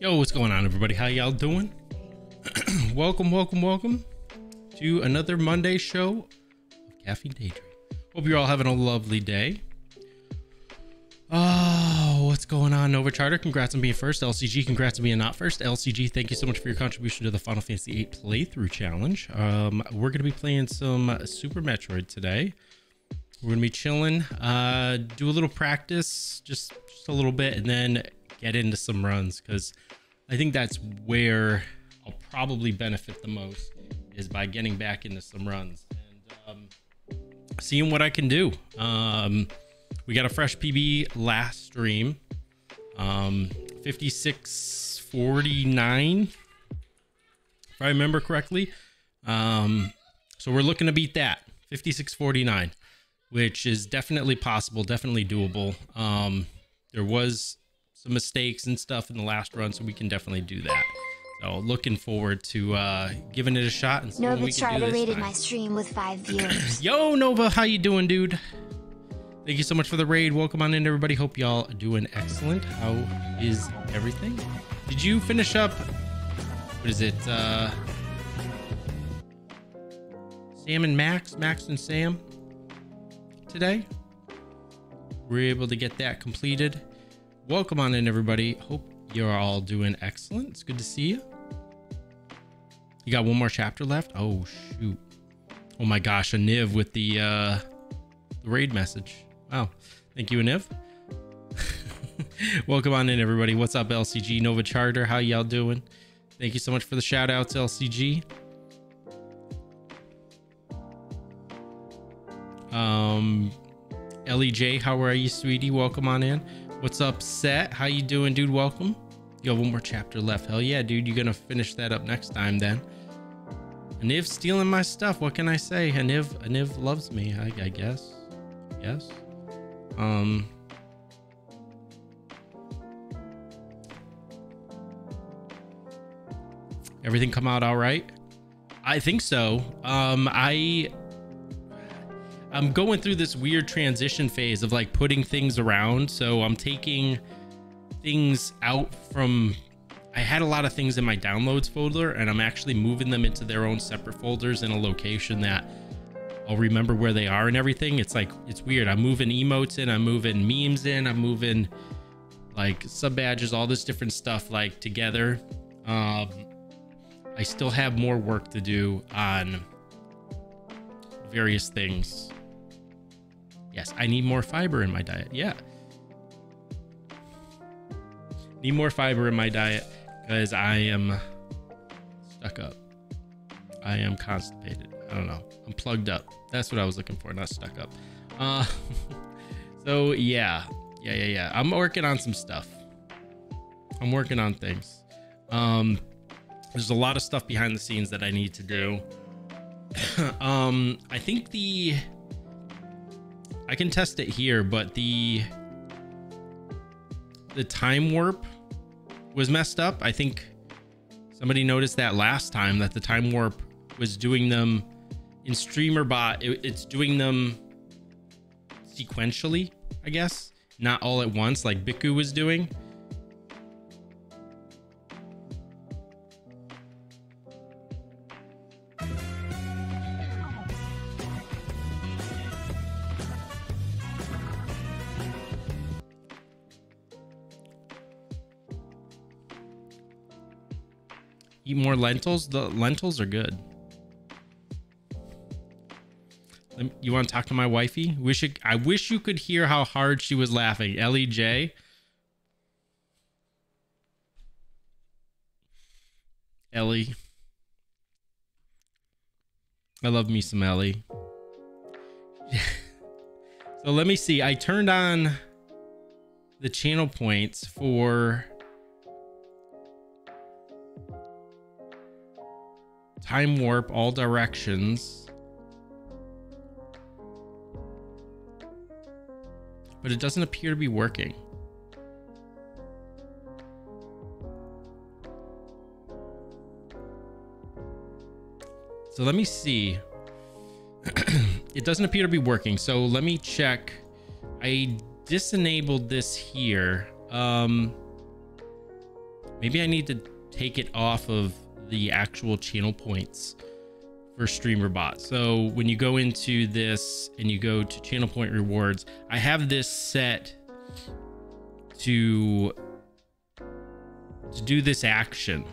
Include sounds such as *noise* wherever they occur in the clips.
Yo, what's going on, everybody? How y'all doing? *clears throat* welcome, welcome, welcome to another Monday show of Caffeine Daydream. Hope you're all having a lovely day. Oh, what's going on, Nova Charter? Congrats on being first. LCG, congrats on being not first. LCG, thank you so much for your contribution to the Final Fantasy VIII playthrough challenge. Um, we're going to be playing some Super Metroid today. We're going to be chilling, uh, do a little practice, just, just a little bit, and then get into some runs because I think that's where I'll probably benefit the most is by getting back into some runs and um, seeing what I can do. Um, we got a fresh PB last stream, um, 5649, if I remember correctly. Um, so we're looking to beat that 5649, which is definitely possible, definitely doable. Um, there was some mistakes and stuff in the last run, so we can definitely do that. So looking forward to uh, giving it a shot and Nova we Charter rated time. my stream with five *clears throat* viewers. Yo, Nova, how you doing, dude? Thank you so much for the raid. Welcome on in, everybody. Hope y'all doing excellent. How is everything? Did you finish up? What is it? Uh, Sam and Max, Max and Sam today. We're able to get that completed welcome on in everybody. Hope you're all doing excellent. It's good to see you. You got one more chapter left? Oh shoot. Oh my gosh a niv with the uh the raid message. Wow. Thank you niv *laughs* welcome on in everybody. What's up lcg nova charter how y'all doing? Thank you so much for the shout outs lcg um lej how are you sweetie? Welcome on in What's up, Set? How you doing, dude? Welcome. You have one more chapter left. Hell yeah, dude. You're gonna finish that up next time then. Aniv stealing my stuff. What can I say? Aniv Aniv loves me, I, I guess. Yes. Um Everything come out all right? I think so. Um I I'm going through this weird transition phase of like putting things around. So I'm taking things out from I had a lot of things in my downloads folder and I'm actually moving them into their own separate folders in a location that I'll remember where they are and everything. It's like it's weird. I'm moving emotes in, I'm moving memes in, I'm moving like sub badges, all this different stuff like together. Um I still have more work to do on various things Yes, I need more fiber in my diet. Yeah. Need more fiber in my diet because I am stuck up. I am constipated. I don't know. I'm plugged up. That's what I was looking for, not stuck up. Uh, *laughs* so yeah, yeah, yeah, yeah. I'm working on some stuff. I'm working on things. Um, there's a lot of stuff behind the scenes that I need to do. *coughs* um, I think the I can test it here, but the the time warp was messed up. I think somebody noticed that last time that the time warp was doing them in StreamerBot. It, it's doing them sequentially, I guess, not all at once like Biku was doing. Eat more lentils. The lentils are good. You want to talk to my wifey? Wish it, I wish you could hear how hard she was laughing. Ellie J. Ellie. I love me some Ellie. *laughs* so let me see. I turned on the channel points for Time warp all directions. But it doesn't appear to be working. So let me see. *clears throat* it doesn't appear to be working. So let me check. I disenabled this here. Um, Maybe I need to take it off of the actual channel points for streamer StreamerBot. So when you go into this and you go to channel point rewards, I have this set to to do this action.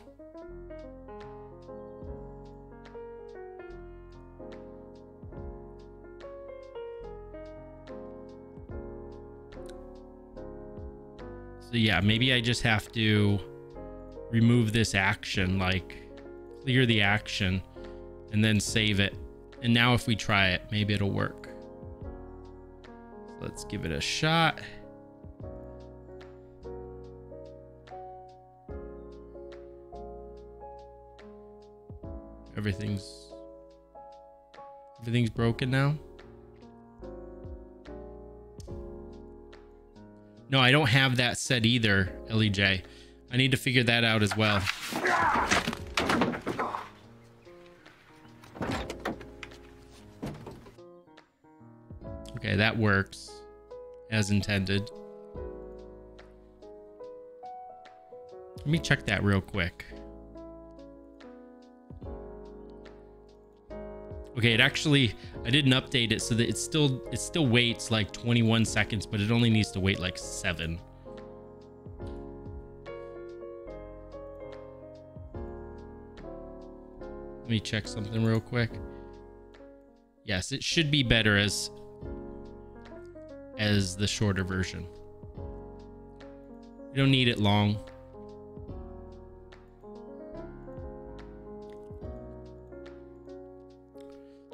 So yeah, maybe I just have to remove this action, like clear the action and then save it. And now if we try it, maybe it'll work. Let's give it a shot. Everything's everything's broken now. No, I don't have that set either, LEJ. I need to figure that out as well. Okay, that works as intended. Let me check that real quick. Okay, it actually I didn't update it so that it still it still waits like 21 seconds, but it only needs to wait like 7. Let me check something real quick. Yes, it should be better as as the shorter version. You don't need it long.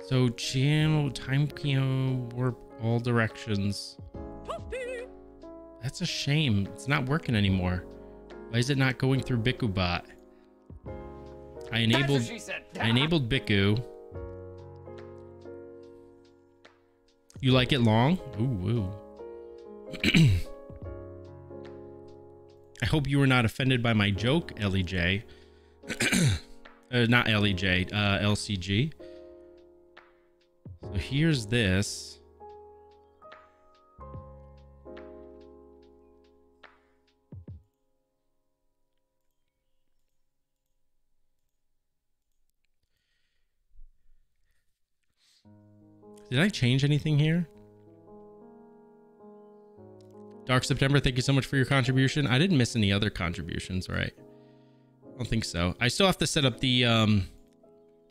So channel time piano warp all directions. That's a shame. It's not working anymore. Why is it not going through BikuBot? I enabled I enabled Biku. You like it long? Ooh, ooh. *clears throat* I hope you were not offended by my joke, LEJ. *clears throat* uh, not LEJ, uh, LCG. So here's this. Did I change anything here? Dark September, thank you so much for your contribution. I didn't miss any other contributions, right? I don't think so. I still have to set up the um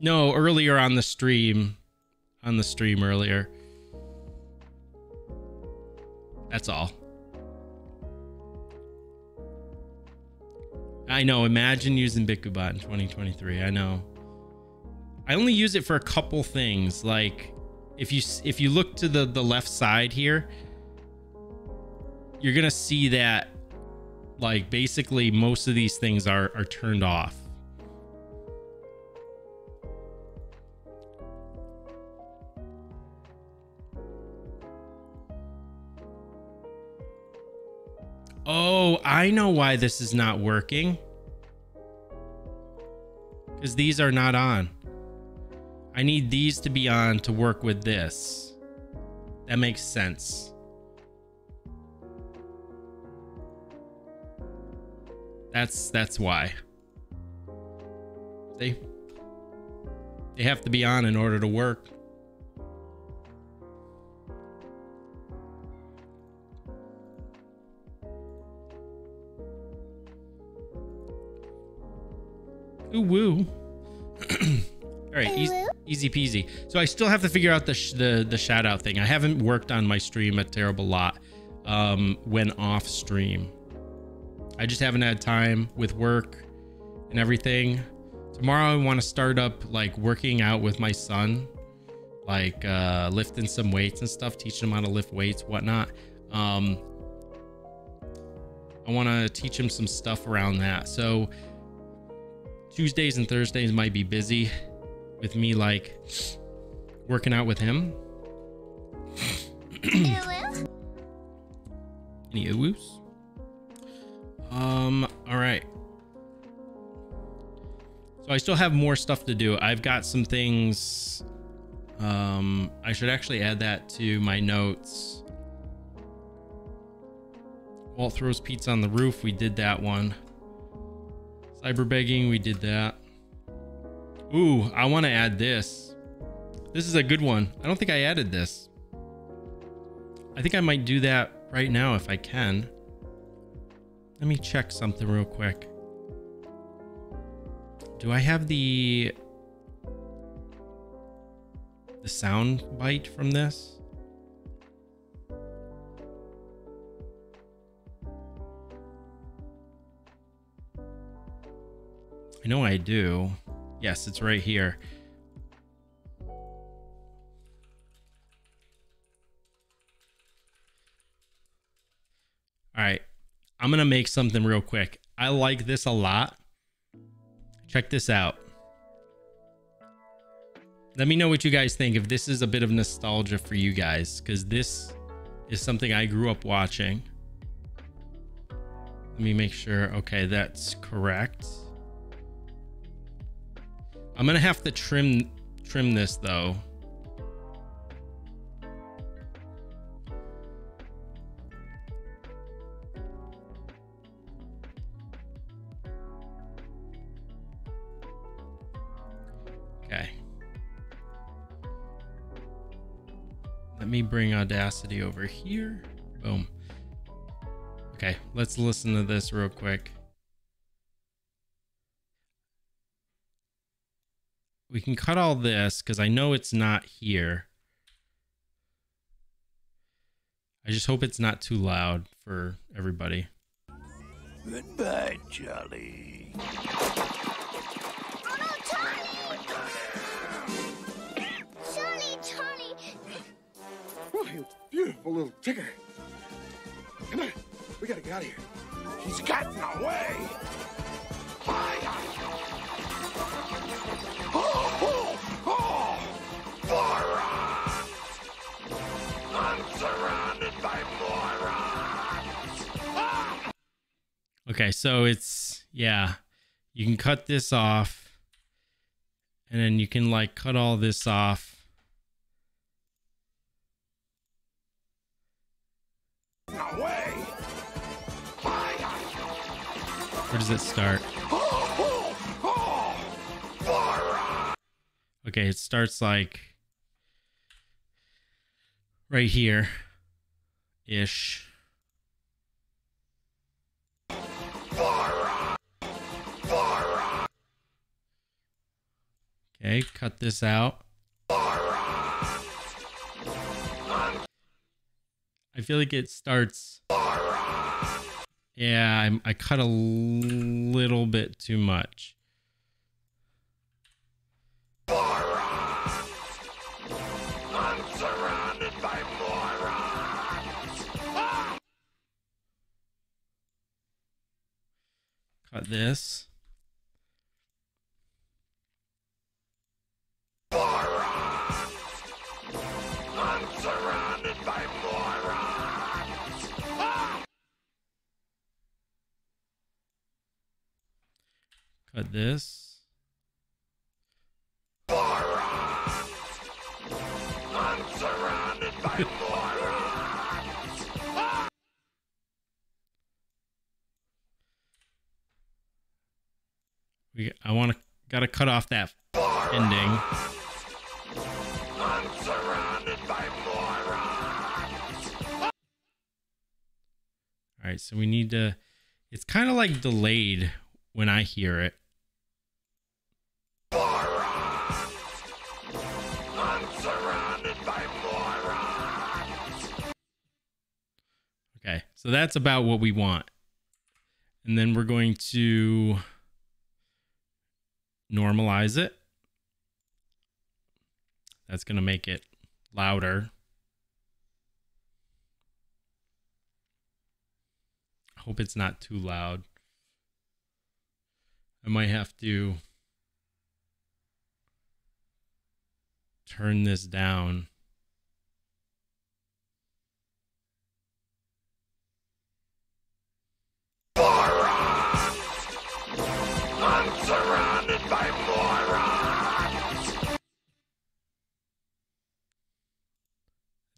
no, earlier on the stream on the stream earlier. That's all. I know. Imagine using BikuBot in 2023. I know. I only use it for a couple things. Like if you if you look to the the left side here, you're gonna see that like basically most of these things are are turned off. Oh, I know why this is not working. Because these are not on. I need these to be on to work with this. That makes sense. That's that's why. See? They have to be on in order to work. Ooh woo. *clears throat* All right, easy, easy peasy. So I still have to figure out the the the shout out thing. I haven't worked on my stream a terrible lot um, when off stream. I just haven't had time with work and everything. Tomorrow I want to start up like working out with my son, like uh, lifting some weights and stuff, teaching him how to lift weights, whatnot. Um, I want to teach him some stuff around that. So Tuesdays and Thursdays might be busy with me like working out with him. *clears throat* Any ooos? Um, all right. So I still have more stuff to do. I've got some things. Um, I should actually add that to my notes. Walt throws pizza on the roof. We did that one. Cyber begging, we did that. Ooh, I want to add this. This is a good one. I don't think I added this. I think I might do that right now if I can. Let me check something real quick. Do I have the the sound bite from this? I know I do. Yes, it's right here. All right. I'm to make something real quick. I like this a lot. Check this out. Let me know what you guys think if this is a bit of nostalgia for you guys because this is something I grew up watching. Let me make sure. Okay, that's correct. I'm to have to trim trim this though. Okay. Let me bring Audacity over here. Boom. Okay, let's listen to this real quick. We can cut all this because I know it's not here. I just hope it's not too loud for everybody. Goodbye, Charlie. you beautiful little ticker. Come on, we gotta get out of here. He's gotten away. Oh, Okay, so it's yeah, you can cut this off, and then you can like cut all this off Where does it start? Okay, it starts like right here ish. Okay, cut this out. I feel like it starts yeah, I'm, I cut a little bit too much. Morons! I'm surrounded by morons! Ah! Cut this. Cut this. We, I want to, gotta cut off that ending. All right, so we need to. It's kind of like delayed when I hear it. So that's about what we want. And then we're going to normalize it. That's going to make it louder. I hope it's not too loud. I might have to turn this down.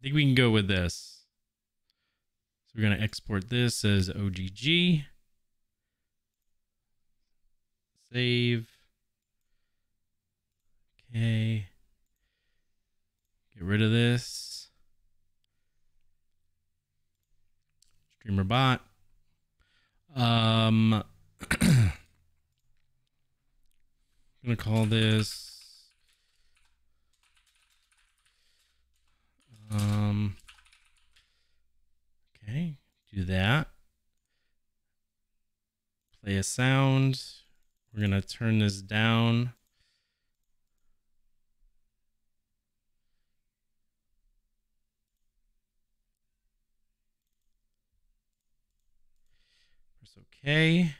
I think we can go with this. So we're going to export this as OGG. Save. Okay. Get rid of this. Streamer bot. Um, I'm *clears throat* gonna call this. Um. Okay, do that. Play a sound. We're gonna turn this down. Press OK.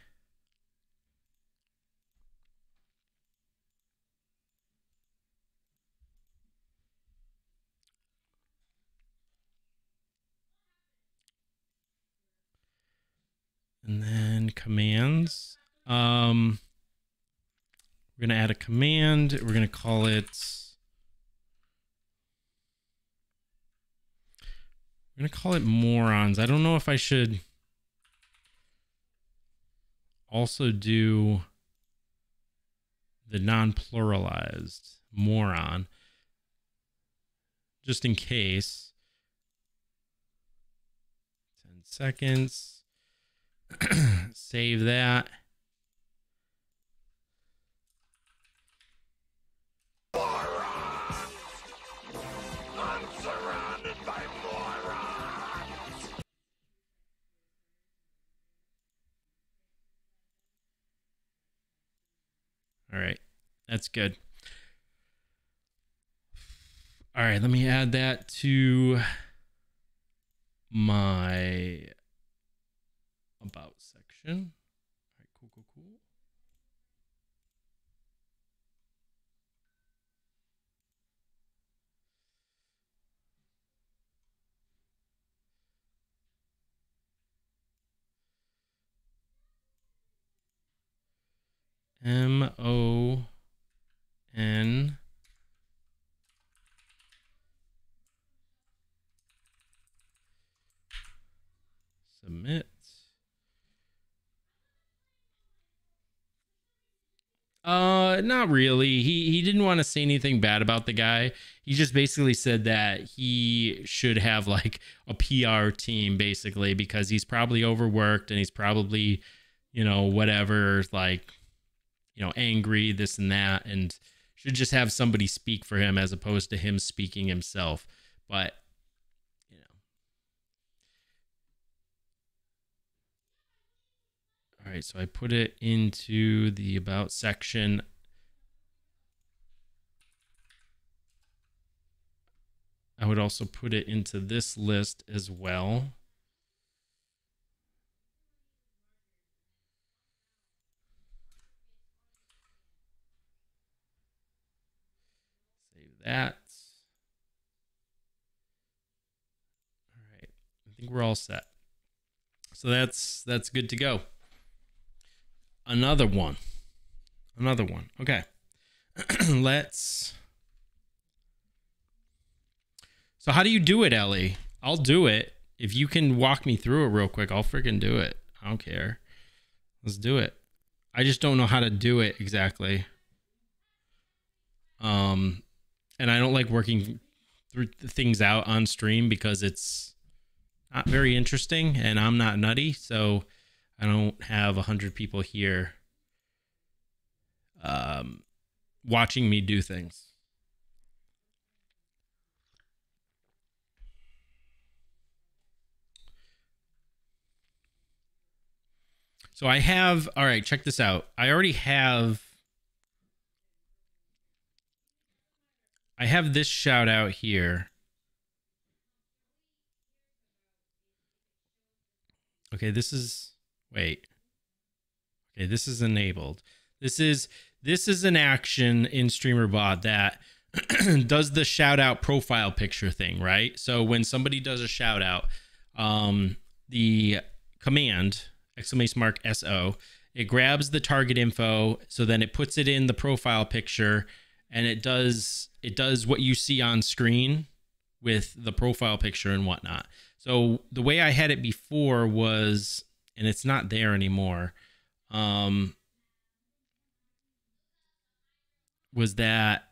And then commands. Um, we're going to add a command. We're going to call it. We're going to call it morons. I don't know if I should also do the non pluralized moron just in case. 10 seconds. *clears throat* Save that. All right. That's good. All right, let me add that to my about section. All right, cool, cool, cool. M O N submit. Uh, not really. He he didn't want to say anything bad about the guy. He just basically said that he should have like a PR team basically because he's probably overworked and he's probably, you know, whatever like you know, angry, this and that, and should just have somebody speak for him as opposed to him speaking himself. But, you know. All right, so I put it into the about section. I would also put it into this list as well. Save that. All right. I think we're all set. So that's that's good to go. Another one. Another one. Okay. *clears throat* Let's So how do you do it, Ellie? I'll do it. If you can walk me through it real quick, I'll freaking do it. I don't care. Let's do it. I just don't know how to do it exactly. Um and I don't like working through things out on stream because it's not very interesting and I'm not nutty, so I don't have a hundred people here um, watching me do things. So I have, all right, check this out. I already have, I have this shout out here. Okay, this is, wait. Okay, this is enabled. This is this is an action in StreamerBot that *clears throat* does the shout out profile picture thing, right? So when somebody does a shout out, um, the command exclamation mark so it grabs the target info, so then it puts it in the profile picture, and it does it does what you see on screen with the profile picture and whatnot. So the way I had it before was, and it's not there anymore. Um, was that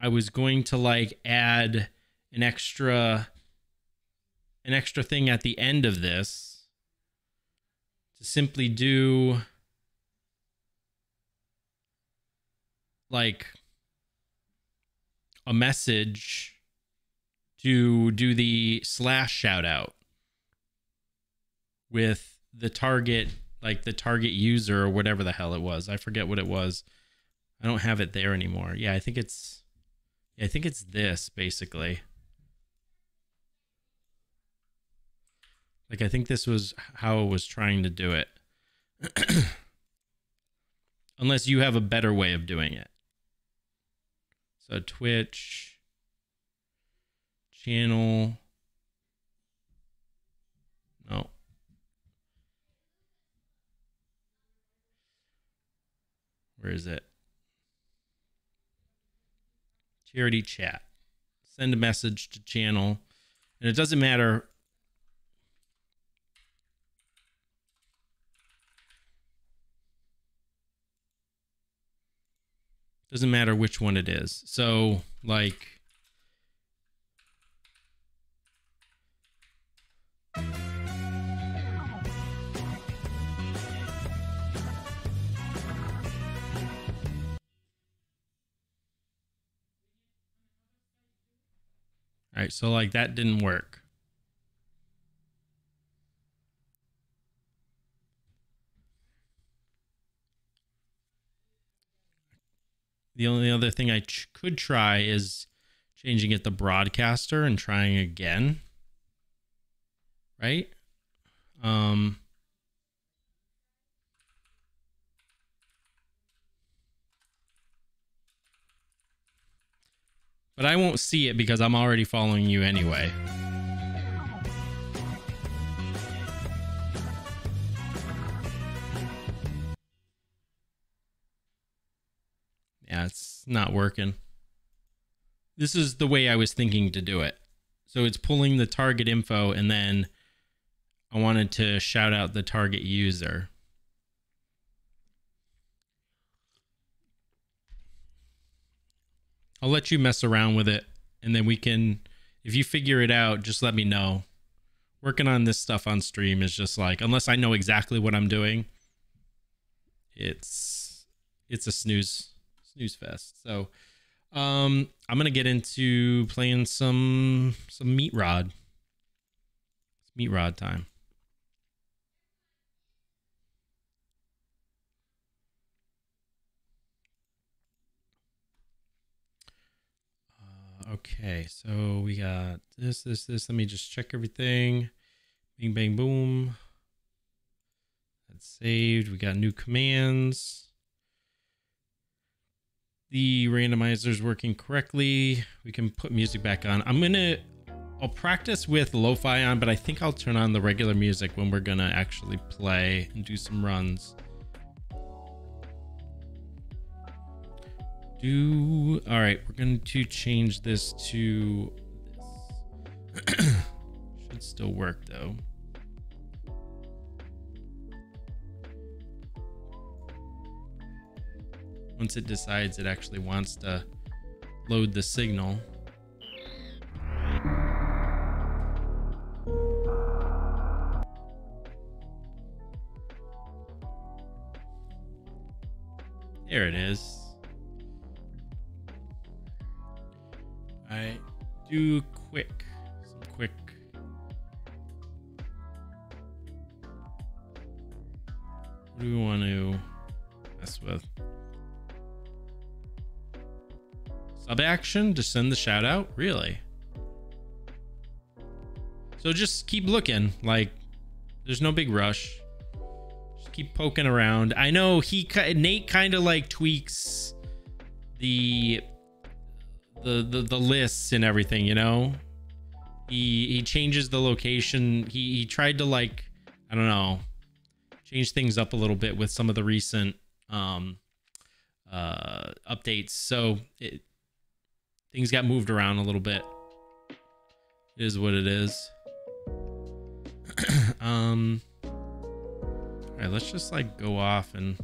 I was going to like add an extra an extra thing at the end of this to simply do like a message to do the slash shout out with the target like the target user or whatever the hell it was. I forget what it was. I don't have it there anymore. Yeah, I think it's I think it's this basically. Like I think this was how it was trying to do it. *clears throat* Unless you have a better way of doing it. So Twitch channel no Where is it? Charity chat. Send a message to channel. And it doesn't matter. Doesn't matter which one it is. So, like, right, so like that didn't work. The only other thing I ch- could try is changing it to broadcaster and trying again. Right? Um But I won't see it because I'm already following you anyway. Yeah, it's not working. This is the way I was thinking to do it. So it's pulling the target info and then I wanted to shout out the target user. I'll let you mess around with it and then we can if you figure it out, just let me know. Working on this stuff on stream is just like unless I know exactly what I'm doing, it's it's a snooze snooze fest. So um I'm gonna get into playing some some meat rod. It's meat rod time. Okay, so we got this, this, this. Let me just check everything. Bing, bang, boom. That's saved. We got new commands. The randomizer is working correctly. We can put music back on. I'm going to, I'll practice with lo-fi on, but I think I'll turn on the regular music when we're going to actually play and do some runs. Do all right we're going to change this to this. *clears throat* Should still work though. Once it decides it actually wants to load the signal. There it is I do quick, some quick. What do we want to mess with? Sub action to send the shout out? Really? So just keep looking. Like, there's no big rush. Just keep poking around. I know he, Nate kind of like tweaks the the, the the lists and everything you know? He he changes the location. He he tried to like i don't know change things up a little bit with some of the recent um uh updates. So it things got moved around a little bit. It is what it is. *clears throat* Um all right let's just like go off and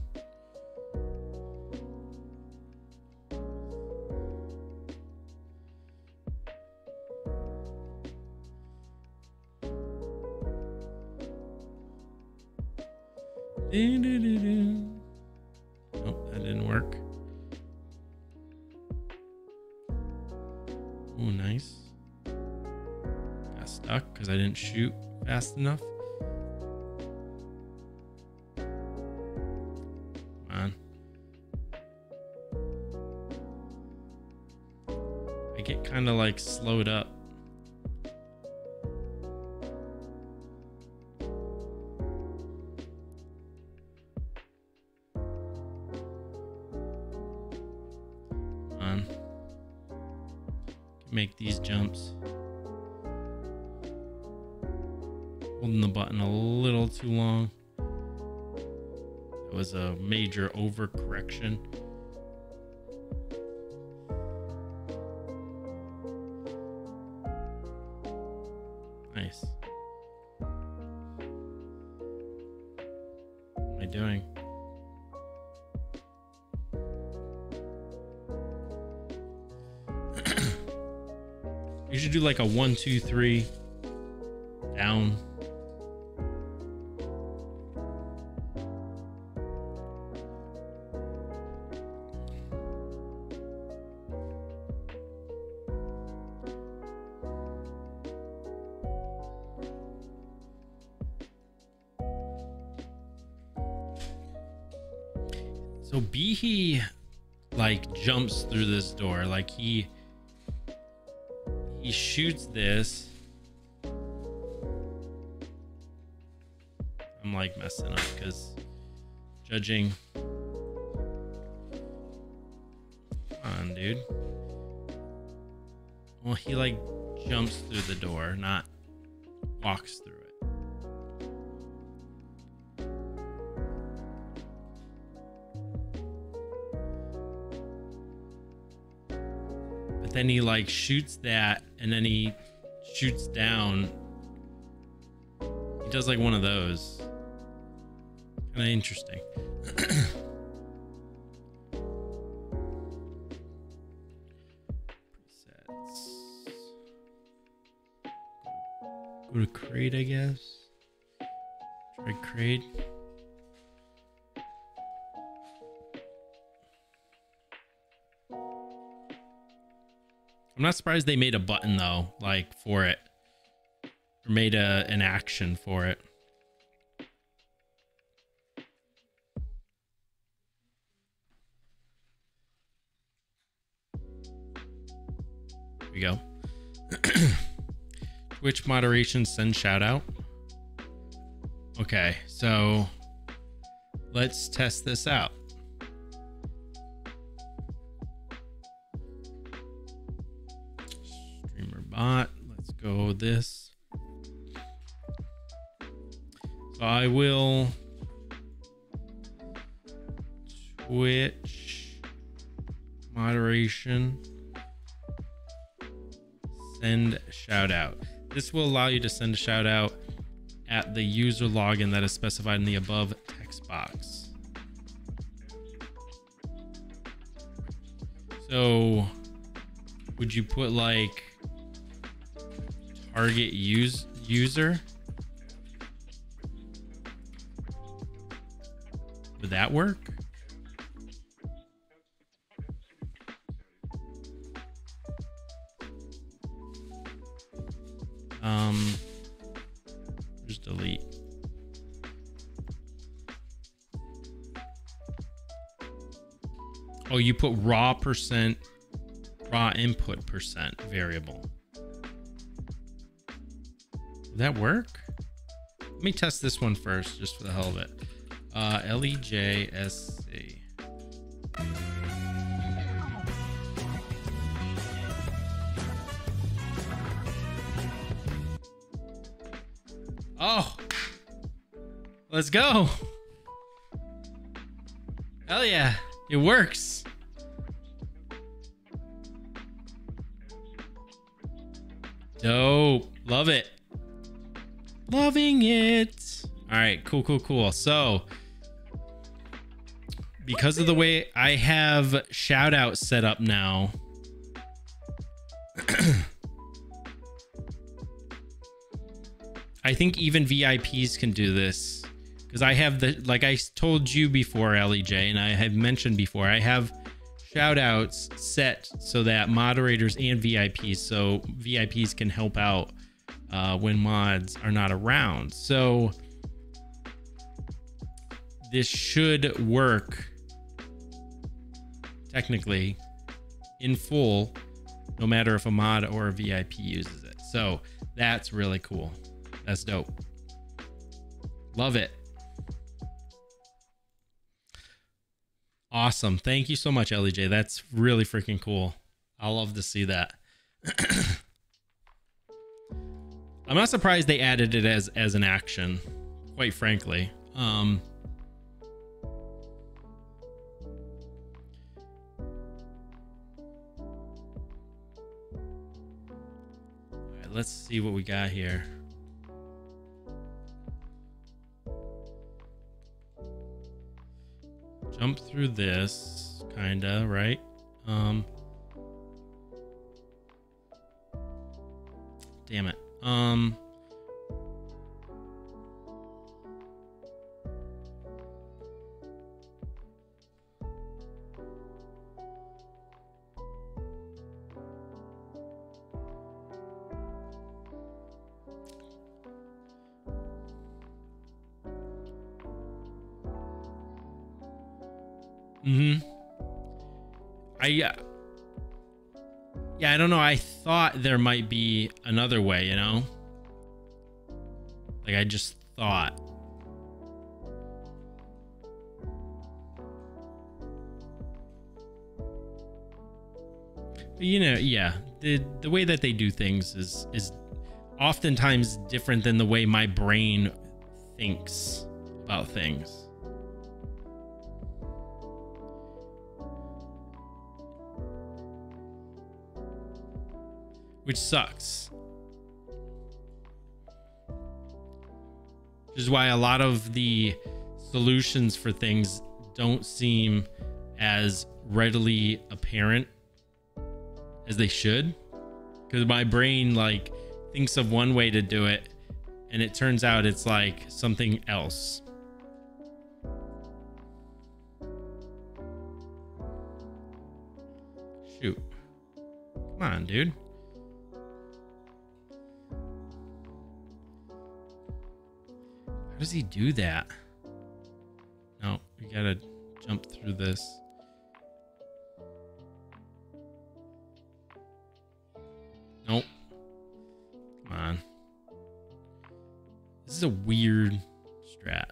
Nope, oh, that didn't work. Oh, nice. Got stuck because I didn't shoot fast enough. Come on. I get kind of like slowed up. Overcorrection. Nice. What am I doing? *clears throat* You should do like a one, two, three, down. He he shoots this. I'm like messing up because judging. Shoots that and then he shoots down. He does like one of those. Kind of interesting. Presets. Go to crate, I guess. Try crate. I'm not surprised they made a button though, like for it, or made a an action for it. We go. *clears throat* Twitch moderation send shout out. Okay, so let's test this out. Bot. Let's go this. So I will Twitch moderation send shout out. This will allow you to send a shout out at the user login that is specified in the above text box. So would you put like target use user? Would that work? Um, just delete. Oh, you put raw percent, raw input percent variable. That work? Let me test this one first, just for the hell of it. Uh, L-E-J-S-C. Oh, let's go. Hell yeah, it works. Cool, cool, cool. So, because of the way I have shout out set up now, I think even VIPs can do this because I have the like I told you before, LEJ, and I have mentioned before, I have shout outs set so that moderators and VIPs, so VIPs can help out uh, when mods are not around. So this should work technically in full, no matter if a mod or a VIP uses it. So that's really cool. That's dope. Love it. Awesome. Thank you so much, LEJ. That's really freaking cool. I love to see that. *clears throat* I'm not surprised they added it as as an action, quite frankly. Um let's see what we got here. Jump through this, kinda, right? Um, damn it. Um, I don't know. I thought there might be another way, you know? Like I just thought. But you know, yeah, the the way that they do things is is oftentimes different than the way my brain thinks about things. Which sucks. Which is why a lot of the solutions for things don't seem as readily apparent as they should. Because my brain, like, thinks of one way to do it, and it turns out it's like something else. Shoot. Come on, dude. How does he do that? No, we gotta jump through this. Nope. Come on. This is a weird strat.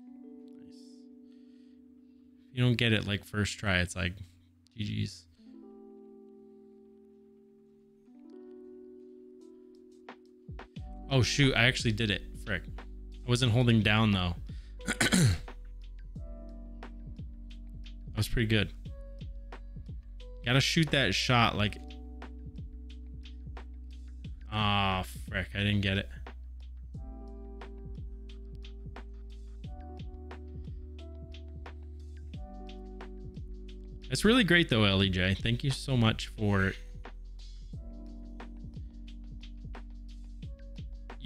Nice. If you don't get it like first try, it's like GG's. Oh shoot, I actually did it. Frick. I wasn't holding down though. *clears throat* that was pretty good. Gotta shoot that shot like Ah, oh, frick, I didn't get it. It's really great though, LEJ. Thank you so much for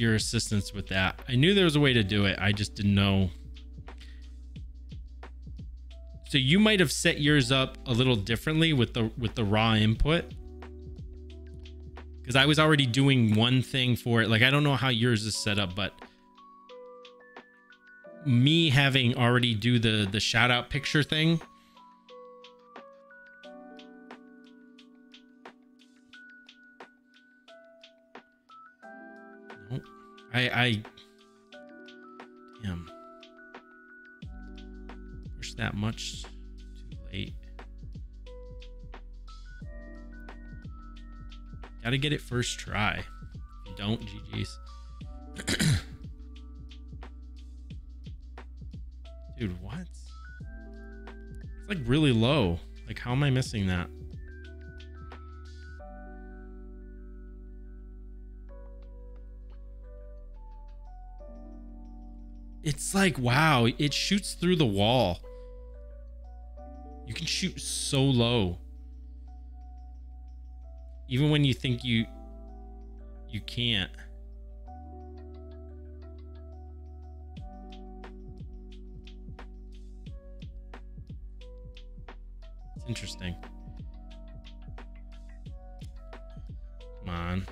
your assistance with that. I knew there was a way to do it. I just didn't know. So you might have set yours up a little differently with the with the raw input. Cuz I was already doing one thing for it. Like I don't know how yours is set up, but me having already do the the shout out picture thing I, I, damn, push that much too late. Gotta get it first try. Don't, GG's. *coughs* Dude, what? It's like really low. Like, how am I missing that? It's like, wow, it shoots through the wall. You can shoot so low. even when you think you you can't. Interesting. Come on.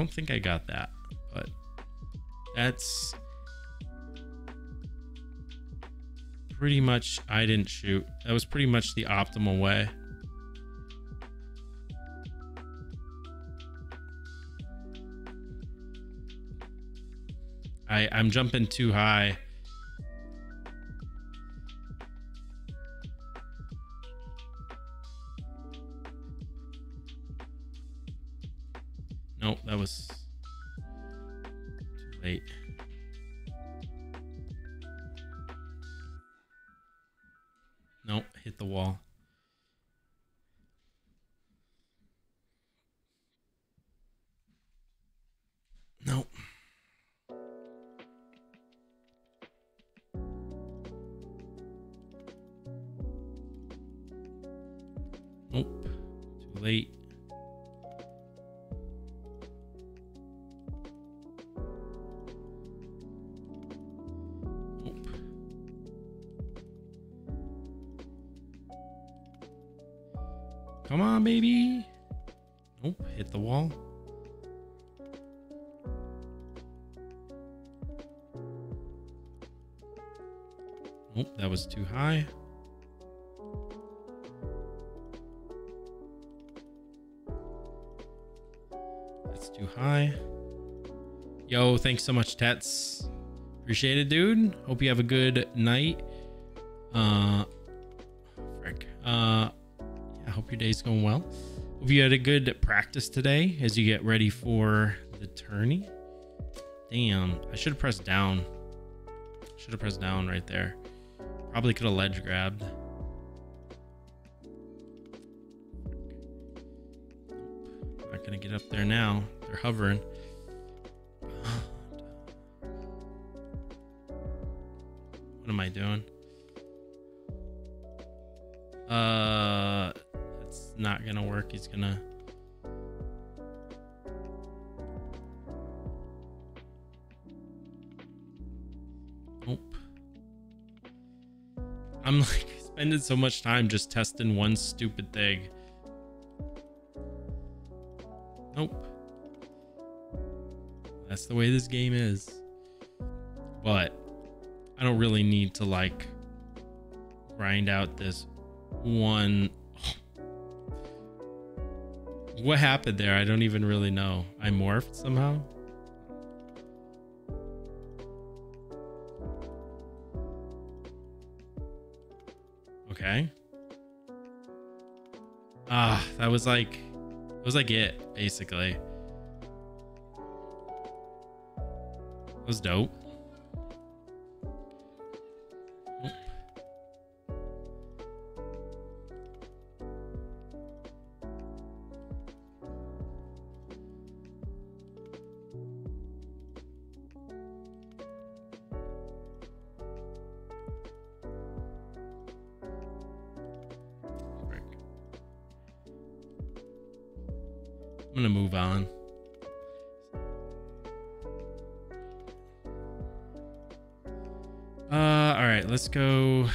Don't think I got that, but that's pretty much I didn't shoot. That was pretty much the optimal way. I I'm jumping too high. So. Appreciate it, dude. Hope you have a good night. Uh, frick. Uh, I hope your day's going well. Hope you had a good practice today as you get ready for the tourney. Damn, I should have pressed down. Should have pressed down right there. Probably could have ledge grabbed. Not gonna get up there now. They're hovering. So much time just testing one stupid thing. Nope. That's the way this game is. But I don't really need to like grind out this one. What happened there? I don't even really know. I morphed somehow. Ah, that was like, that was like it, basically. That was dope. I'm gonna move on. Uh, all right, let's go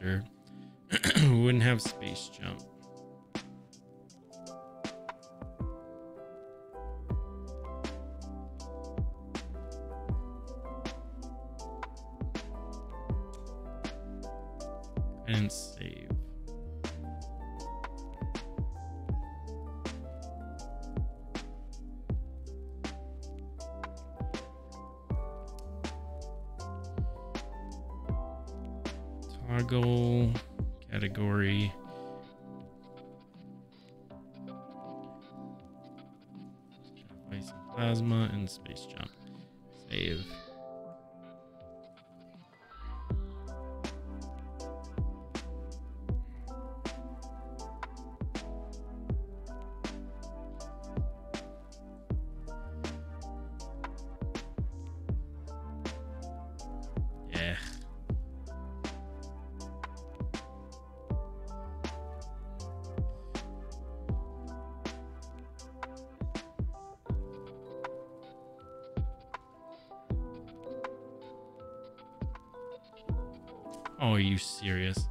speed you serious?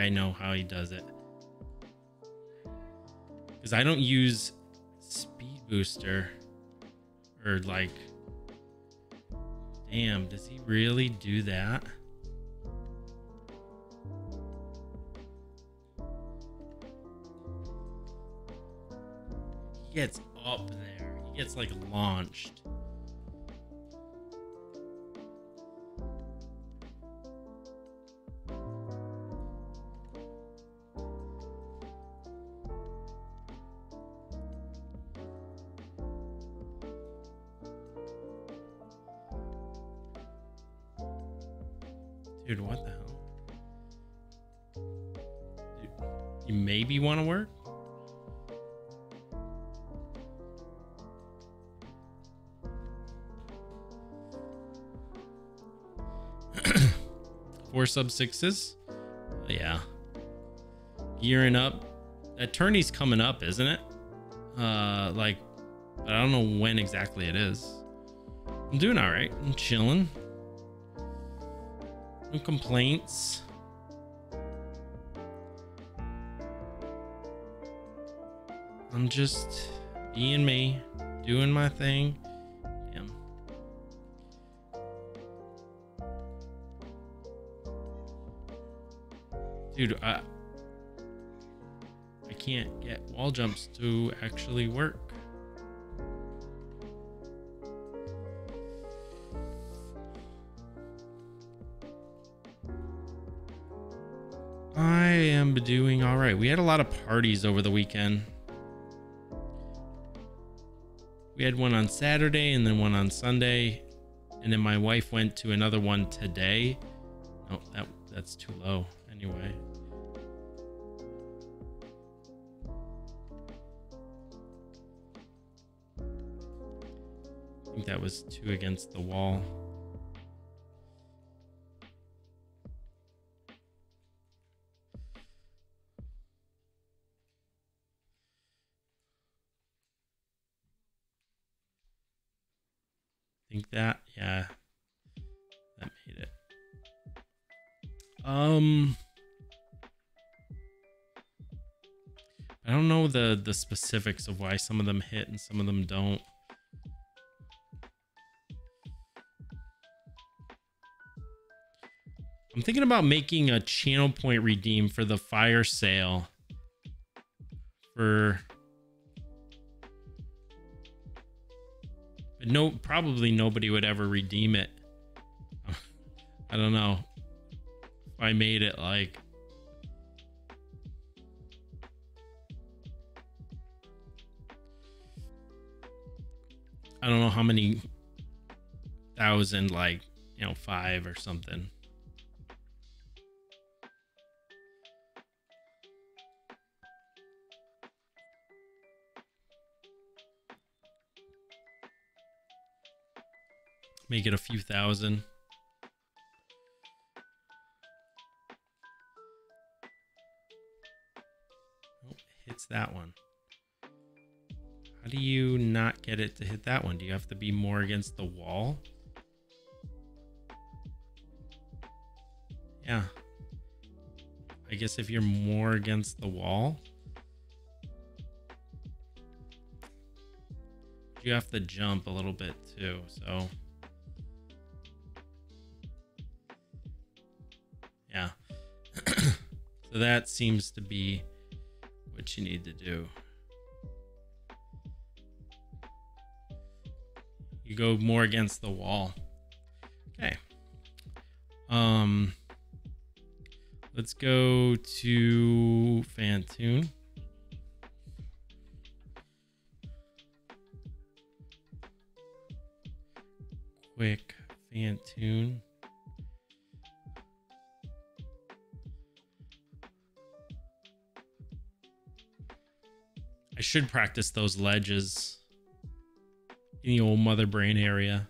I know how he does it. Because I don't use speed booster or like. Damn, does he really do that? Sub sixes? Yeah. Gearing up. That tourney's coming up, isn't it? Uh, like, I don't know when exactly it is. I'm doing all right. I'm chilling. No complaints. I'm just being me, doing my thing. Dude, I I can't get wall jumps to actually work. I am doing all right. We had a lot of parties over the weekend. We had one on Saturday and then one on Sunday, and then my wife went to another one today. No, that that's too low. Anyway. that was two against the wall. I think that, yeah, that made it. Um, I don't know the the specifics of why some of them hit and some of them don't. I'm thinking about making a channel point redeem for the fire sale. For but no probably nobody would ever redeem it. *laughs* I don't know. If I made it like I don't know how many thousand, like, you know, five or something. Make it a few thousand. Oh, hits that one. How do you not get it to hit that one? Do you have to be more against the wall? Yeah. I guess if you're more against the wall, you have to jump a little bit too, so. That seems to be what you need to do. You go more against the wall. Okay. Um let's go to Phantoon. Should practice those ledges in the old mother brain area.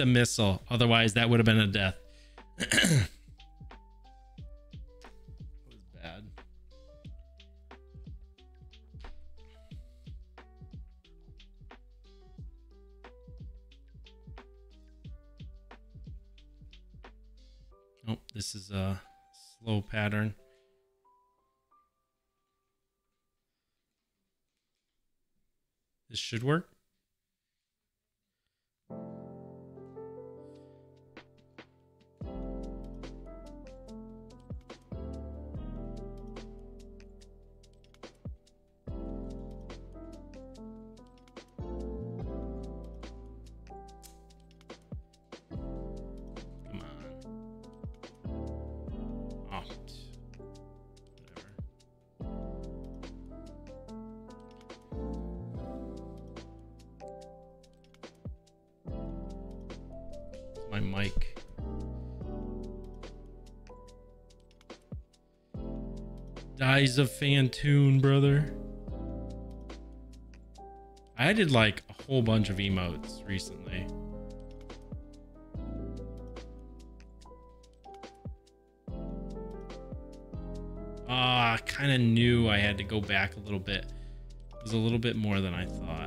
A missile. Otherwise, that would have been a death. Whatever. My mic. Dies of Phantoon, brother. I did like a whole bunch of emotes recently. I had to go back a little bit. It was a little bit more than I thought.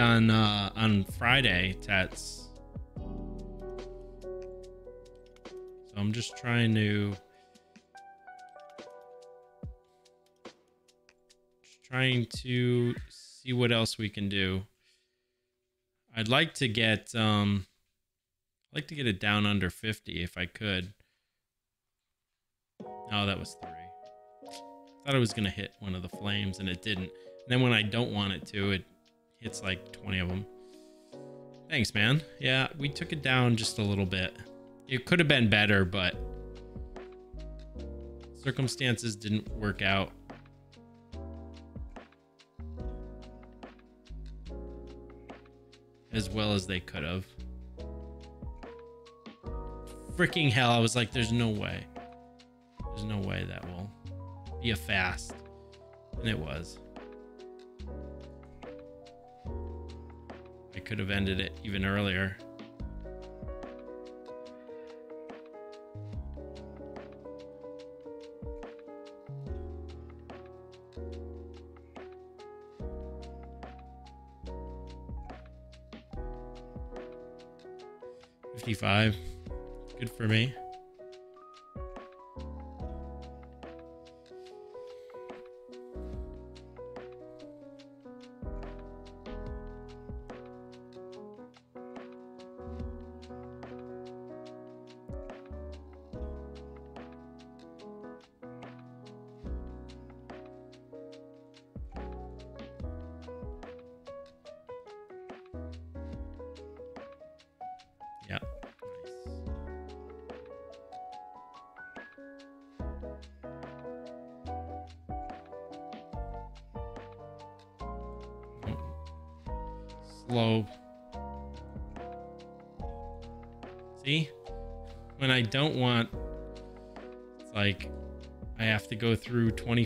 On uh, on Friday, Tats. So I'm just trying to just trying to see what else we can do. I'd like to get um I'd like to get it down under 50 if I could. Oh, that was three. Thought it was gonna hit one of the flames and it didn't. And then when I don't want it to, it hits like 20 of them. Thanks, man. Yeah, we took it down just a little bit. It could have been better, but circumstances didn't work out. As well as they could have. Freaking hell, I was like, there's no way. There's no way that will be a fast. And it was. I could have ended it even earlier. Fifty-five, good for me.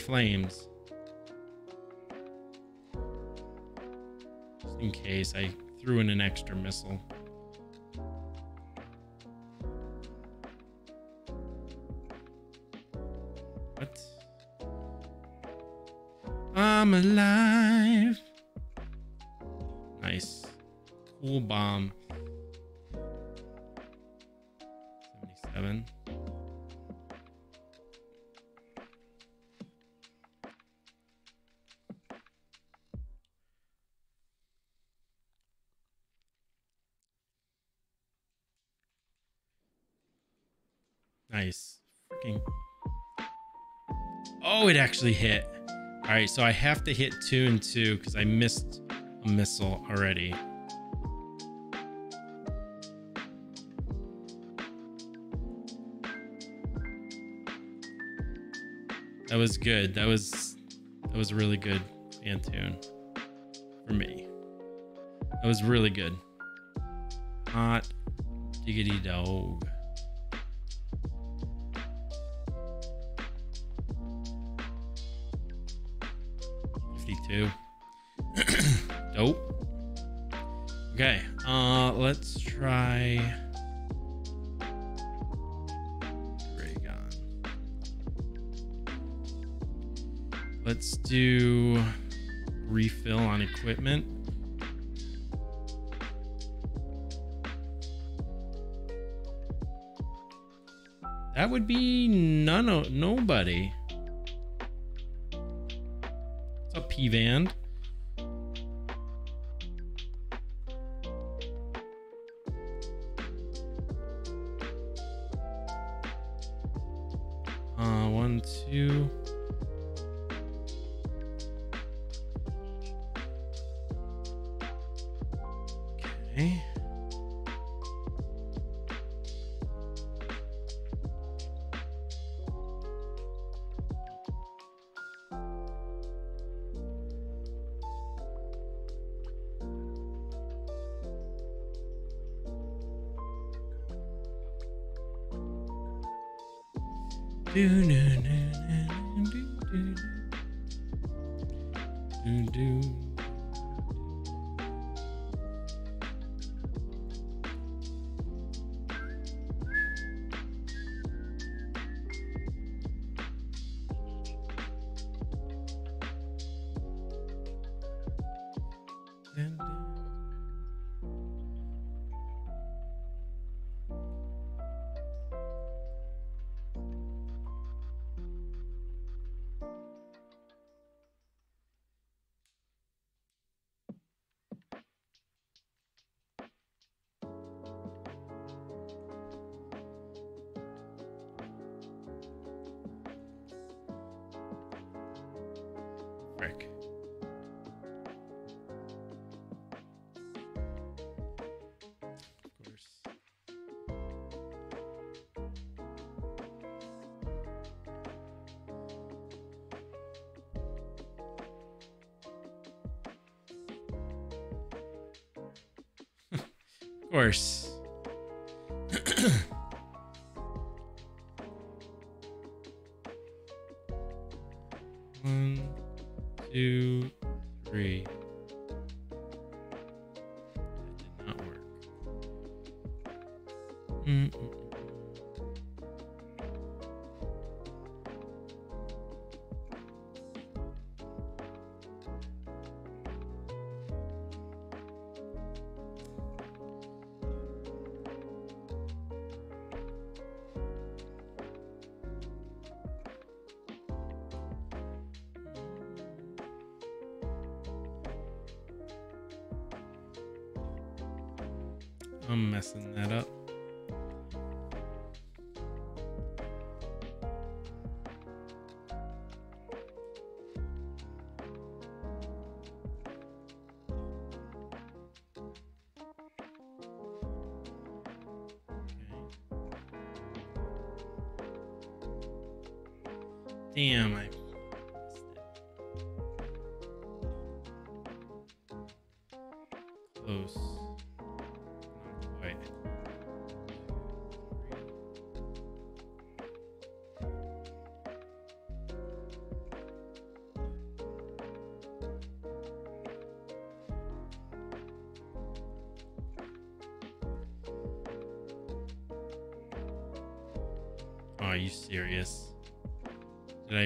Flames. Just in case I threw in an extra missile. Actually hit. All right, so I have to hit two and two because I missed a missile already. That was good. That was that was really good Phantoon for me. That was really good. Hot diggity dog. Equipment. That would be none of nobody. What's up, P-Vand?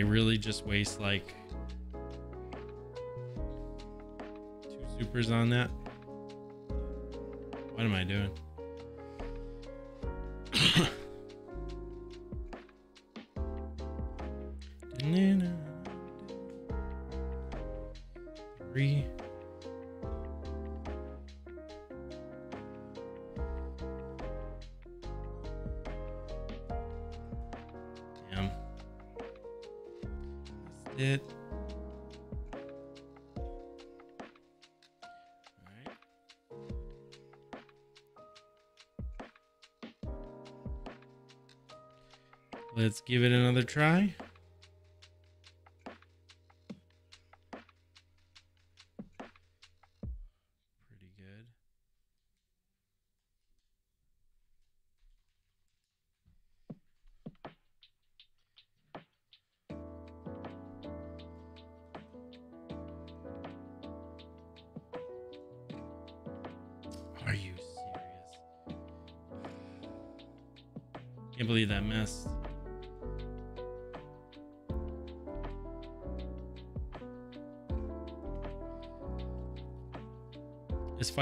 Really just waste like two supers on that? What am I doing? *coughs* Three. It. Let's give it another try.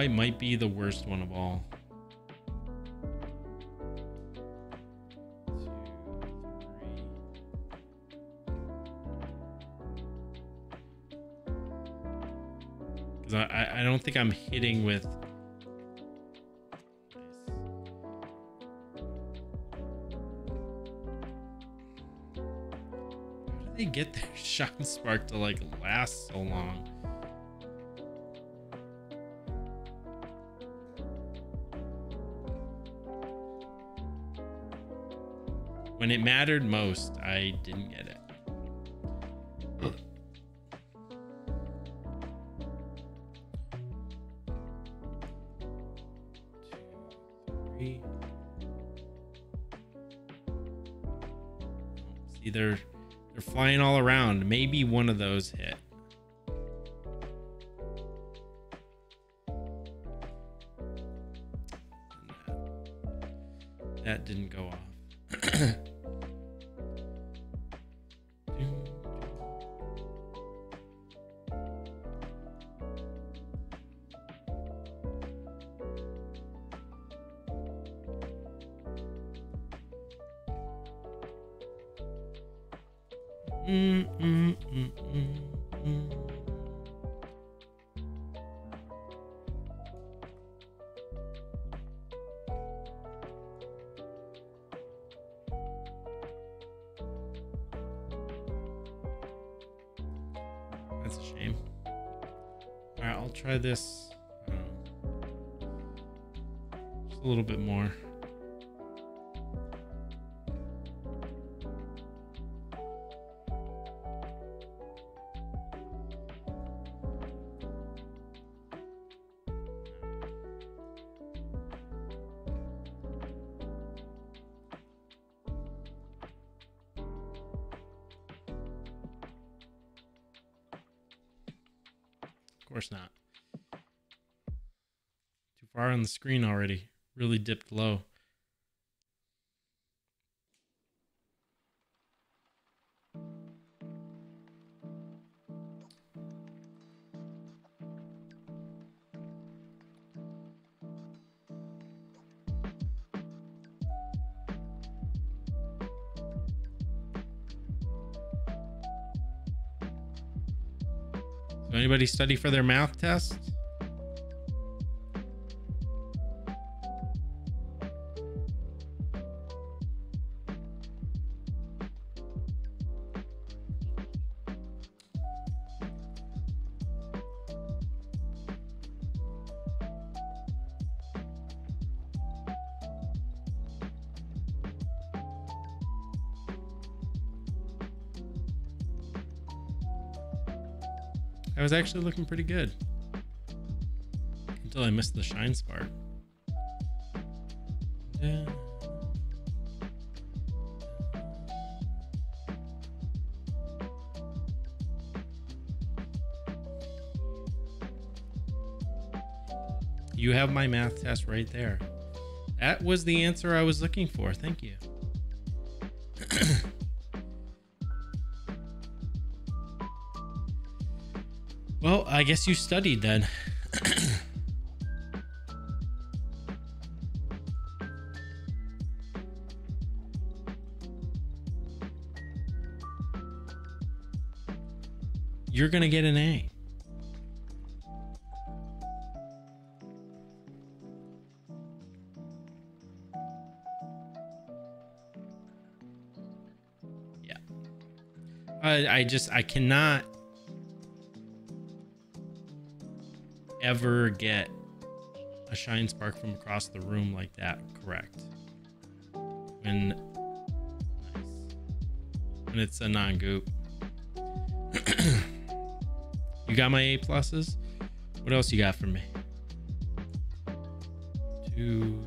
Fight might be the worst one of all. Because I, I, don't think I'm hitting with. They get their *laughs* shine spark to like last so long? When it mattered most, I didn't get it. See, they're they're flying all around. Maybe one of those hit. Screen already. Really dipped low. Anybody study for their math test? Was actually looking pretty good. Until I missed the shine spark. Yeah. You have my math test right there. That was the answer I was looking for. Thank you. Guess you studied then. You're going to get an A. Yeah. I, I just, I cannot ever get a shine spark from across the room like that correct. When. When it's a non-goop. *clears throat* you got my A pluses? What else you got for me? Two,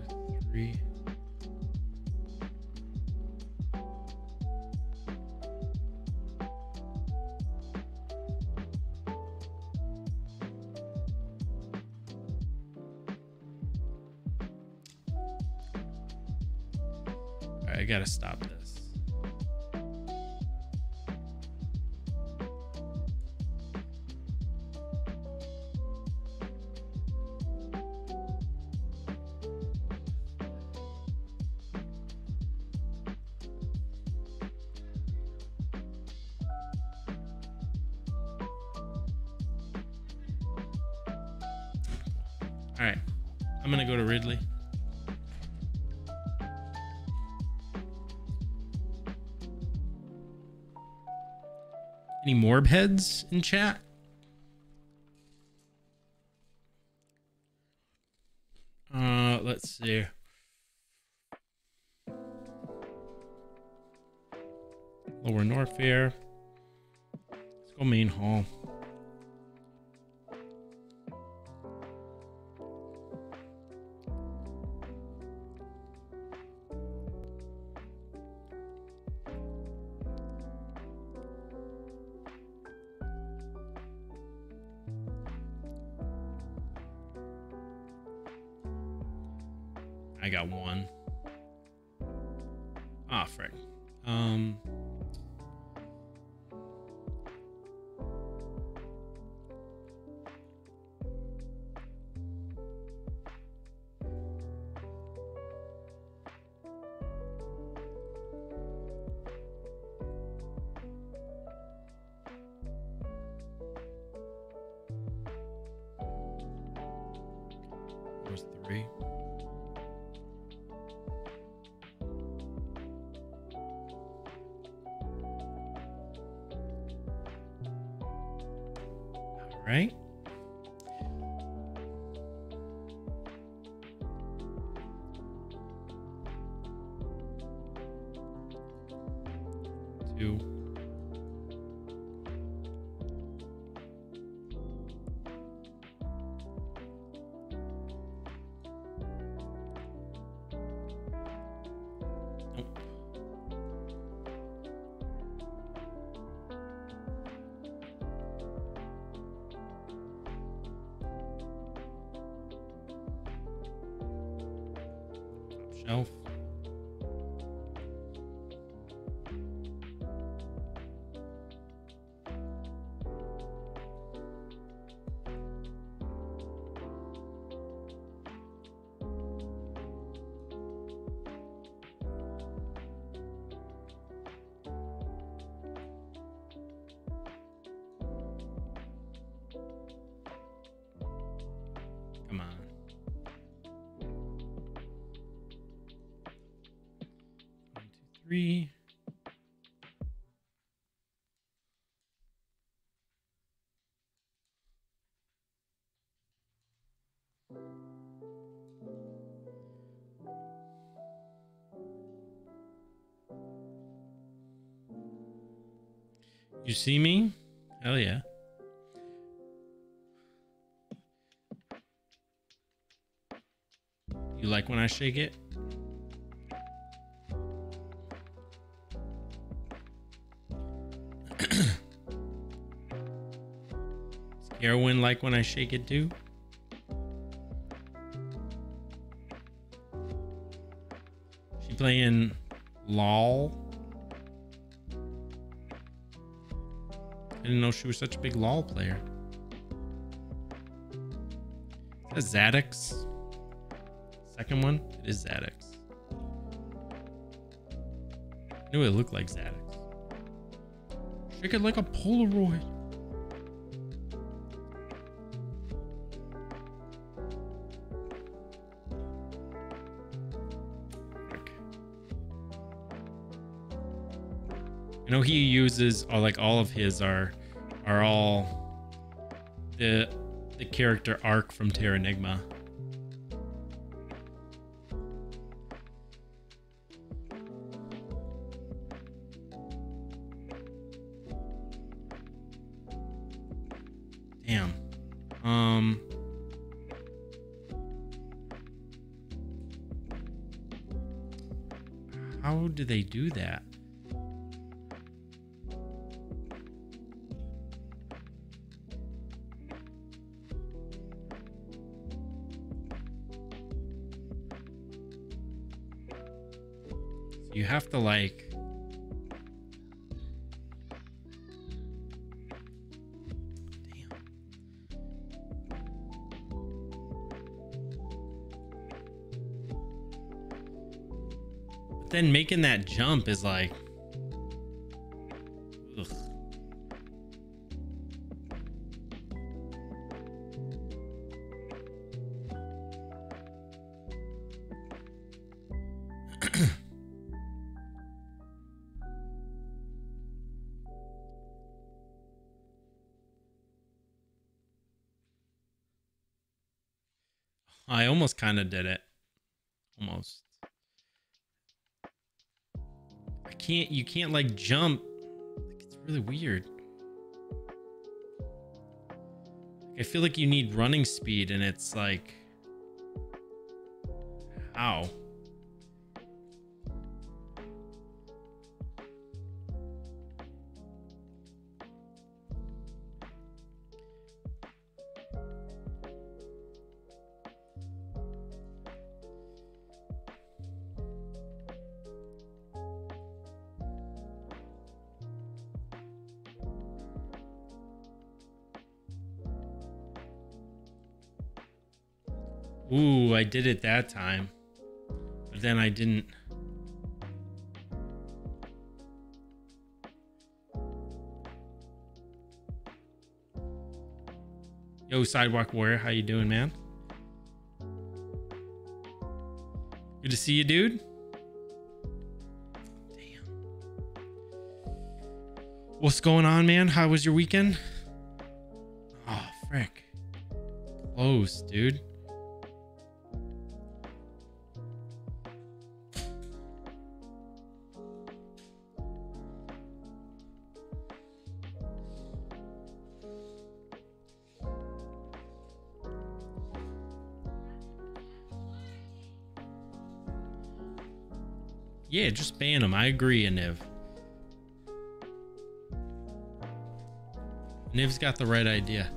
heads in chat? See me? Hell yeah. You like when I shake it? Scarewin like when I shake it too? She playing LOL? Didn't know she was such a big LOL player. Is that Zadix? Second one? It is Zadix. I knew it looked like Zadix. Shake it like a Polaroid. I know he uses all like all of his are are all the the character arc from Terranigma. Damn. Jump is like ugh. I almost kind of did it. Can't, you can't like jump. Like, it's really weird. I feel like you need running speed and it's like, how? Did it that time. But then I didn't. Yo, Sidewalk Warrior, how you doing, man? Good to see you, dude. Damn. What's going on, man? How was your weekend? Oh, frick. Close, dude. Agree, Niv. Niv's got the right idea.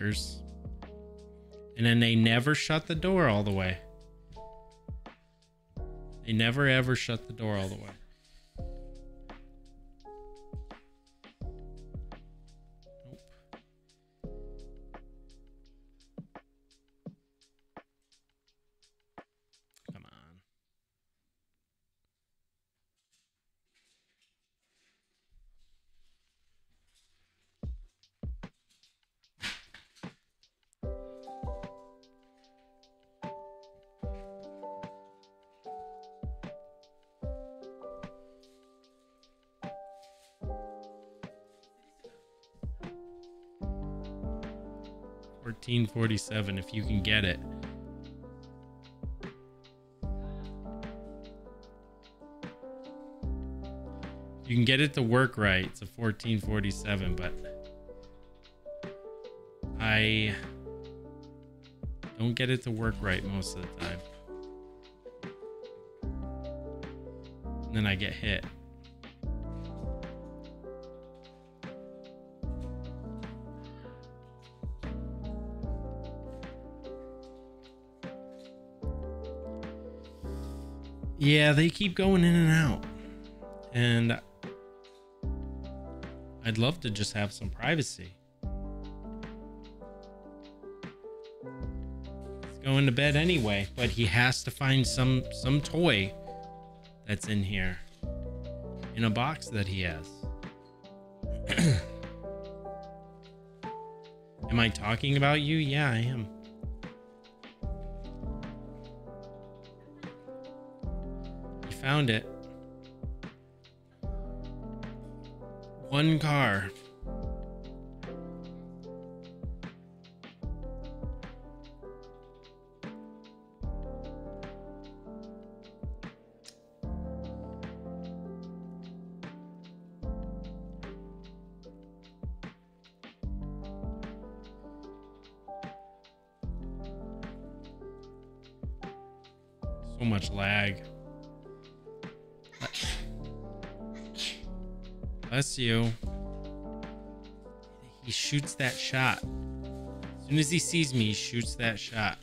And then they never shut the door all the way. They never ever shut the door all the way. 47 if you can get it. You can get it to work right. It's a 1447, but I don't get it to work right most of the time. And then I get hit. Yeah, they keep going in and out. And I'd love to just have some privacy. He's going to bed anyway, but he has to find some some toy that's in here in a box that he has. *clears throat* am I talking about you? Yeah, I am. Found it. One car. Shot. As soon as he sees me, he shoots that shot.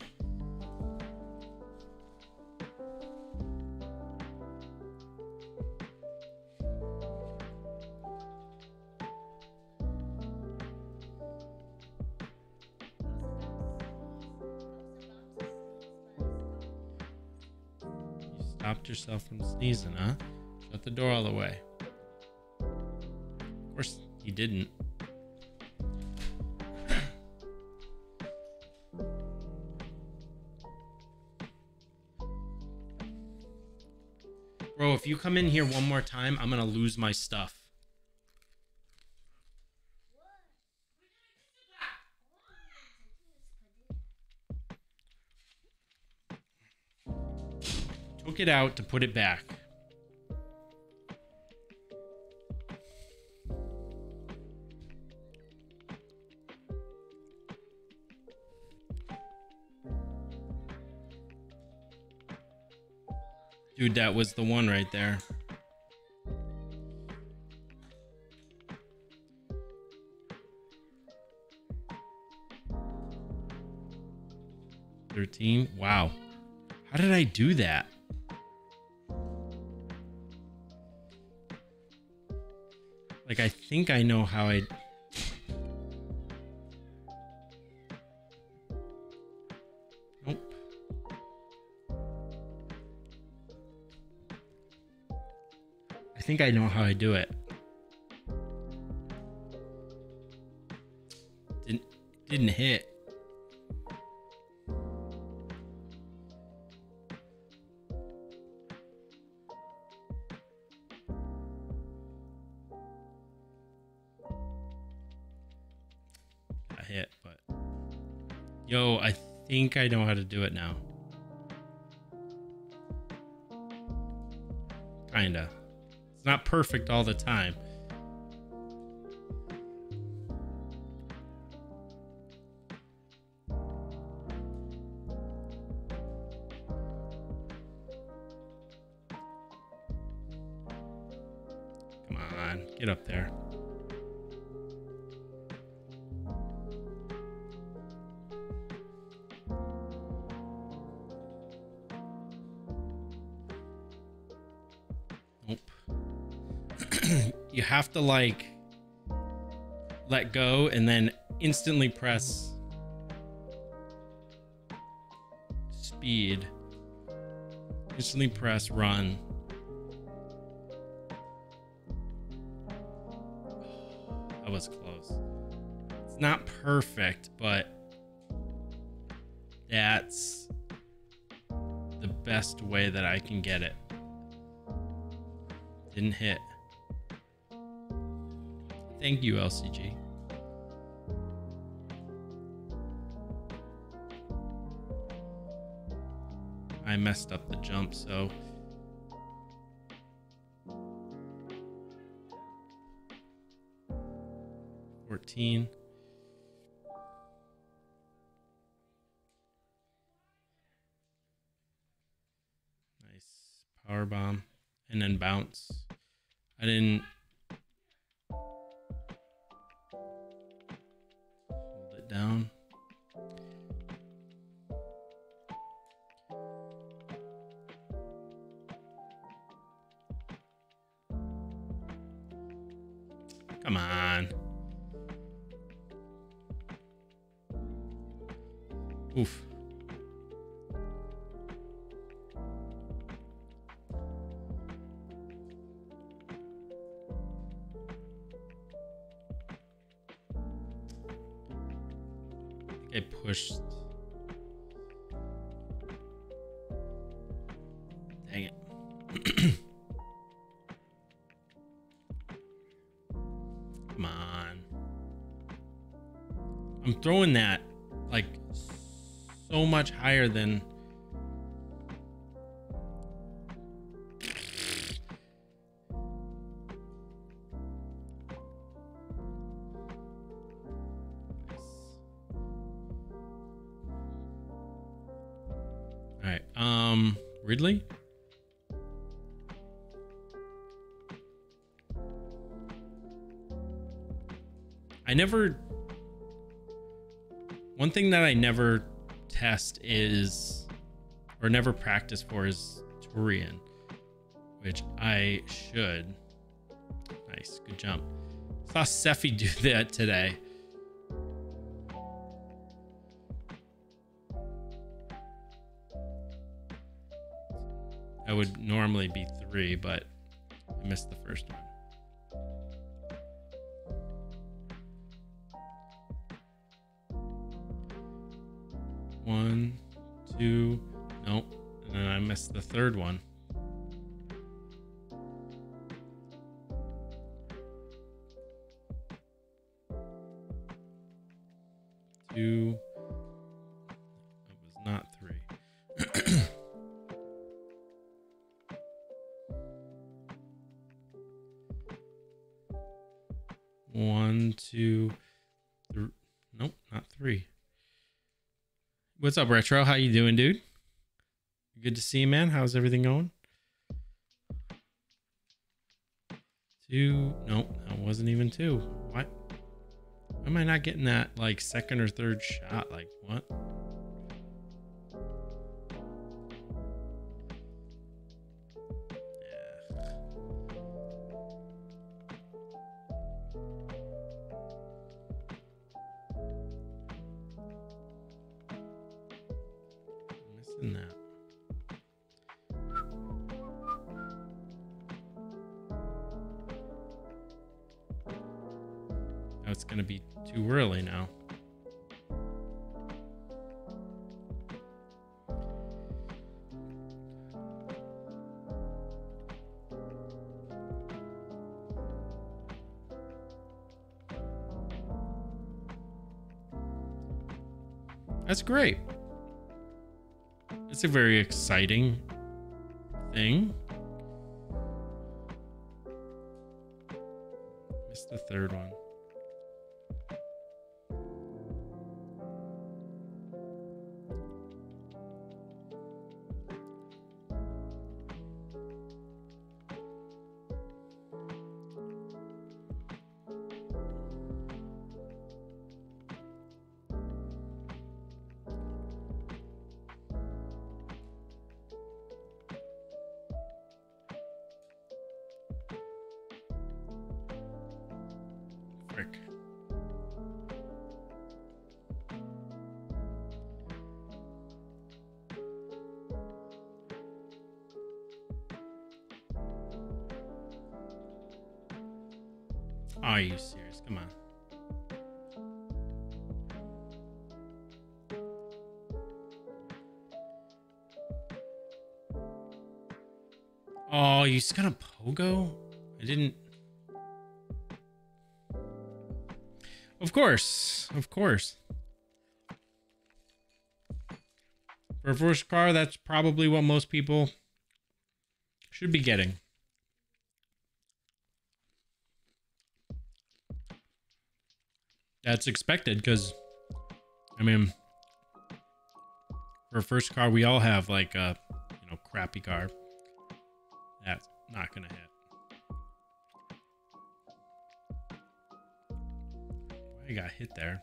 You stopped yourself from sneezing, huh? Shut the door all the way. Of course, he didn't. If you come in here one more time, I'm gonna lose my stuff. Took it out to put it back. That was the one right there. Thirteen. Wow. How did I do that? Like, I think I know how I. think I know how I do it. Didn't didn't hit. Hit, but yo, I think I know how to do it now. Kinda. Perfect all the time. Instantly press speed. Instantly press run. That was close. It's not perfect, but that's the best way that I can get it. Didn't hit. Thank you, LCG. I messed up the jump, so. Fourteen. Nice power bomb, and then bounce. I didn't much higher than. All right. Um, Ridley. I never. One thing that I never test is, or never practice for, is Turian, which I should. Nice, good jump. Saw Seffi do *laughs* that today. I would normally be three, but I missed the first. One, What's up, Retro? How you doing, dude? Good to see you, man. How's everything going? Two. Nope, that wasn't even two. What? Why am I not getting that, like, second or third shot? Like, what? Very exciting First car, that's probably what most people should be getting. That's expected because, I mean, for first car, we all have like a, you know, crappy car. That's not gonna hit. I got hit there.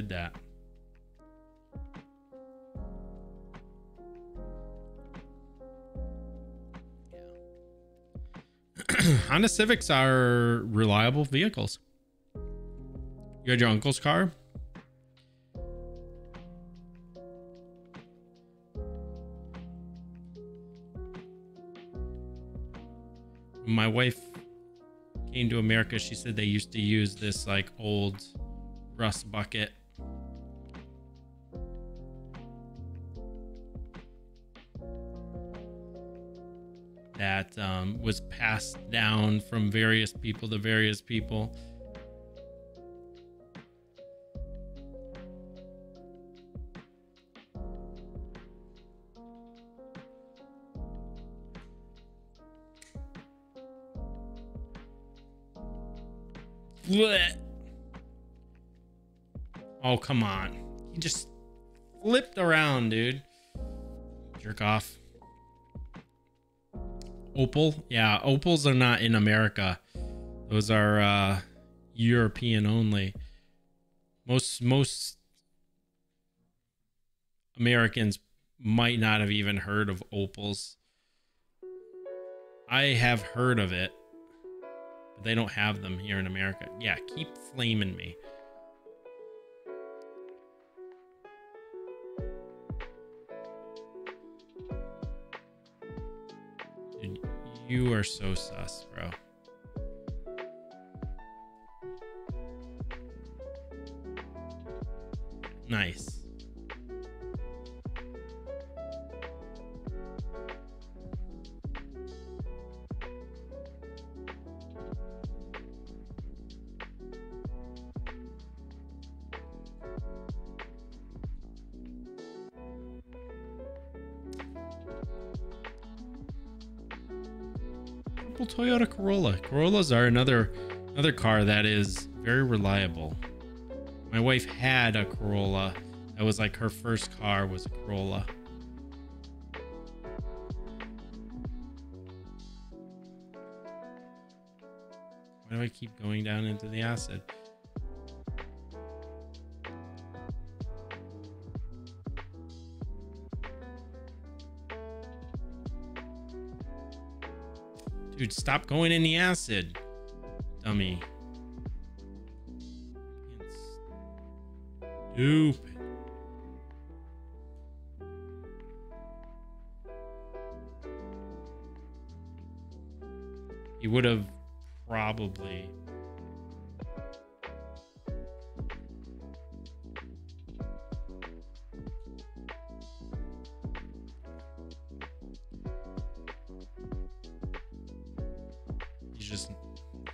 Did that. Yeah. *clears throat* Honda Civics are reliable vehicles. You had your uncle's car? my wife came to America, she said they used to use this like old rust bucket. Um, was passed down from various people to various people. Blech. Oh, come on. He just Opel? Yeah, Opels are not in America. Those are uh European only. Most most Americans might not have even heard of Opels. I have heard of it but they don't have them here in America. Yeah, keep flaming me. You are so sus, bro. Nice. Corollas are another another car that is very reliable. My wife had a Corolla. That was like her first car was a Corolla. Why do I keep going down into the acid? Dude, stop going in the acid. Dummy. Stupid. He would have probably.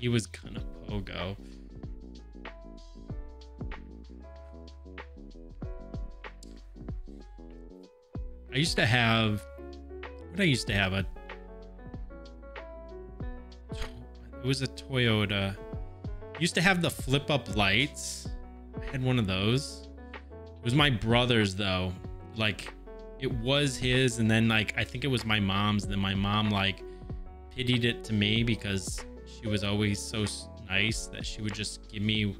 He was gonna pogo. I used to have. What I used to have a. It was a Toyota. Used to have the flip up lights. I had one of those. It was my brother's though. Like it was his and then like I think it was my mom's and then my mom like pitied it to me because she was always so nice that she would just give me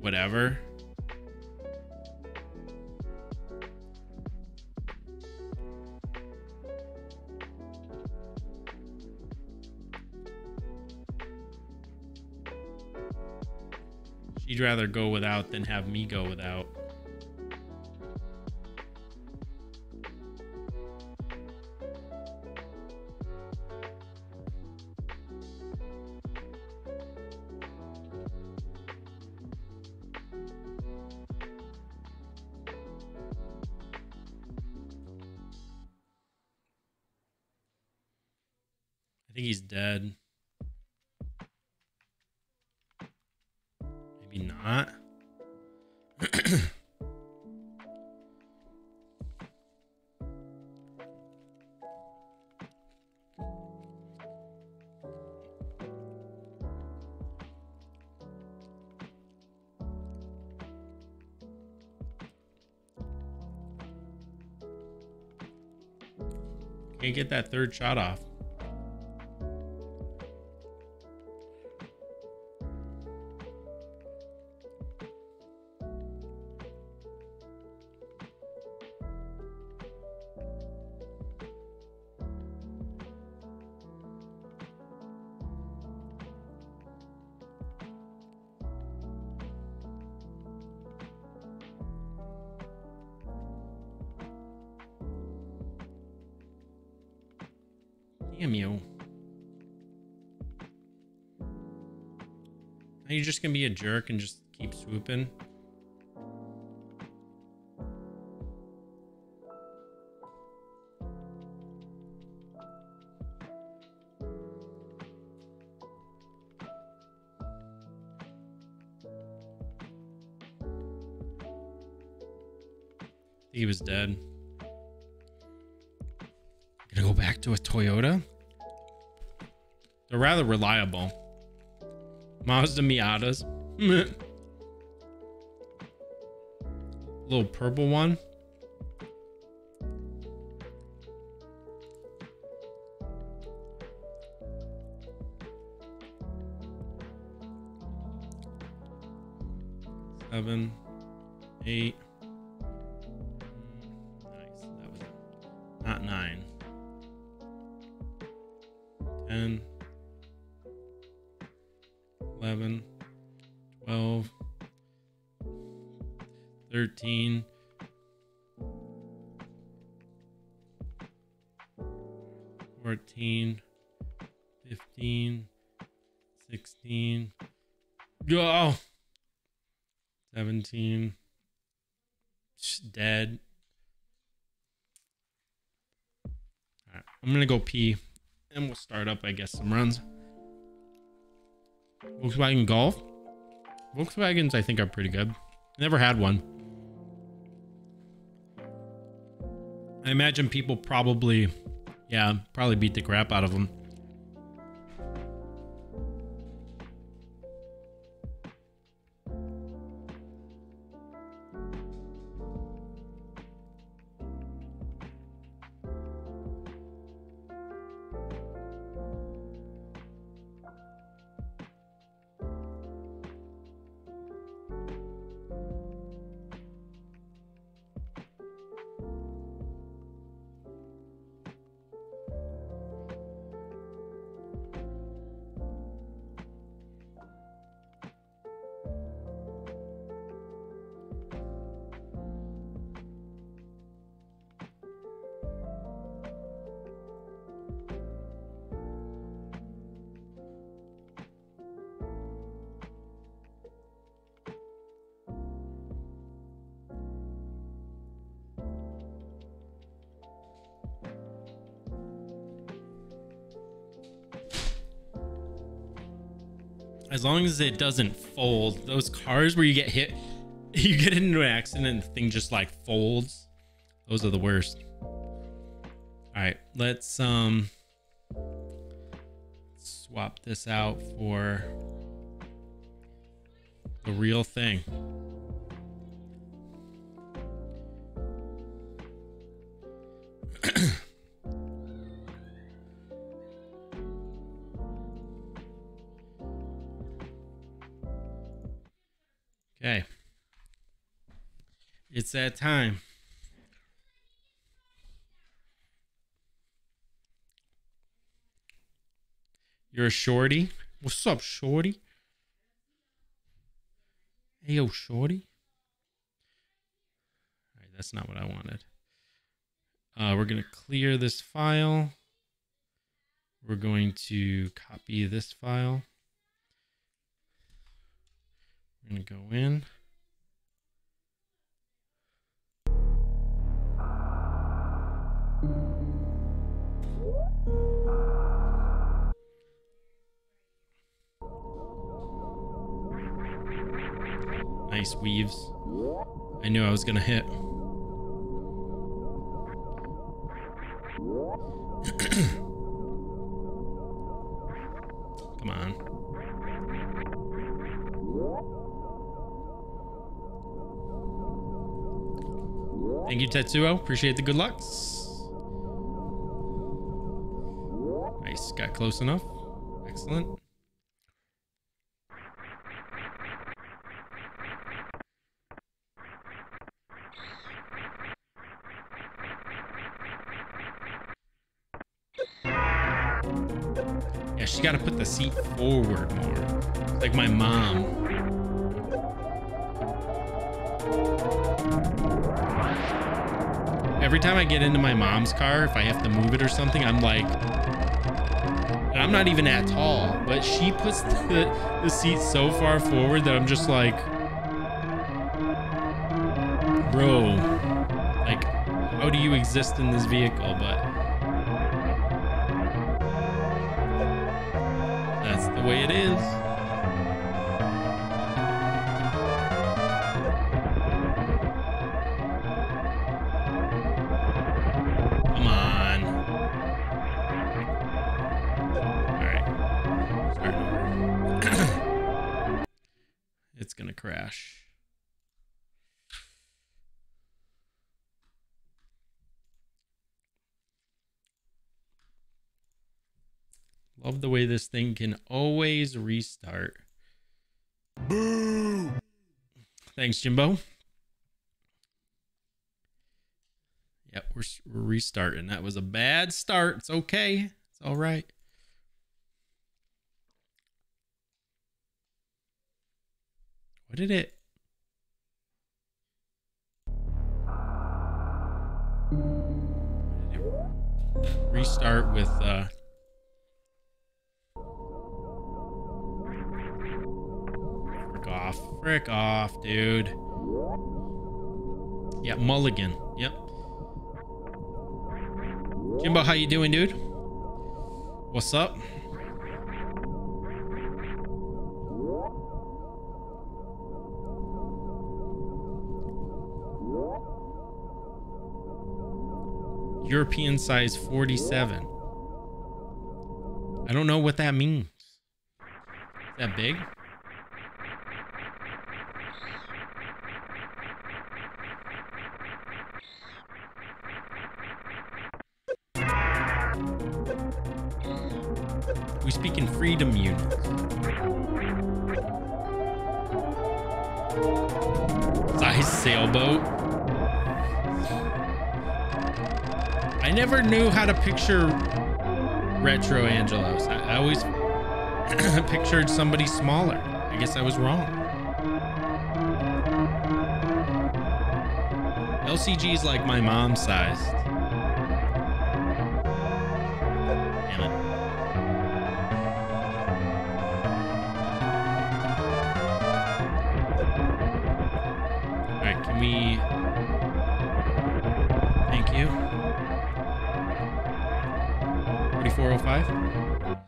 whatever. She'd rather go without than have me go without. That third shot off. Gonna be a jerk and just keep swooping? He was dead. Gonna go back to a Toyota. They're rather reliable. Mazda Miatas. Little purple one. Some runs. Volkswagen Golf. Volkswagens, I think, are pretty good. Never had one. I imagine people probably, yeah, probably beat the crap out of them. Long as it doesn't fold, those cars where you get hit, *laughs* you get into an accident and the thing just like folds. Those are the worst. All right, let's um swap this out for the real thing. That time. You're a shorty? What's up, shorty? Hey, yo, shorty. All right, that's not what I wanted. Uh, we're going to clear this file. We're going to copy this file. We're going to go in. Nice weaves. I knew I was going to hit. *clears throat* Come on. Thank you, Tetsuo. Appreciate the good lucks. Nice. Got close enough. Excellent. Yeah, she got to put the seat forward more. Like my mom. Every time I get into my mom's car, if I have to move it or something, I'm like, I'm not even that tall, but she puts *laughs* the, the seat so far forward that I'm just like, bro, like, how do you exist in this vehicle? But Thanks, Jimbo. Yep, we're, we're restarting. That was a bad start. It's okay. It's all right. What did it? Restart with uh Frick off. Dude. Yeah, Mulligan. Yep. Jimbo, how you doing, dude? What's up? European size 47. I don't know what that means. Is that big? Freedom units. Size sailboat. I never knew how to picture retro Angelos. I, I always *clears throat* pictured somebody smaller. I guess I was wrong. LCG is like my mom's size. 4405.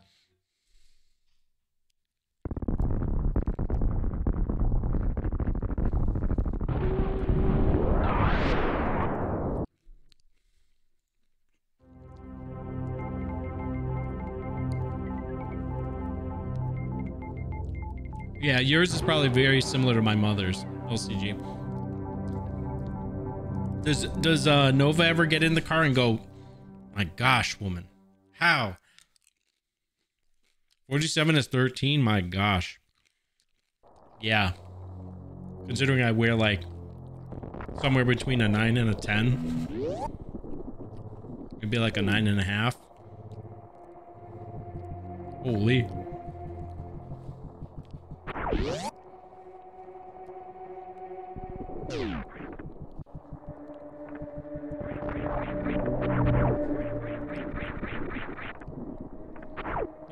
Yeah, yours is probably very similar to my mother's LCG. Does does uh, Nova ever get in the car and go, "My gosh, woman, how?" Forty-seven is thirteen. My gosh. Yeah. Considering I wear like somewhere between a nine and a ten, It'd be like a nine and a half. Holy.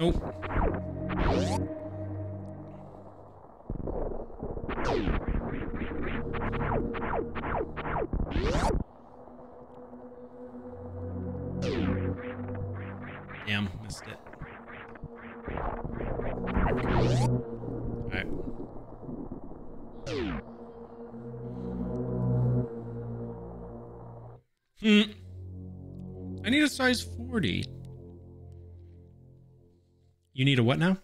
Nope. Damn, missed it. Alright. Hmm. I need a size 40. You need a what now?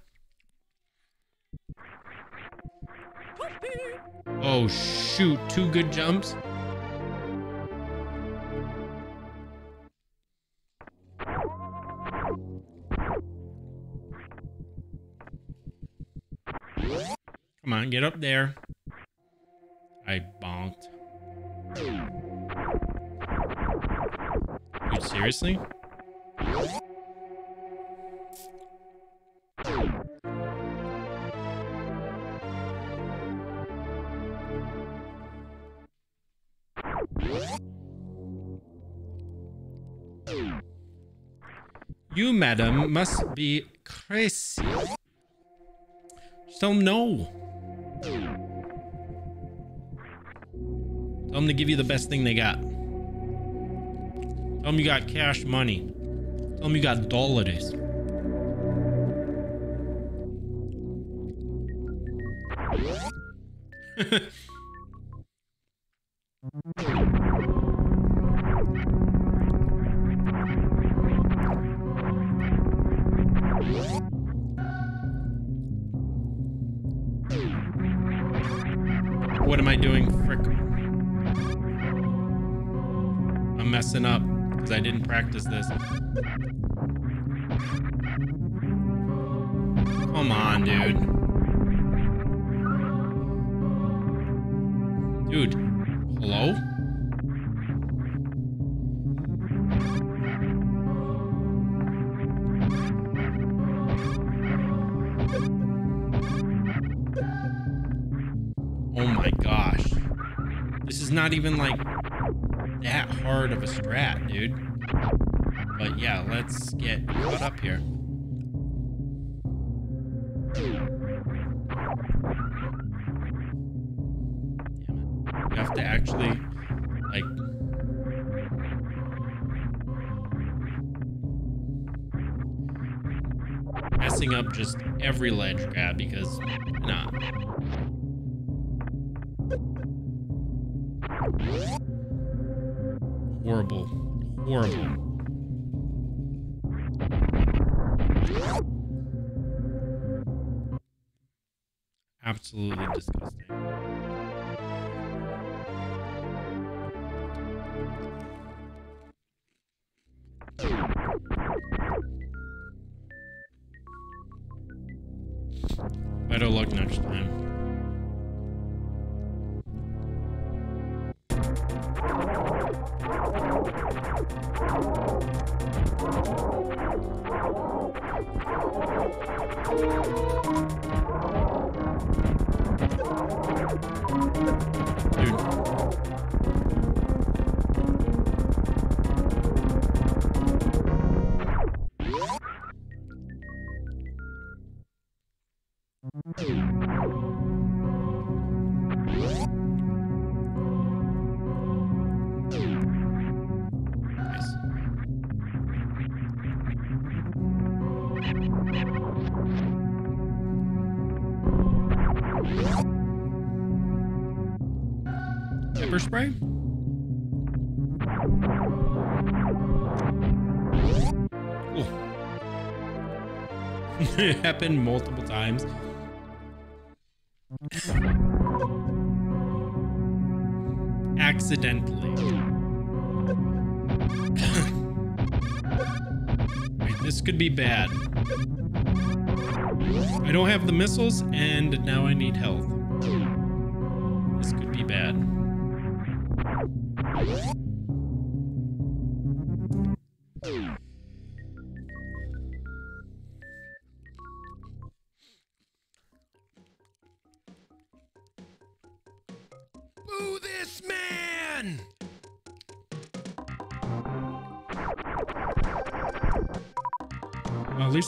Oh shoot, two good jumps. Come on, get up there. I bonked. Dude, seriously? Madam, must be crazy. Just tell them no. Tell them to give you the best thing they got. Tell them you got cash money. Tell them you got dollars. *laughs* doing? Frick. I'm messing up because I didn't practice this. Come on, dude. Dude, hello? not even like that hard of a strat, dude. But yeah, let's get caught up here. Damn it. You have to actually like messing up just every ledge grab because not. Nah. It happened multiple times. Accidentally. *laughs* Wait, this could be bad. I don't have the missiles, and now I need health.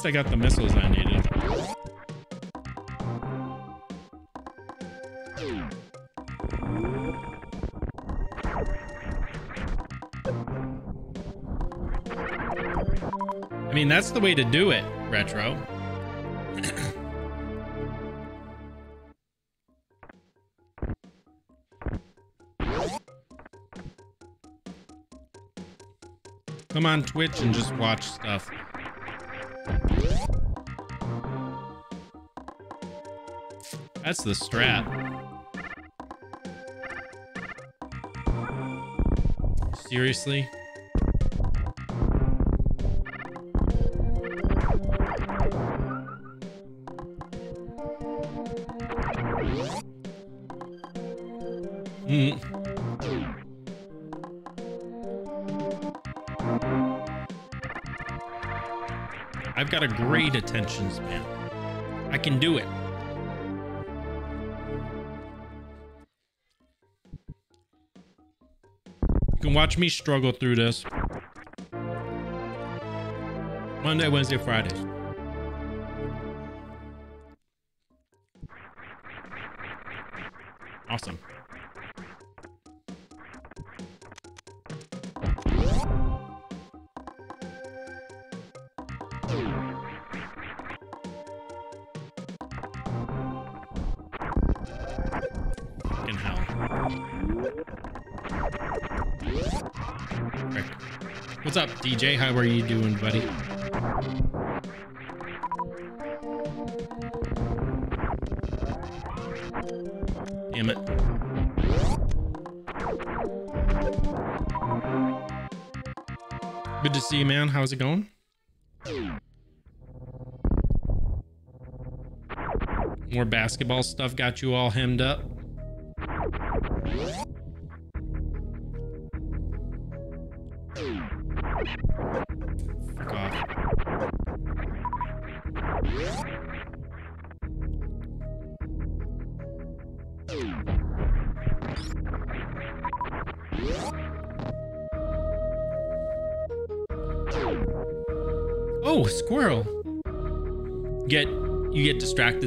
Least I got the missiles I needed. I mean, that's the way to do it, Retro. *coughs* Come on Twitch and just watch stuff. That's the strat. Seriously? Hmm. I've got a great attention span. I can do it. Can watch me struggle through this. Monday, Wednesday, Fridays. DJ? How are you doing, buddy? Damn it. Good to see you, man. How's it going? More basketball stuff got you all hemmed up.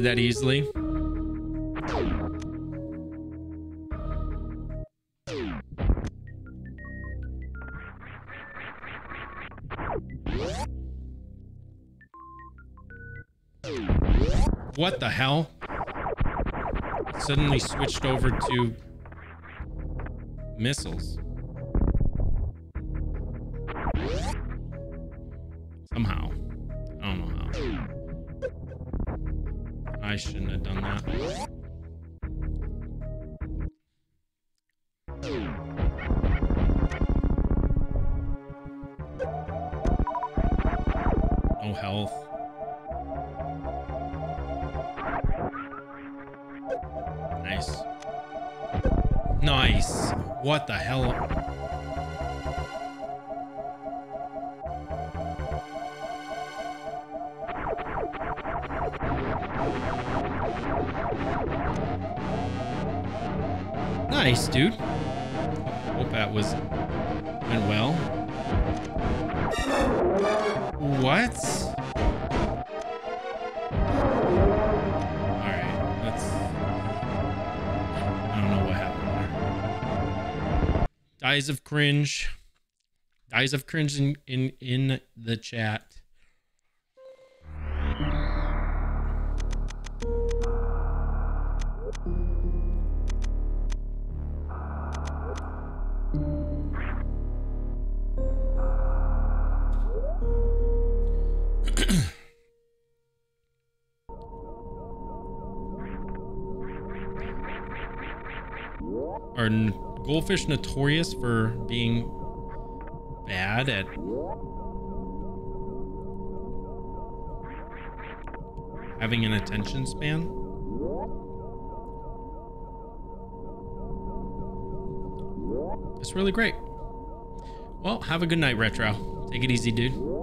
That easily. What the hell? Suddenly switched over to missiles. That was went well. What? Alright, I don't know what happened there. Dies of cringe. Dies of cringe in in, in the chat. Are goldfish notorious for being bad at having an attention span? It's really great. Well, have a good night, Retro. Take it easy, dude.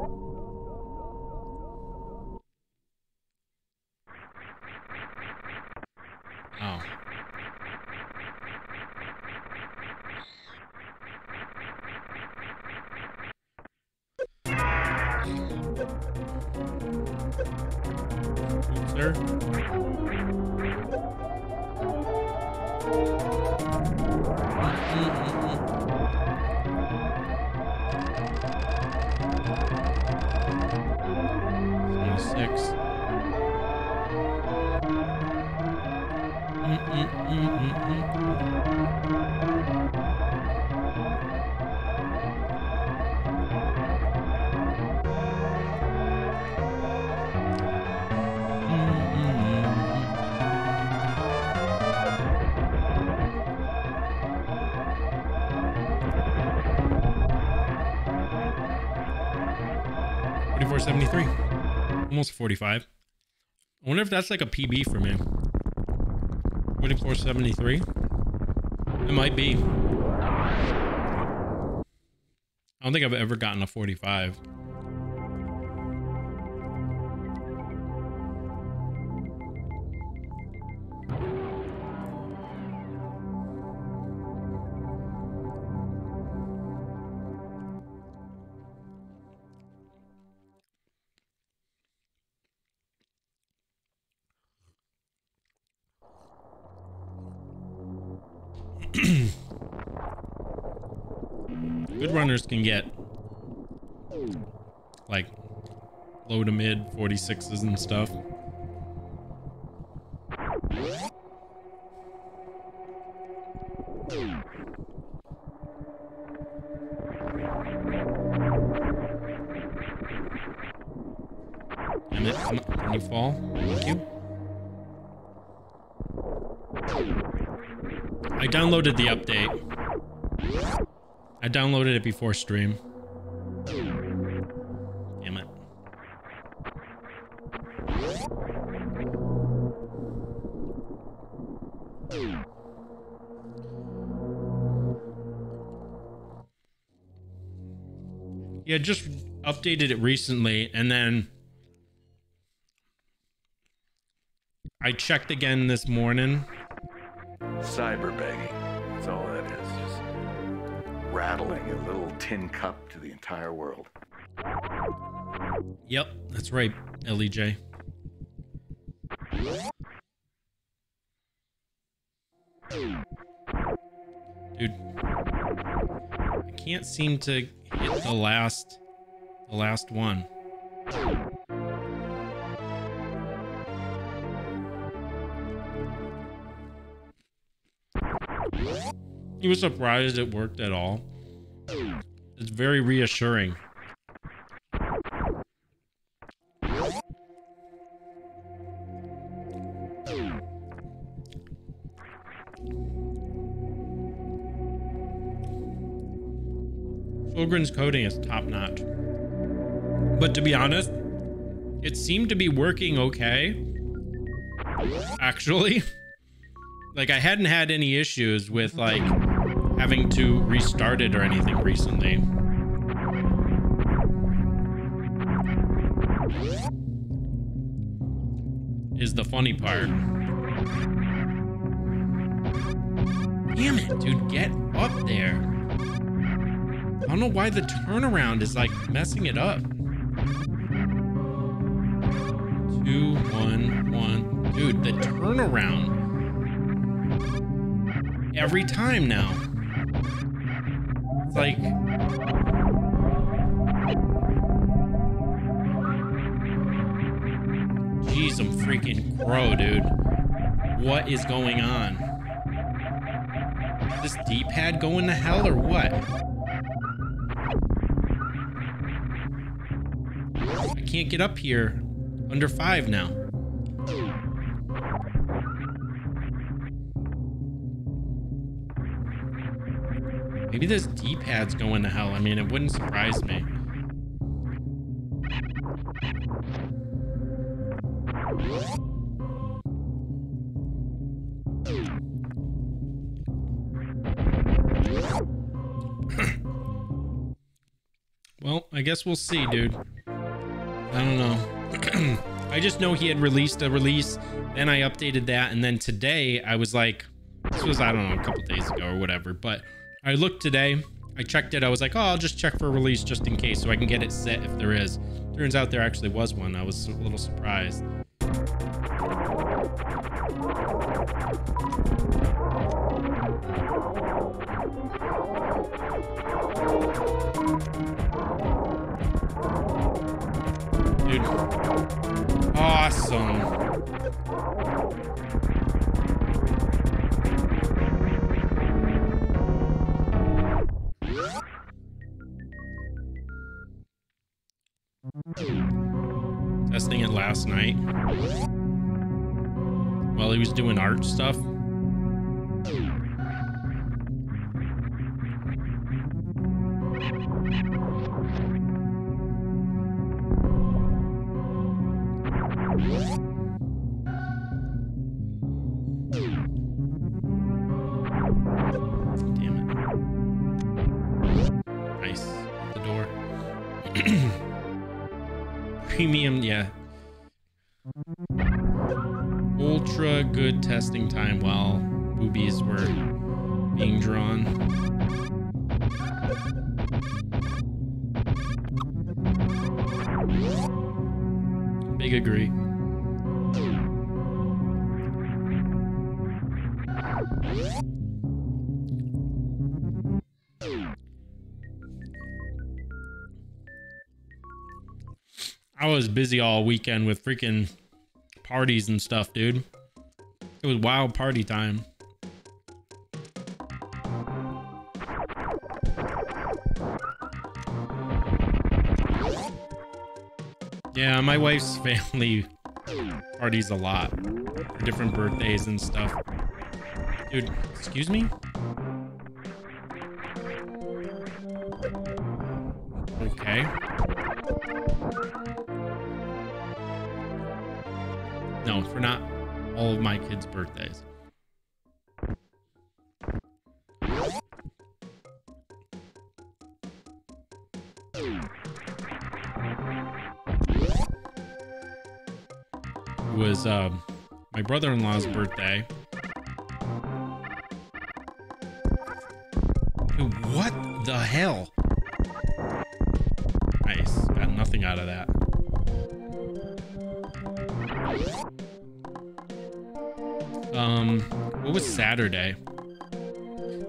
almost 45. I wonder if that's like a PB for me. 44.73. It might be. I don't think I've ever gotten a 45. 46s and stuff. It, can you fall? Thank you. I downloaded the update. I downloaded it before stream. Updated it recently and then I checked again this morning. Cyber begging. That's all that is. Just rattling a little tin cup to the entire world. Yep, that's right, LEJ. Dude, I can't seem to hit the last, the last one. He was surprised it worked at all. It's very reassuring. Fulgrim's coding is top notch. But to be honest, it seemed to be working okay. Actually. *laughs* Like I hadn't had any issues with like having to restart it or anything recently. Is the funny part. Damn it, dude, get up there. I don't know why the turnaround is like messing it up. Two, one, one. Dude, the turnaround. Every time now. It's like. Jeez, I'm freaking crow, dude. What is going on? Is this D-pad going to hell or what? I can't get up here under five now. Maybe this D-pad's going to hell. I mean, it wouldn't surprise me. *coughs* well, I guess we'll see, dude. I don't know. *clears throat* I just know he had released a release, then I updated that, and then today I was like, this was, I don't know, a couple days ago or whatever, but I looked today, I checked it, I was like, oh, I'll just check for a release just in case so I can get it set if there is. Turns out there actually was one. I was a little surprised. Art stuff. Good testing time while boobies were being drawn. Big agree. I was busy all weekend with freaking parties and stuff, dude. It was wild party time. Yeah, my wife's *laughs* family parties a lot. Different birthdays and stuff. Dude, excuse me? Okay. No, for not all of my kids' birthdays. Was um, my brother-in-law's birthday. What the hell? Nice. Got nothing out of that. Um, what was Saturday?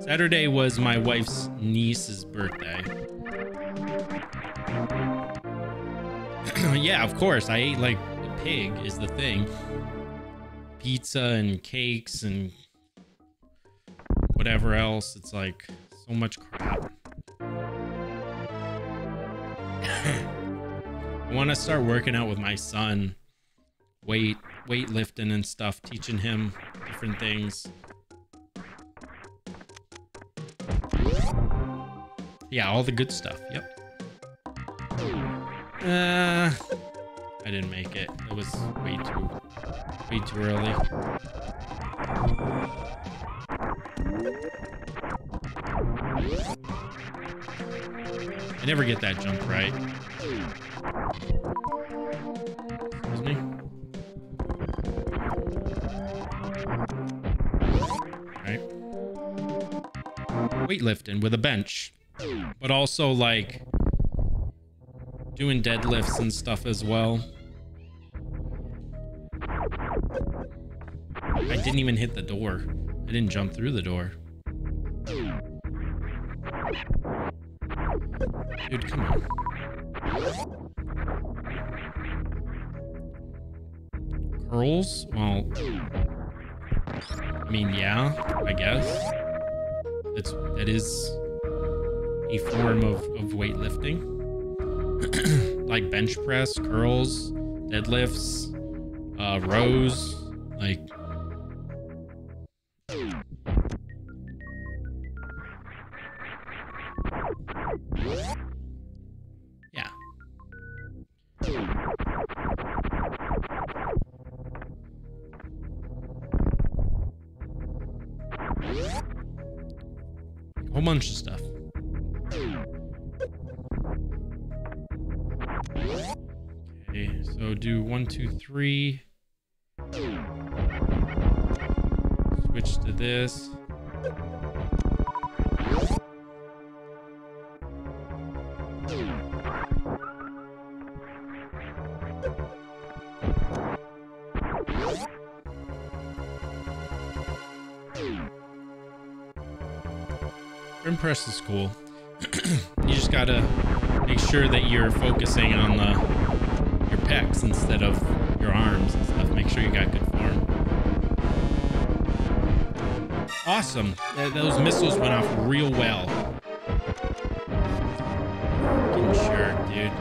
Saturday was my wife's niece's birthday. *clears throat* yeah, of course. I ate like a pig is the thing. Pizza and cakes and whatever else. It's like so much crap. *coughs* I want to start working out with my son, weight, weightlifting and stuff, teaching him different things. Yeah, all the good stuff. Yep. Uh, I didn't make it. It was way too, way too early. I never get that jump right. Weightlifting with a bench, but also like doing deadlifts and stuff as well. I didn't even hit the door. I didn't jump through the door. Press, curls, deadlifts, uh, rows, Press is cool. you just gotta make sure that you're focusing on the your pecs instead of your arms and stuff. Make sure you got good form. Awesome. Those missiles went off real well. Fucking sure, dude.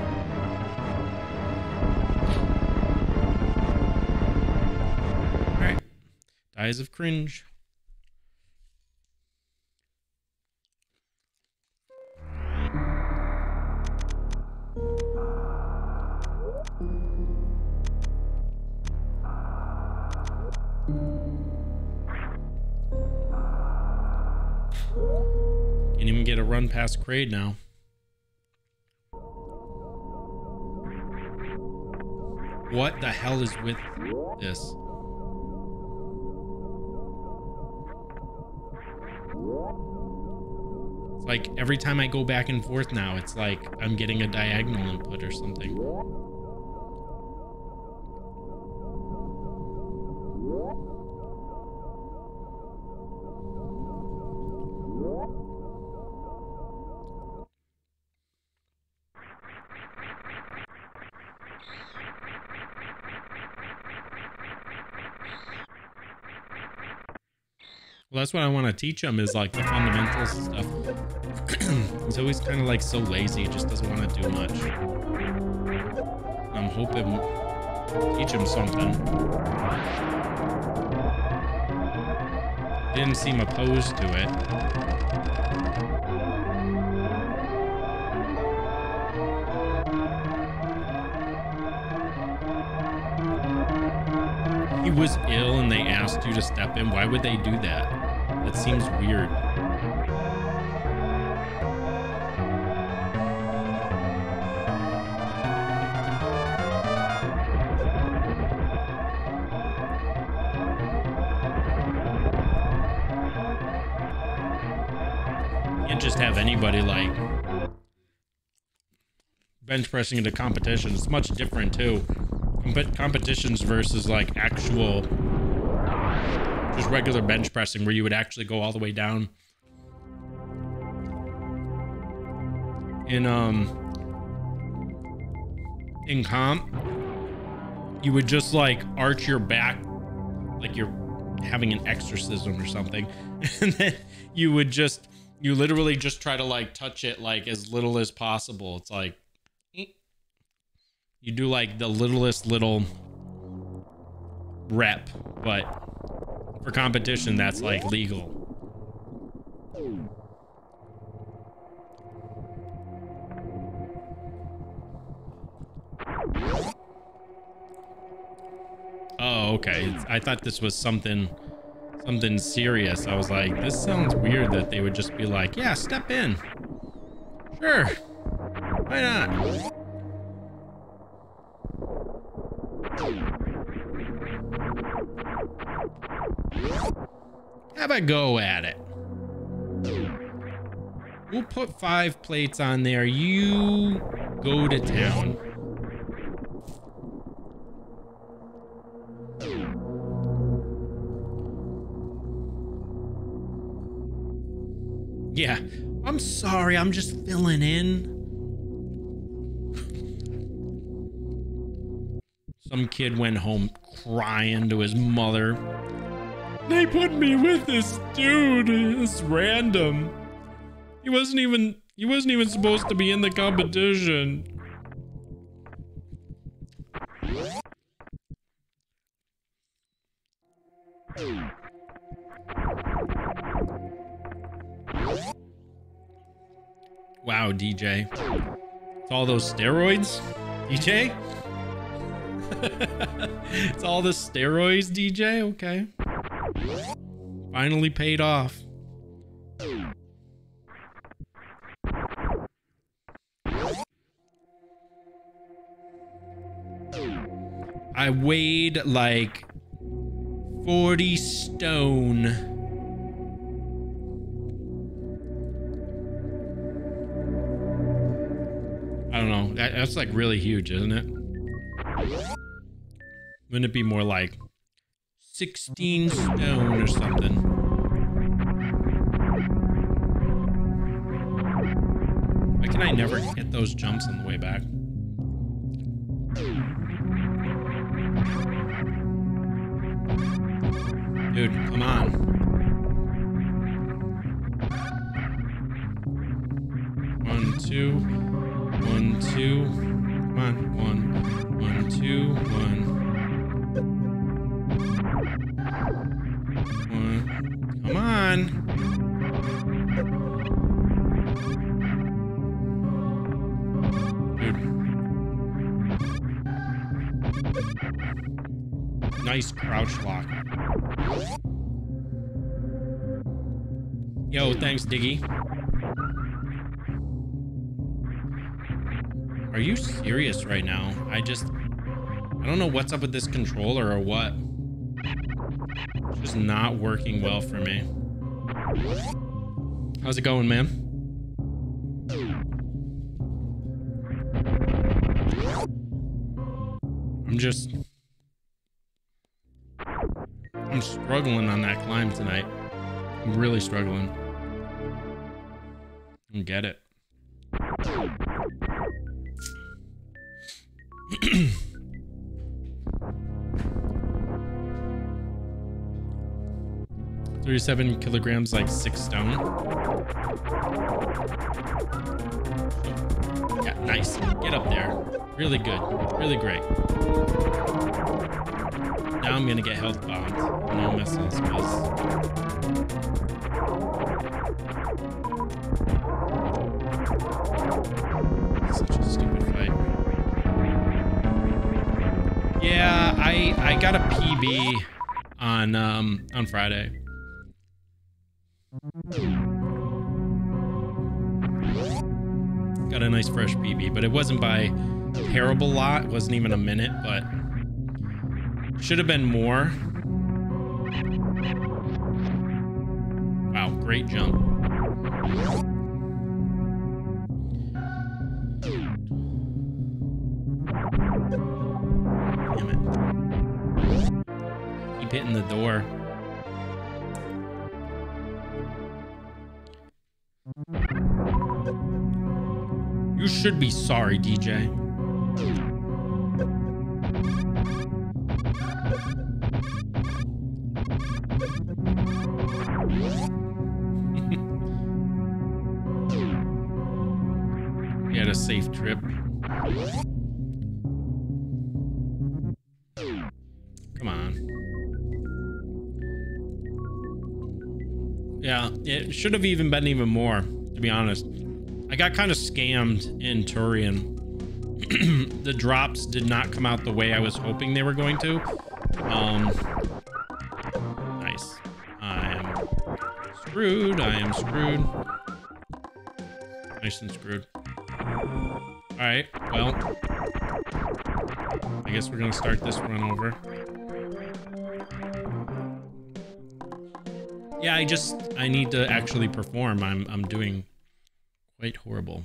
Alright. Dies of cringe. Past Kraid now. What the hell is with this? It's like every time I go back and forth now, it's like I'm getting a diagonal input or something. That's what I want to teach him is like the fundamentals and stuff. *clears throat* He's always kind of like so lazy, he just doesn't want to do much. I'm hoping teach him something. Didn't seem opposed to it. He was ill and they asked you to step in. Why would they do that? That seems weird. Can't just have anybody like bench pressing into competition. It's much different too. Comp- competitions versus like actual regular bench pressing where you would actually go all the way down in um in comp you would just like arch your back like you're having an exorcism or something *laughs* and then you would just you literally just try to like touch it like as little as possible. It's like you do like the littlest little rep, but for competition that's like legal. Oh, okay. I thought this was something something serious. I was like, this sounds weird that they would just be like, yeah, step in. Sure. Why not? Have a go at it. We'll put five plates on there. You go to town. Yeah, I'm sorry. I'm just filling in. Some kid went home crying to his mother. They put me with this dude. It's random. He wasn't even he wasn't even supposed to be in the competition. Wow, DJ. It's all those steroids? DJ? *laughs* it's all the steroids, DJ? Okay. Finally paid off. I weighed like 40 stone. I don't know. That, that's like really huge, isn't it? Wouldn't it be more like 16 stone or something? Why can I never get those jumps on the way back? Dude, come on. One, two, one, two. Come on, one, one, two, one. On. Dude. Nice crouch lock. Yo, thanks, Diggy. Are you serious right now? I just... I don't know what's up with this controller or what. It's just not working well for me. How's it going, man? I'm just... I'm struggling on that climb tonight. I'm really struggling. I get it. *clears throat* Thirty-seven kilograms, like six stone. Yeah, nice. Get up there. Really good. Really great. Now I'm gonna get health bombed. No missiles, because such a stupid fight. Yeah, I I got a PB on um on Friday. Got a nice fresh PB, but it wasn't by a terrible lot. It wasn't even a minute, but should have been more. Wow, great jump. Damn it. Keep hitting the door. You should be sorry, DJ. *laughs* we had a safe trip. Come on. Yeah, it should have even been even more, to be honest. I got kind of scammed in Tourian. *clears throat* the drops did not come out the way I was hoping they were going to. Um, nice. I am screwed. I am screwed. Nice and screwed. All right. Well, I guess we're gonna start this run over. Yeah, I just I need to actually perform. I'm I'm doing quite horrible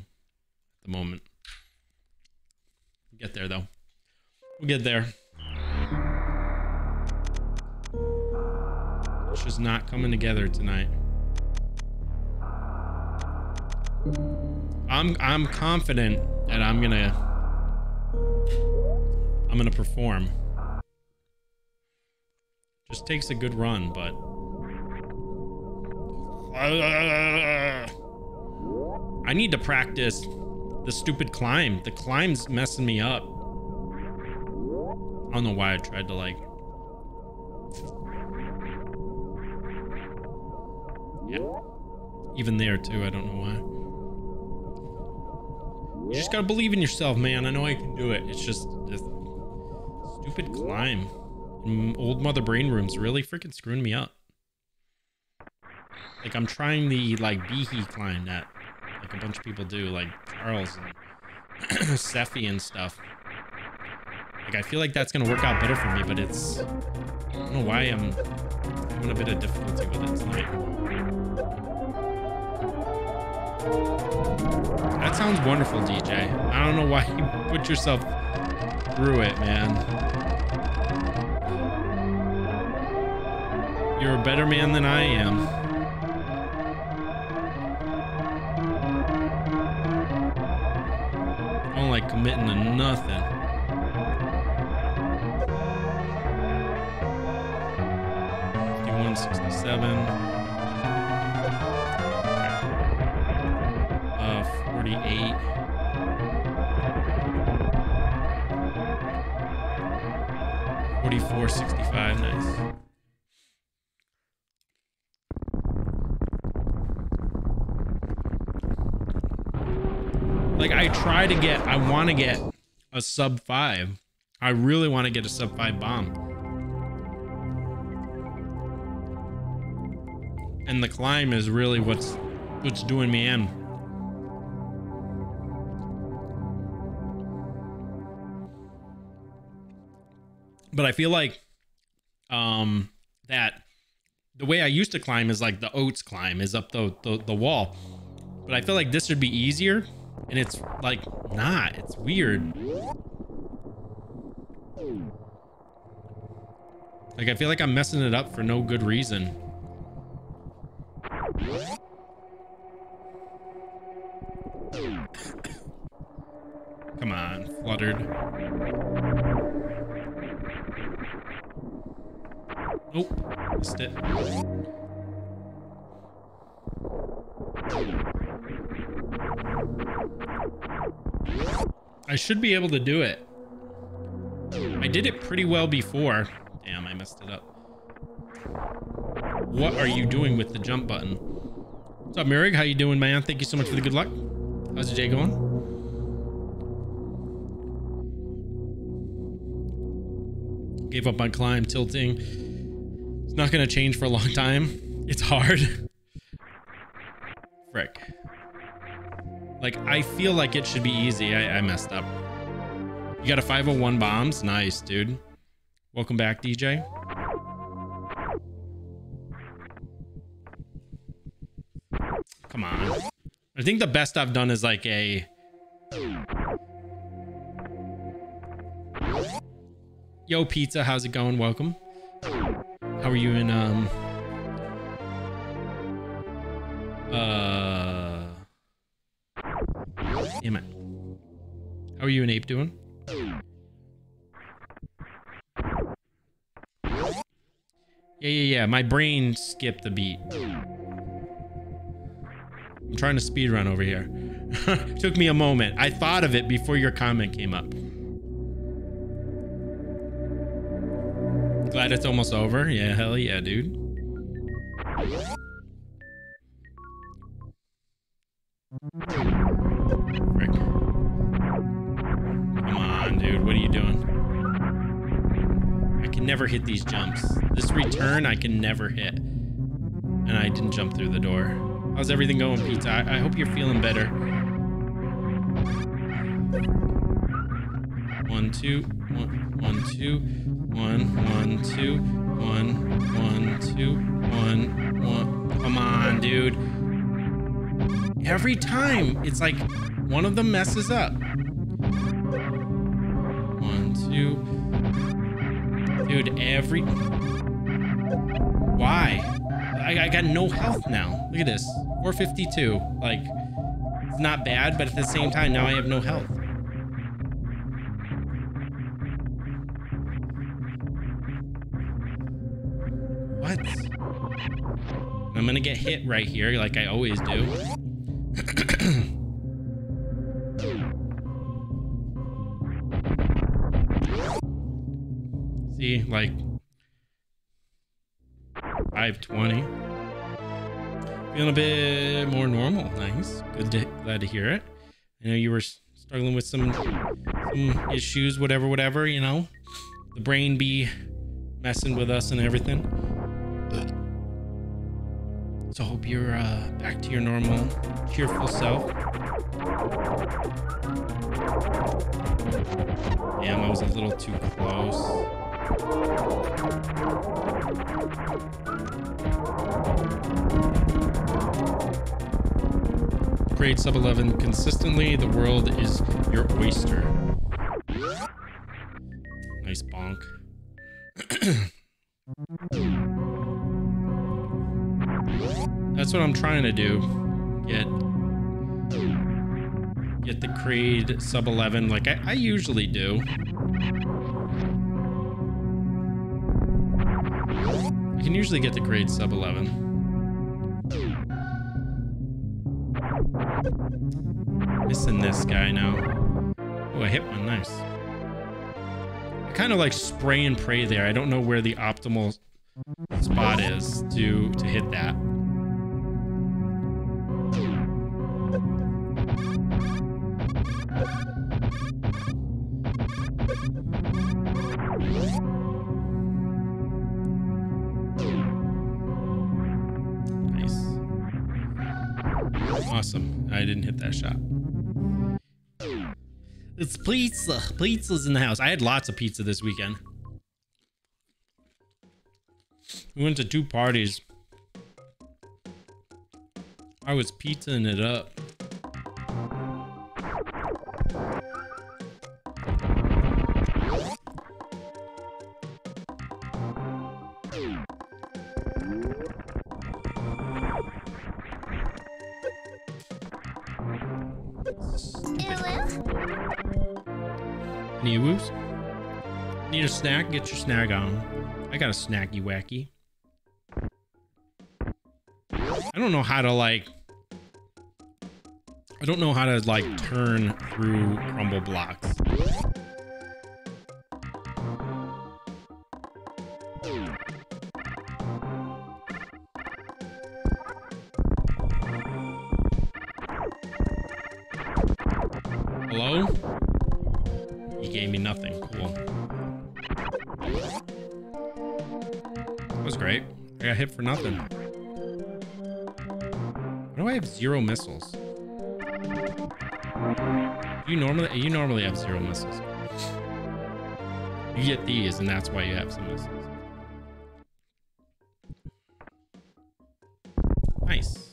at the moment. We'll get there though. We'll get there. It's just not coming together tonight. I'm I'm confident that I'm gonna I'm gonna perform. Just takes a good run, but I need to practice the stupid climb. The climb's messing me up. I don't know why I tried to like Yeah. Even there too, I don't know why. You just gotta believe in yourself, man. I know I can do it. It's just this stupid climb. Old Mother Brain Room's really freaking screwing me up. Like I'm trying the like Behe climb that like a bunch of people do, like Charles and *clears throat* Seffi and stuff. Like I feel like that's gonna work out better for me, but it's I don't know why I'm having a bit of difficulty with it tonight. That sounds wonderful, DJ. I don't know why you put yourself through it, man. You're a better man than I am. Committing to nothing. Fifty-one sixty-seven. Uh, 48. Forty-four sixty-five, nice. Like I try to get, I want to get a sub five. I really want to get a sub five bomb. And the climb is really what's what's doing me in. But I feel like um that the way I used to climb is like the oats climb is up the, the, the wall. But I feel like this would be easier and it's like not. It's weird. Like I feel like I'm messing it up for no good reason. Come on, fluttered. Nope, missed it. I should be able to do it. I did it pretty well before. Damn, I messed it up. What are you doing with the jump button? What's up, Mirig? How you doing, man? Thank you so much for the good luck. How's the day going? Gave up on climb, tilting. It's not going to change for a long time. It's hard. *laughs* Frick. Like, I feel like it should be easy. I, I messed up. You got a 501 bombs? Nice, dude. Welcome back, DJ. Come on. I think the best I've done is like a... Yo, pizza, how's it going? Welcome. How are you in, um... Uh... Damn it. How are you and Ape doing? Yeah, yeah, yeah. My brain skipped the beat. I'm trying to speed run over here. *laughs* Took me a moment. I thought of it before your comment came up. Glad it's almost over. Yeah, hell yeah, dude. Frick. Come on, dude. What are you doing? I can never hit these jumps. This return, I can never hit. And I didn't jump through the door. How's everything going, Pizza? I, I hope you're feeling better. One, two, one, one, two, one, one, two, one, one, two, one, one. Come on, dude. Every time, it's like one of them messes up. One, two. Dude, every... Why? I, I got no health now. Look at this. 452. Like, it's not bad, but at the same time, now I have no health. What? I'm gonna get hit right here like I always do. *clears throat* See, like 520. Feeling a bit more normal. Nice. Good to glad to hear it. I know you were struggling with some some issues, whatever, whatever, you know. The brain be messing with us and everything. So hope you're uh, back to your normal, cheerful self. Damn, I was a little too close. Kraid sub 11 consistently. The world is your oyster. Nice bonk. *clears throat* That's what I'm trying to do. Get get the Kraid sub 11 like I, I usually do. I can usually get the Kraid sub 11. Missing this guy now. Oh, I hit one. Nice. I kind of like spray and pray there. I don't know where the optimal spot is to to hit that. Nice. Awesome. I didn't hit that shot. It's pizza. Pizza's in the house. I had lots of pizza this weekend. We went to two parties. I was pizzaing it up. Any woos? Need a snack? Get your snack on. I got a snacky wacky. I don't know how to like I don't know how to like turn through crumble blocks. Hello? Gave me nothing. Cool. That was great. I got hit for nothing. Why do I have zero missiles? You normally you normally have zero missiles. You get these, and that's why you have some missiles. Nice.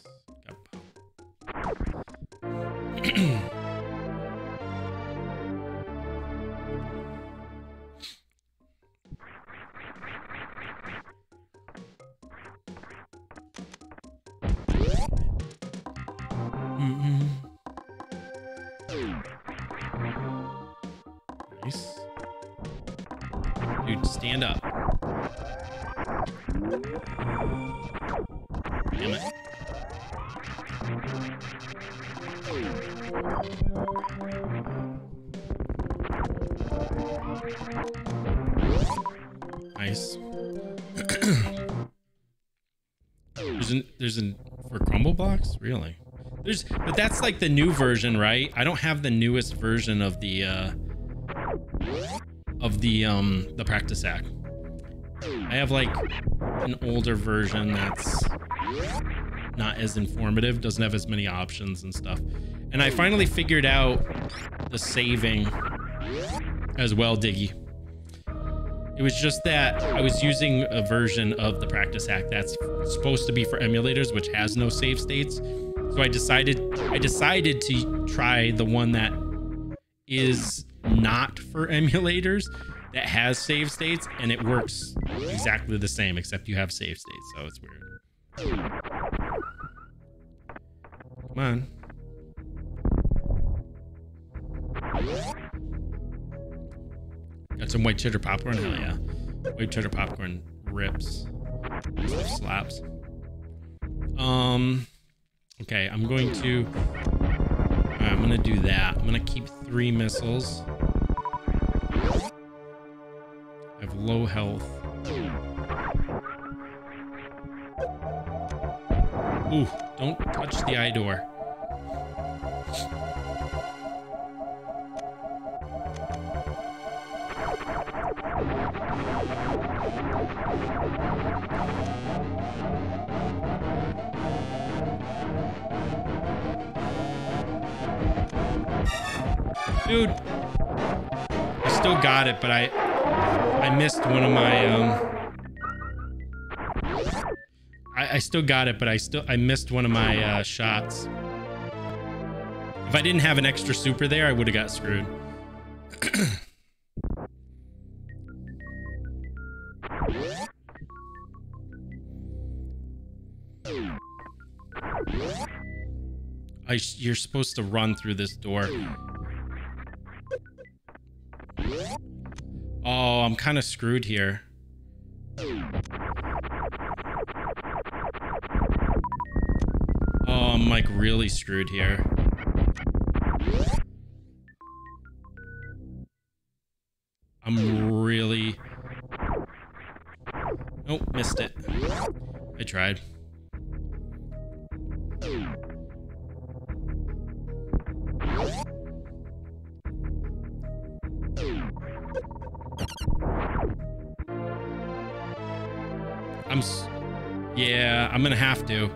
Stand up. Damn it. Nice. *clears throat* there's an there's an for crumble blocks, really. There's but that's like the new version, right? I don't have the newest version of the uh of the um the practice hack. I have like an older version that's not as informative, doesn't have as many options and stuff. And I finally figured out the saving as well, Diggy. It was just that I was using a version of the practice hack that's supposed to be for emulators, which has no save states. So I decided I decided to try the one that is not for *laughs* emulators that has save states and it works exactly the same except you have save states so it's weird. Come on. Got some white cheddar popcorn? Hell yeah. White cheddar popcorn rips. Slaps. Um okay i'm going to I'm gonna do that. I'm gonna keep three missiles. Have low health. Ooh, don't touch the eye door. Dude. I still got it, but I I missed one of my um I, I still got it, but I still I missed one of my uh, shots. If I didn't have an extra super there, I would have got screwed. I, you're supposed to run through this door. Oh, I'm kind of screwed here. Oh, I'm like really screwed here. I'm really... Nope, missed it. I tried. I'm yeah, I'm gonna have to.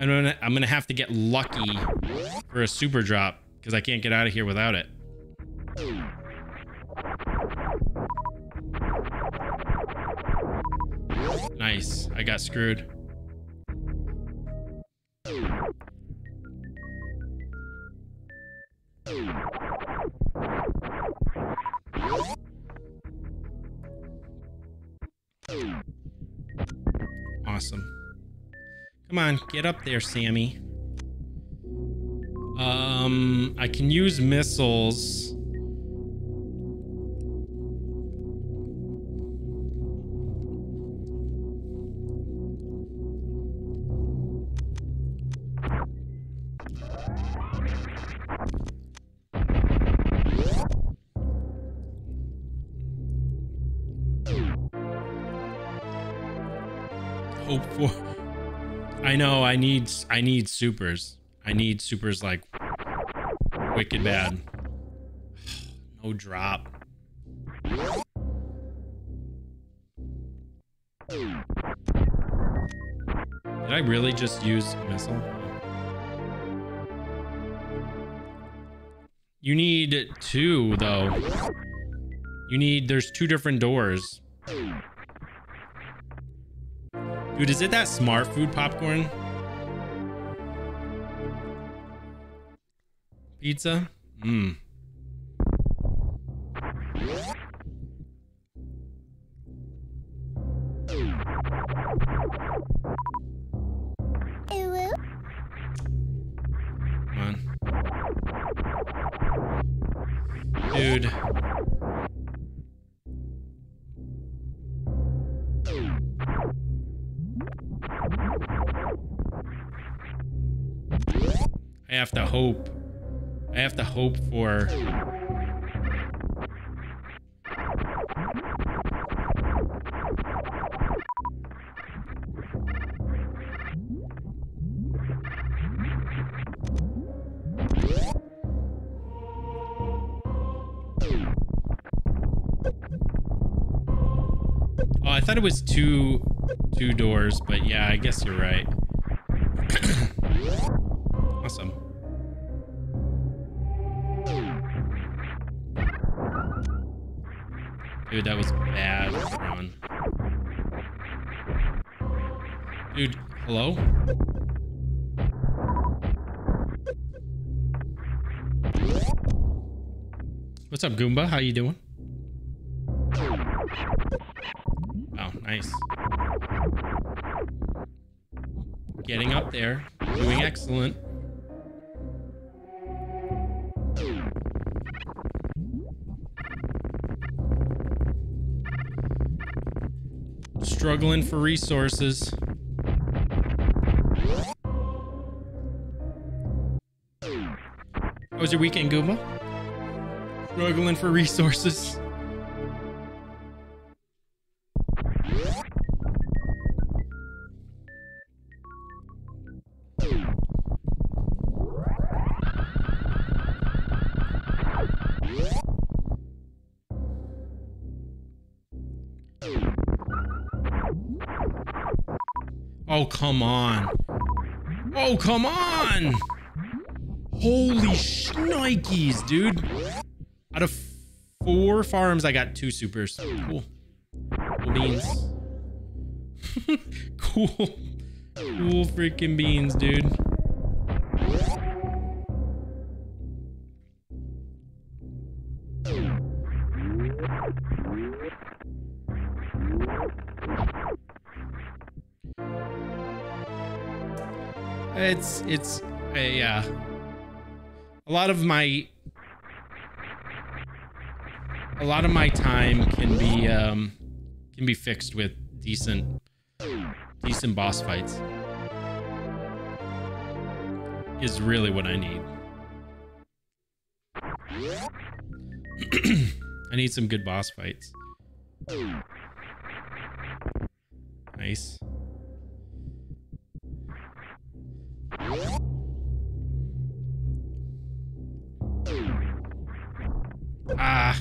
I'm gonna I'm gonna have to get lucky for a super drop because I can't get out of here without it. Nice. I got screwed. Awesome. Come on, get up there, Sammy. Um, I can use missiles. Need. I need supers. I need supers like wicked bad. *sighs* No drop. Did I really just use missile? You need two, though. You need, there's two different doors. Dude, is it that smart food popcorn? Pizza? Mmm. Dude. I have to hope I have to hope for Oh, I thought it was two two doors, but yeah, I guess you're right. What's up, Goomba? How you doing? Oh, nice. Getting up there. Doing excellent. Struggling for resources. How was your weekend, Goomba? Struggling for resources. Oh, come on. Oh, come on. Holy shnikes, dude. Out of four farms, I got two supers. Cool. Cool beans. *laughs* cool. Cool freaking beans, dude. It's it's uh, yeah. A lot of my a lot of my time can be um can be fixed with decent decent boss fights. Is really what I need. *clears throat* I need some good boss fights. Nice. Ah.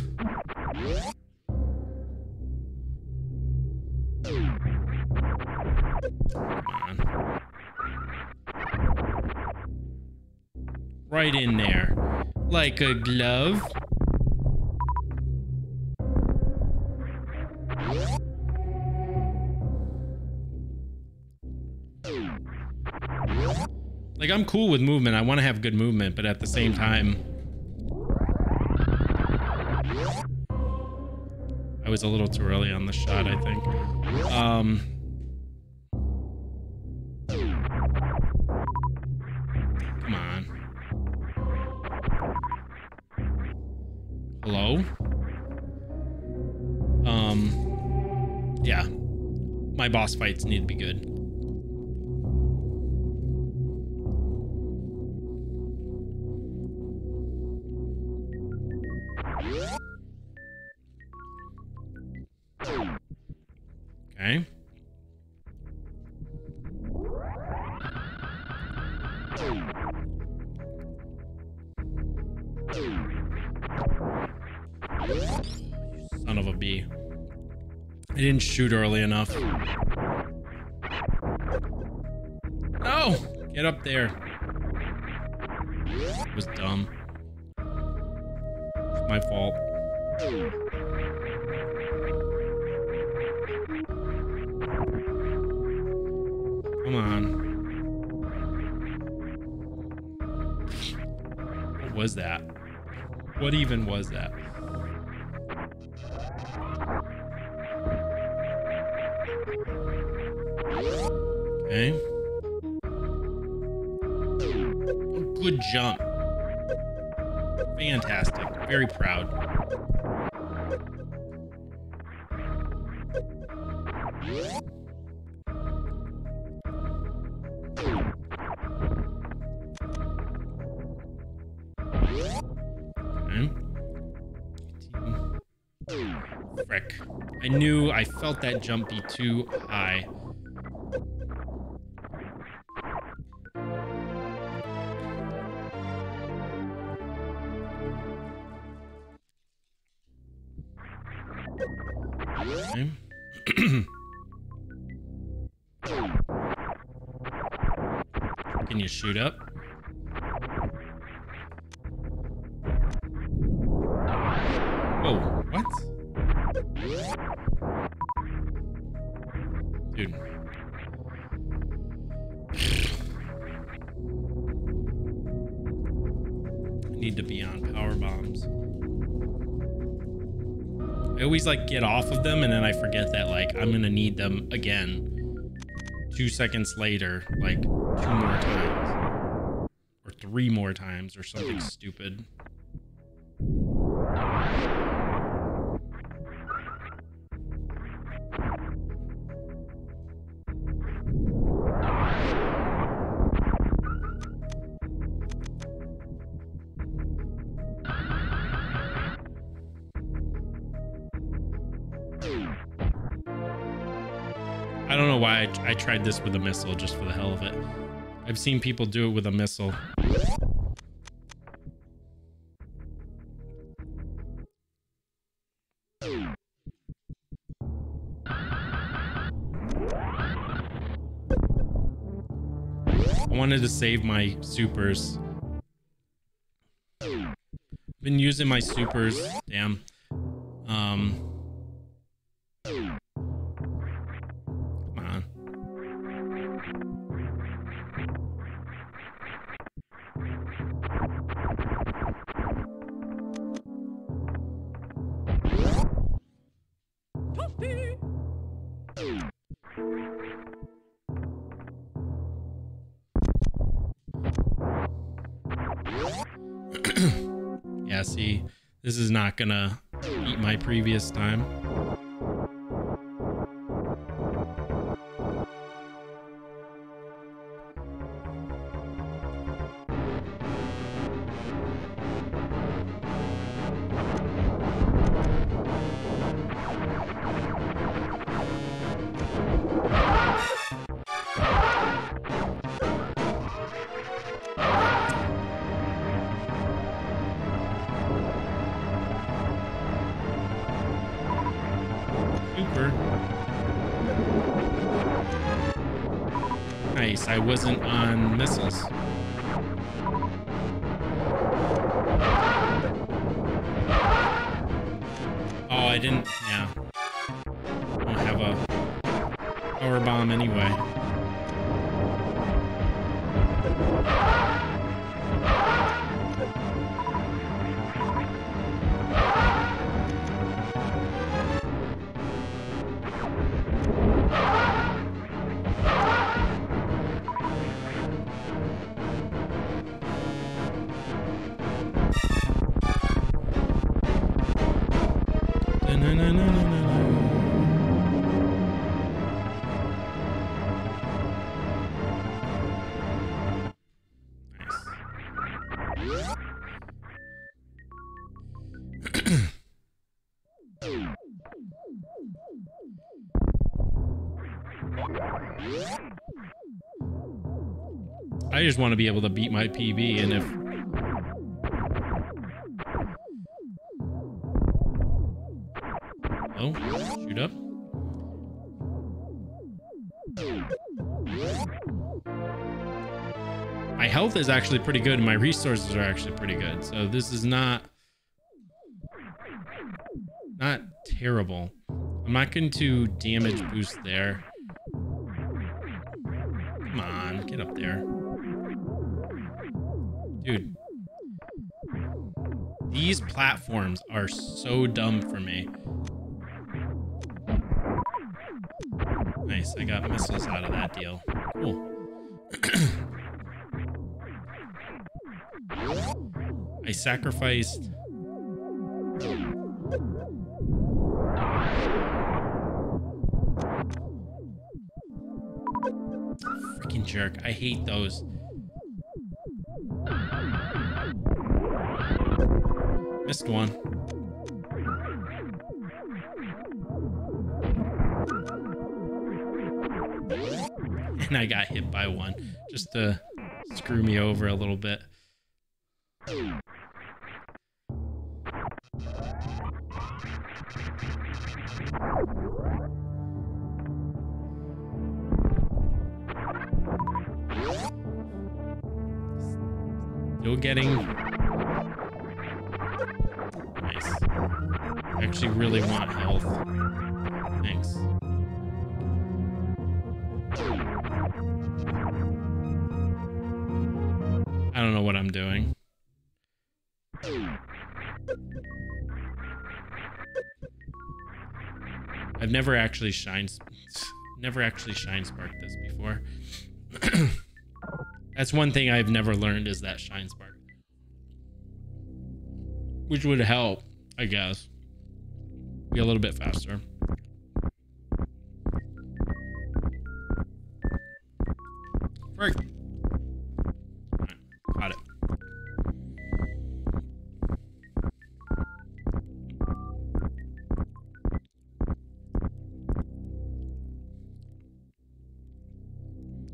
Right in there. Like a glove. Like I'm cool with movement. I want to have good movement, but at the same time was a little too early on the shot, I think. Um Come on. Hello? Um yeah. My boss fights need to be good. Shoot early enough. No! Get up there. It was dumb. My fault. Come on. What was that? What even was that? Okay. Good jump. Fantastic. Very proud. Hmm? Frick. I knew I felt that jump be too high. Shoot up? Whoa, what? Dude. I need to be on power bombs. I always like get off of them and then I forget that like I'm gonna need them again two seconds later, like two more times or three more times or something hmm. stupid. I don't know why I, I tried this with a missile just for the hell of it. I've seen people do it with a missile. I wanted to save my supers. Been using my supers. Damn. Um. Gonna beat my previous time. Want to be able to beat my PB, and if oh, shoot up. My health is actually pretty good, and my resources are actually pretty good. So this is not not terrible. I'm not going to damage boost there. Come on, get up there. Platforms are so dumb for me. Nice, I got missiles out of that deal. Cool. *coughs* I sacrificed... Freaking jerk. I hate those. one. And I got hit by one just to screw me over a little bit. Still getting actually really want health. Thanks. I don't know what I'm doing. I've never actually shine *laughs* never actually shine sparked this before. *clears throat* That's one thing I've never learned is that shine spark. Which would help, I guess be a little bit faster. Got it.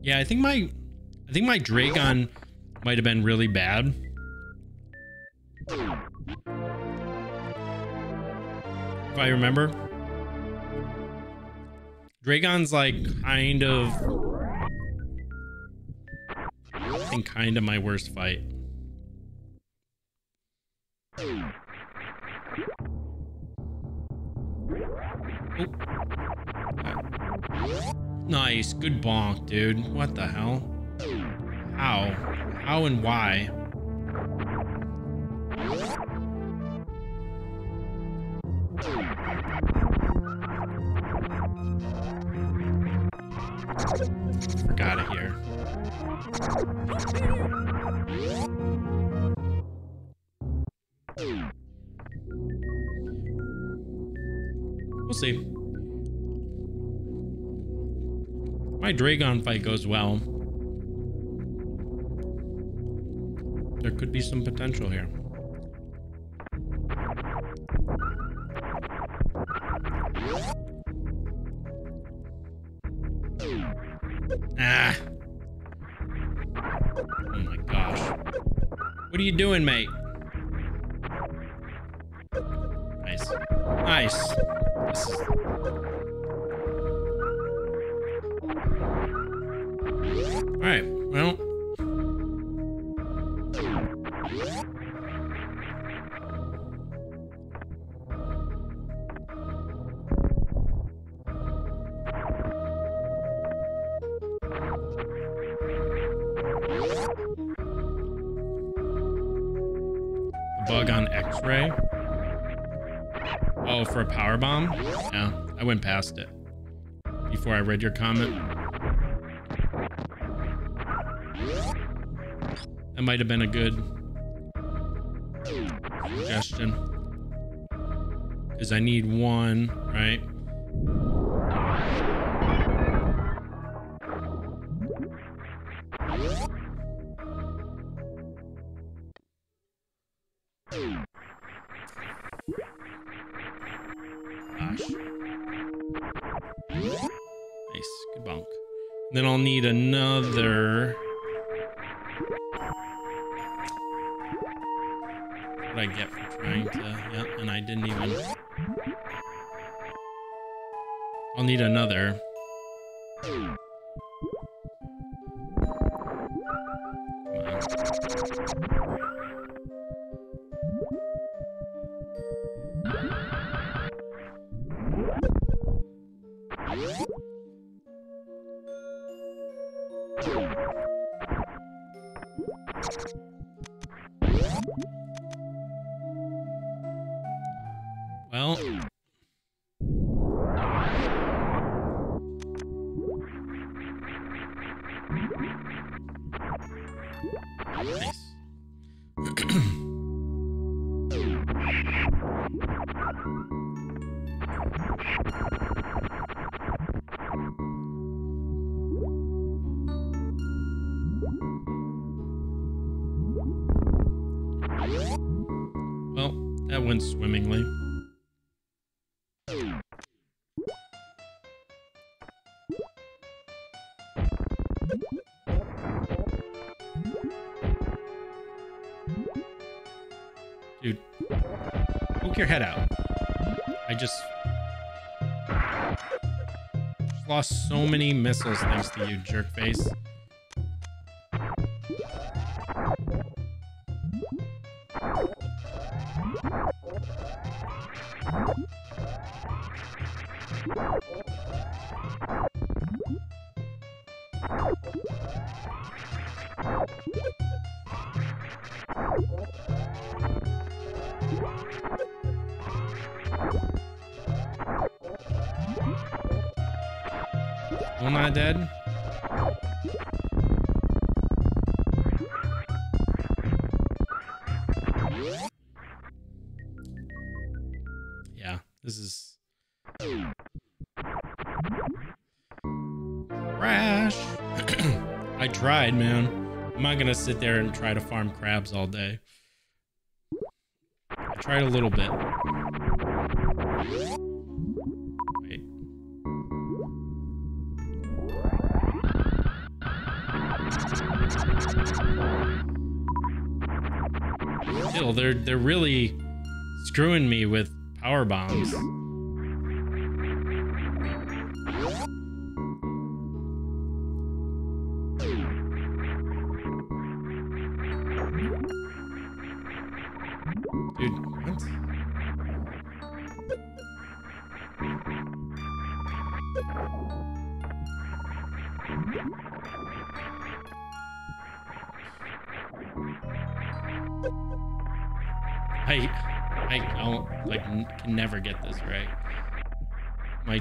Yeah, I think my I think my Draygon might have been really bad. if I remember. Draygon's like kind of I think kind of my worst fight. Oh. Nice, good bonk, dude. What the hell? How? How and why? My Draygon fight goes well, there could be some potential here. Ah. Oh my gosh. What are you doing, mate? went past it before I read your comment. That might have been a good suggestion. Because I need one, right? Poke your head out. I just, lost so many missiles thanks to you, jerk face. Sit there and try to farm crabs all day. I tried a little bit. Wait. Still, they're they're really screwing me with power bombs.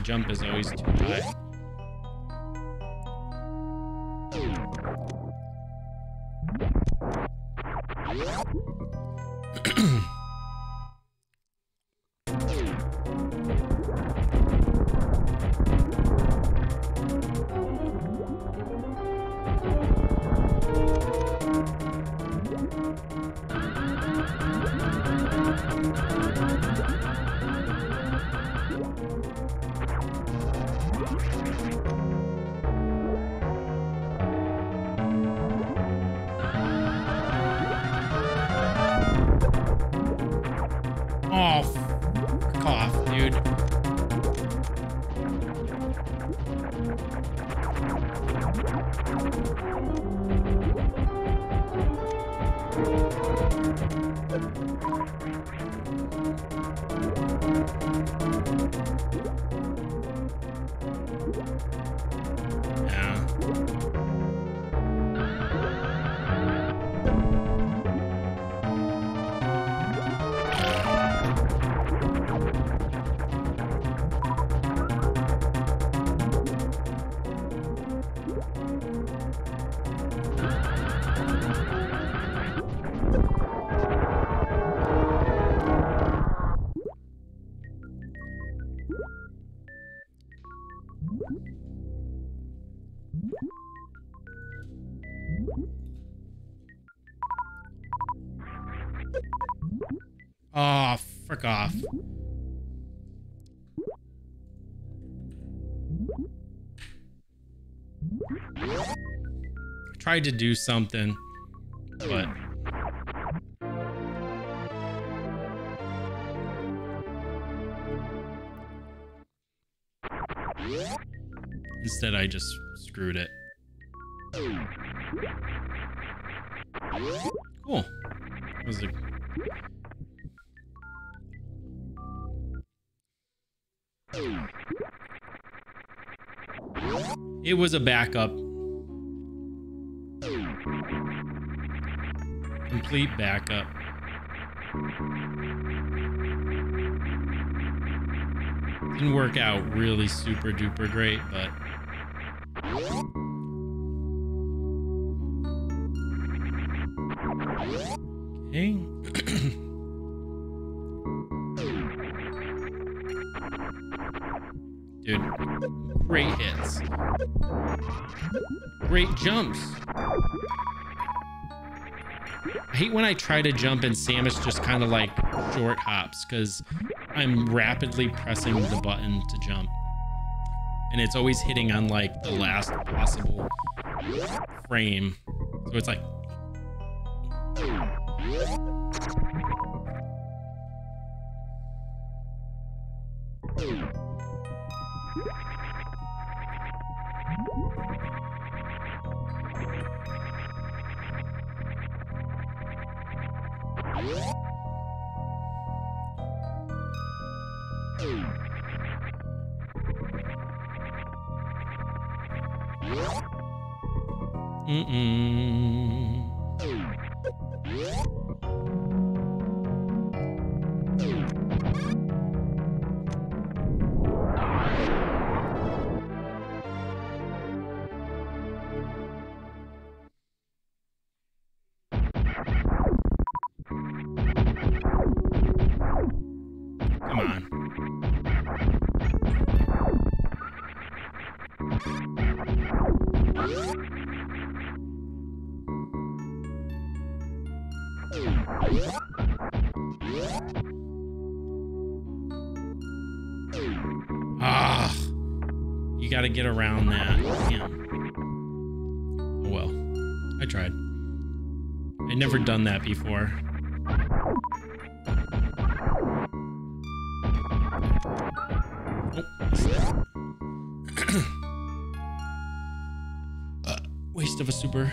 Jump is always too high. Tried to do something, but instead I just screwed it. Cool. Was a It was a backup. Complete backup. Didn't work out really super duper great, but okay. *coughs* Dude, great hits. Great jumps. I hate when I try to jump and Samus just kind of like short hops because I'm rapidly pressing the button to jump. And it's always hitting on like the last possible frame. So it's like. Get around that. Damn. Oh well, I tried. I'd never done that before. Oh. *coughs* Uh, waste of a super.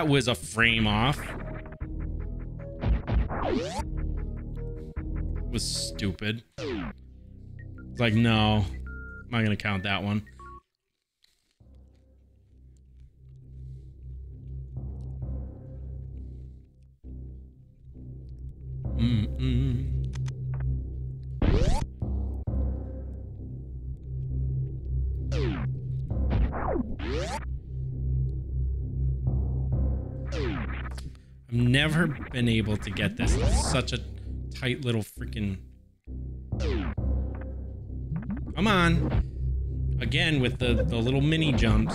That was a frame off. It was stupid. It's like, no, I'm not gonna count that one. Been able to get this. It's such a tight little freaking. Come on. Again with the, the little mini jumps.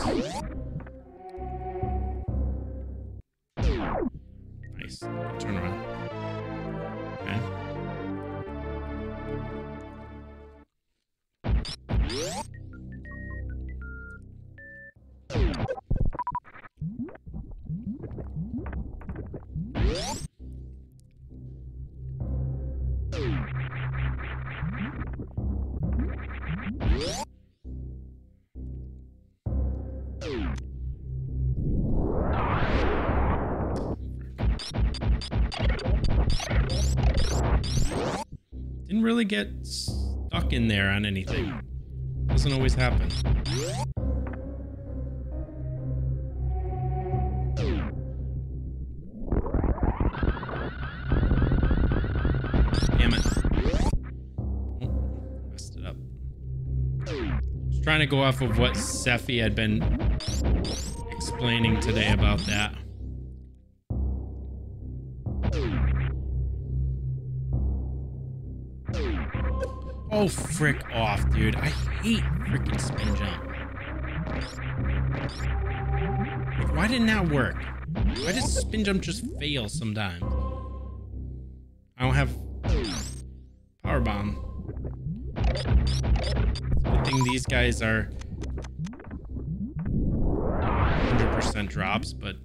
Get stuck in there on anything. Doesn't always happen. Damn it. Oh, messed it up. was trying to go off of what Sephi had been explaining today about that. Oh, frick off, dude. I hate freaking spin jump. Like, why didn't that work? Why does spin jump just fail sometimes? I don't have power bomb. Good thing these guys are 100% drops, but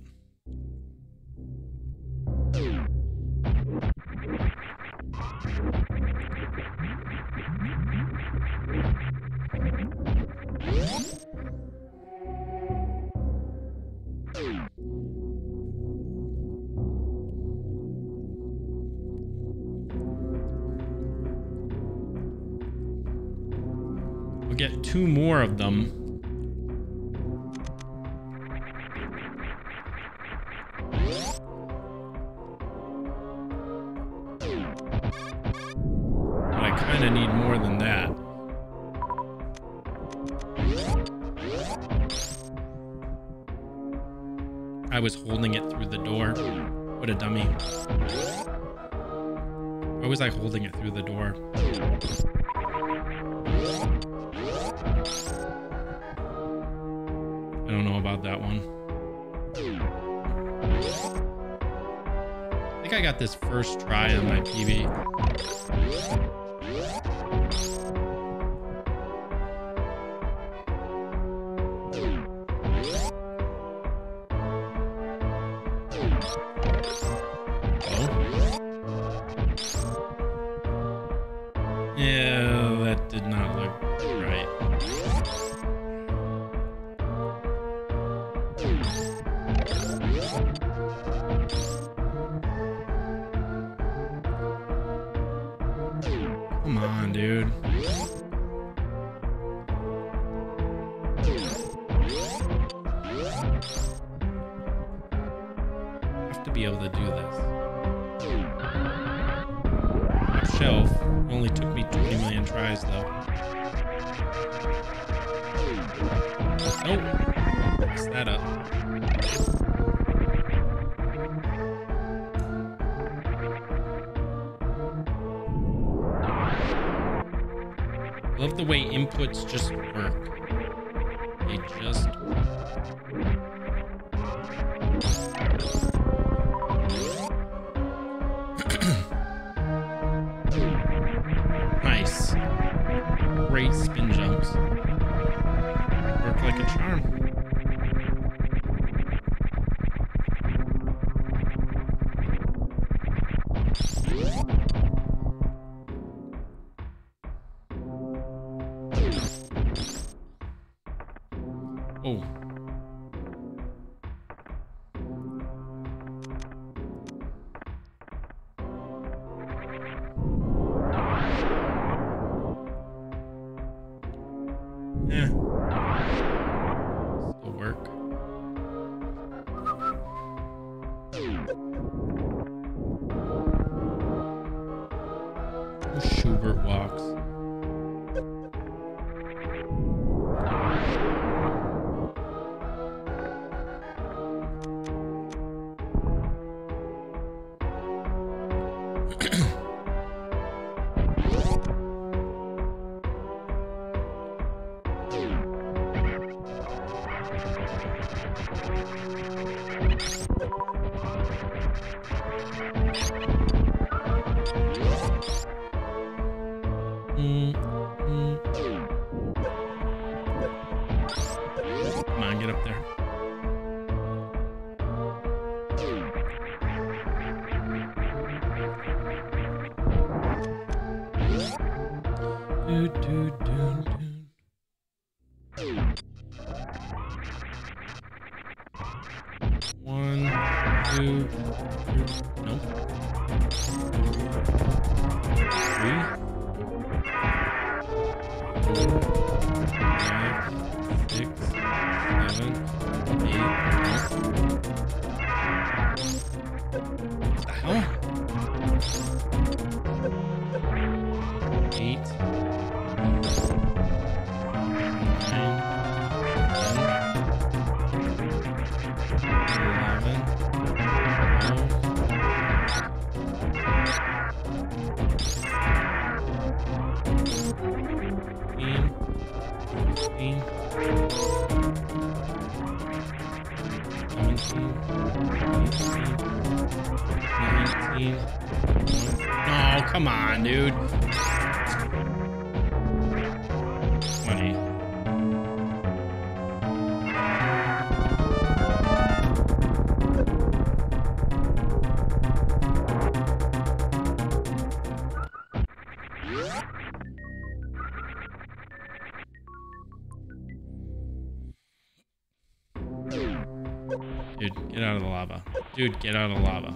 Dude, get out of lava.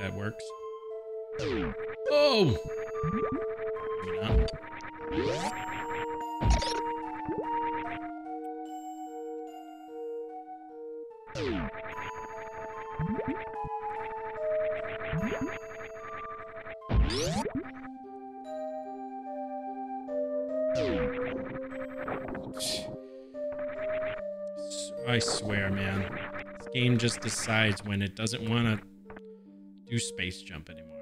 That works. Oh! I swear, man. This game just decides when it doesn't want to do space jump anymore.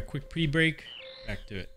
Right, quick pre-break. Back to it.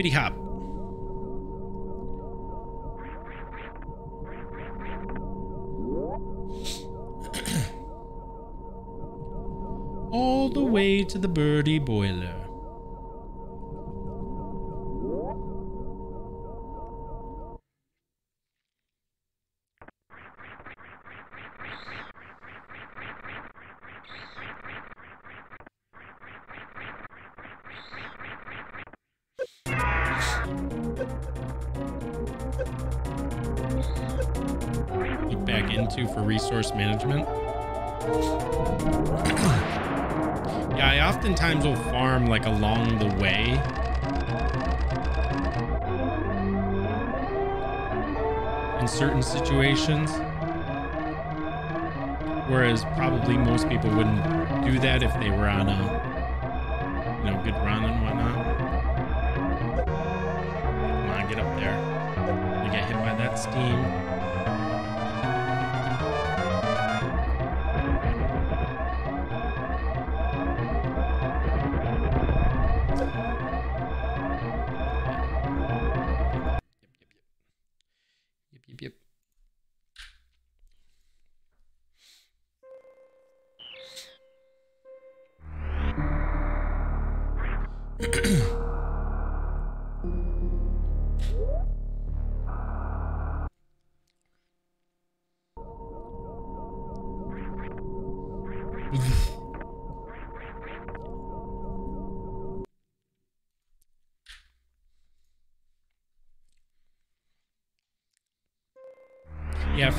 Hippity hop. All the way to the birdie boiler. Whereas probably most people wouldn't do that if they were on a you know good run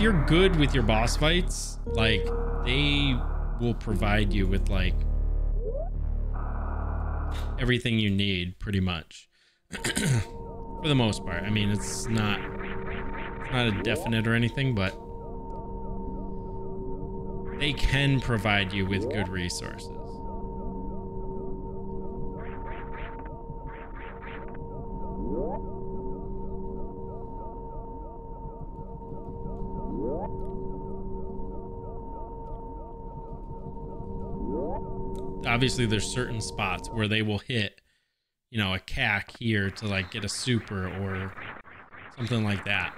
you're good with your boss fights, like they will provide you with like everything you need pretty much. *clears throat* For the most part. I mean, it's not it's not a definite or anything, but they can provide you with good resources. Obviously there's certain spots where they will hit you know a cac here to like get a super or something like that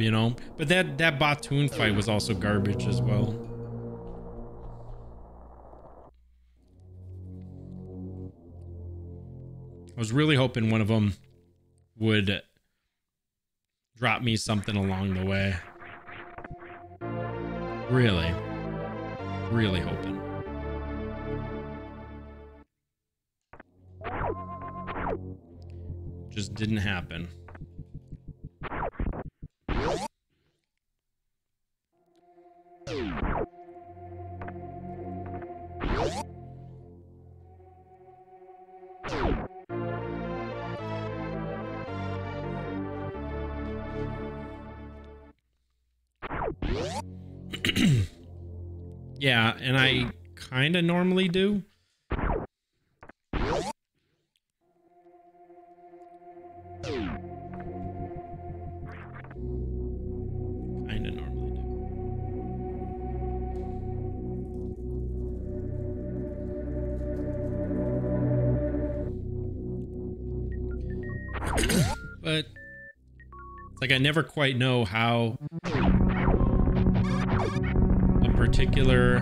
you know. But that that Botwoon fight was also garbage as well. I was really hoping one of them would drop me something along the way. Really, really hoping. Just didn't happen. *clears throat* yeah, and I kind of normally do. Never quite know how a particular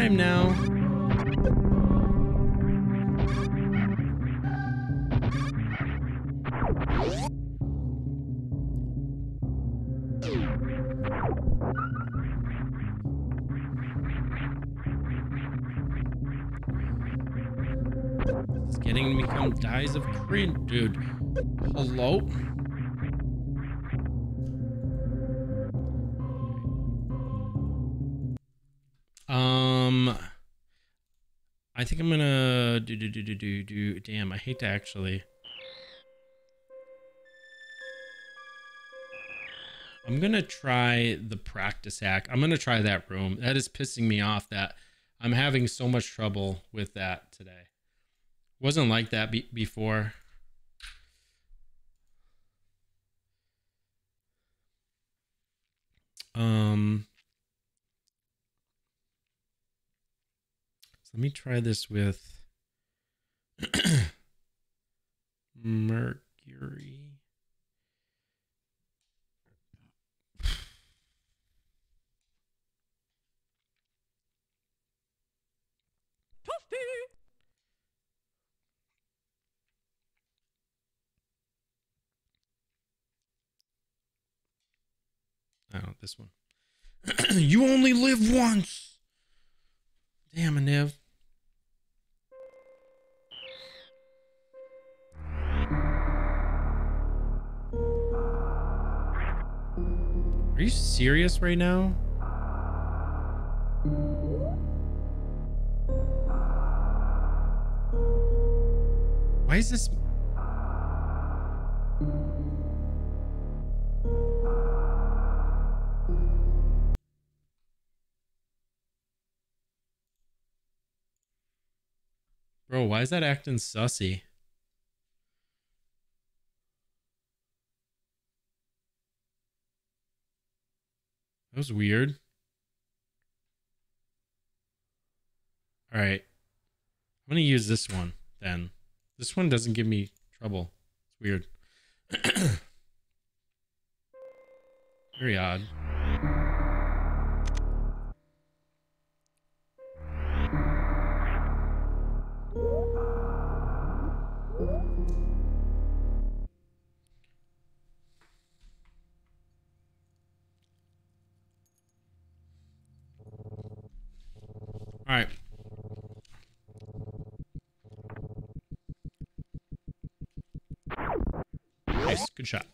time now. Think I'm gonna do do do do do do. Damn, I hate to actually. I'm gonna try the practice hack. I'm gonna try that room. That is pissing me off that I'm having so much trouble with that today. Wasn't like that be before. Um, let me try this with *clears throat* Mercury. Oh, this one. *clears throat* you only live once. Damn, it, Nev. Are you serious right now? Why is this? Bro, why is that acting sussy? Was weird. All right. I'm going to use this one then. This one doesn't give me trouble. It's weird. *clears throat* Very odd. All right. Nice. Good shot.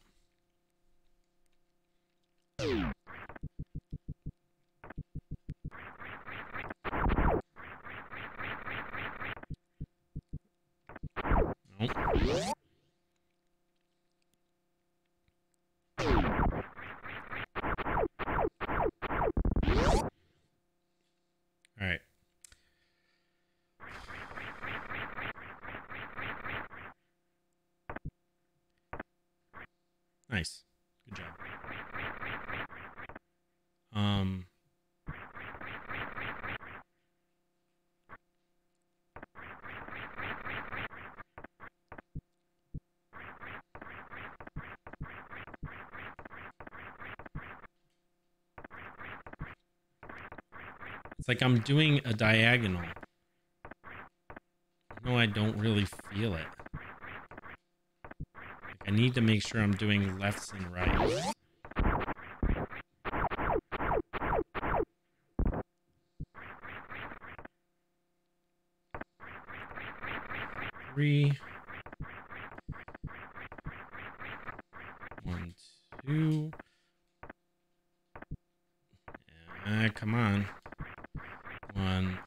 Nope. All right. Nice. Good job. Um It's like I'm doing a diagonal. No, I don't really feel it. Like I need to make sure I'm doing lefts and rights. Three. One, two. Yeah, come on. One.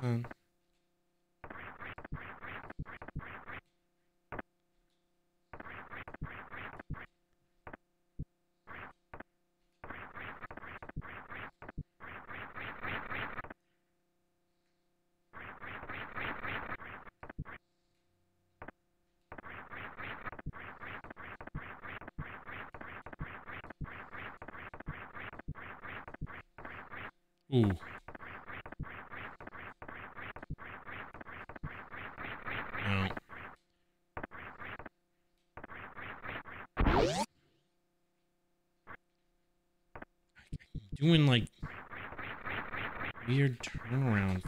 Come on. Ooh. No. Doing like weird turnaround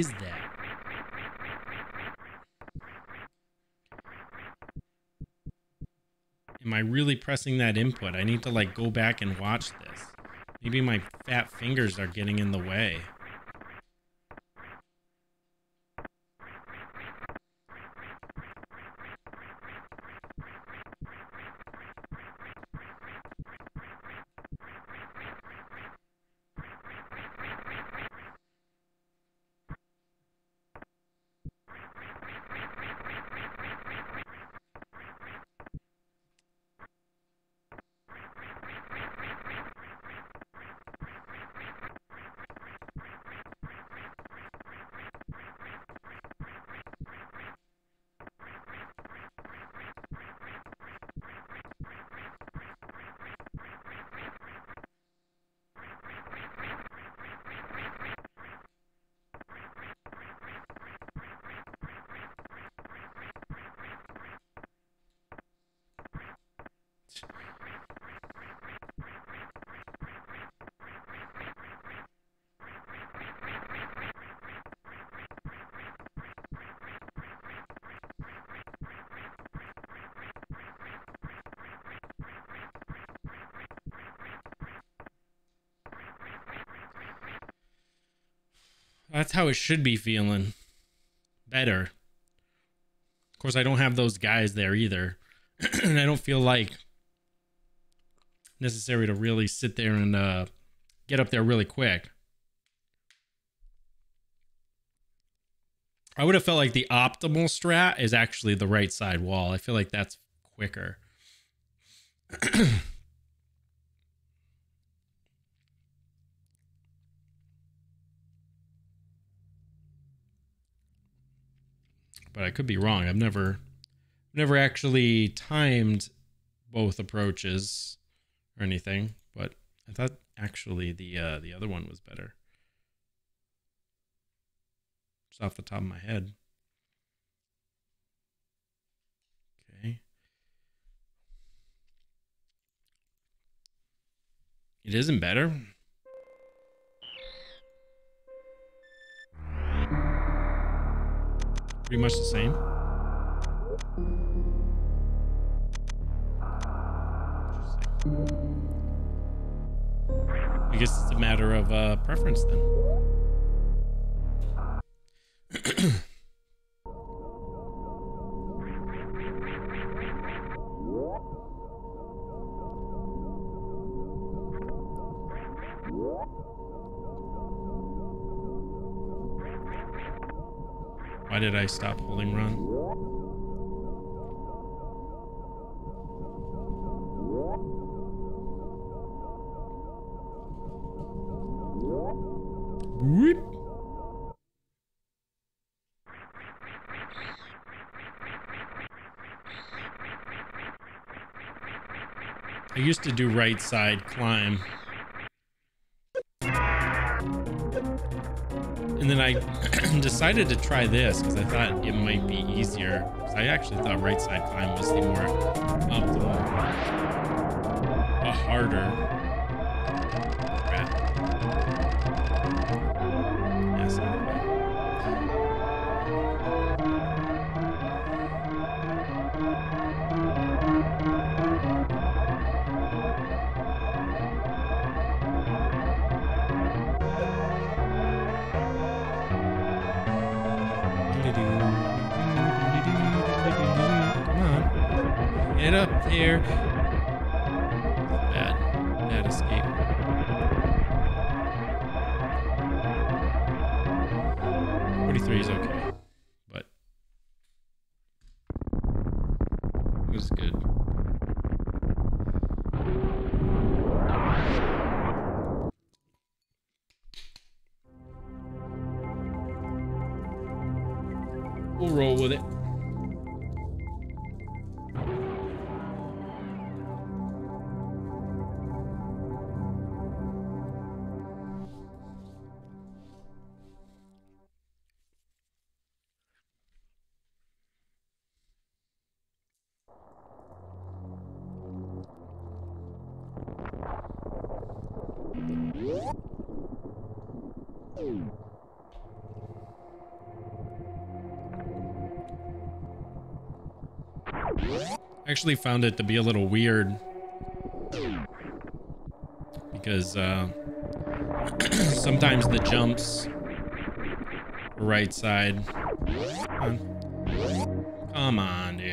is that? Am I really pressing that input? I need to like go back and watch this. Maybe my fat fingers are getting in the way. That's how it should be feeling. Better. Of course, I don't have those guys there either. *clears throat* and I don't feel like necessary to really sit there and uh, get up there really quick. I would have felt like the optimal strat is actually the right side wall. I feel like that's quicker. *clears throat* but I could be wrong. I've never never actually timed both approaches or anything, but I thought actually the uh, the other one was better. Just off the top of my head. Okay. It isn't better. Pretty much the same. I guess it's a matter of uh, preference then. *clears throat* did I stop holding run? Whoop. I used to do right side climb. And then I *clears throat* decided to try this because I thought it might be easier. I actually thought right side climb was the more um, optimal, uh, a harder. Actually found it to be a little weird because uh, *clears throat* sometimes the jumps right side. Come on, dude.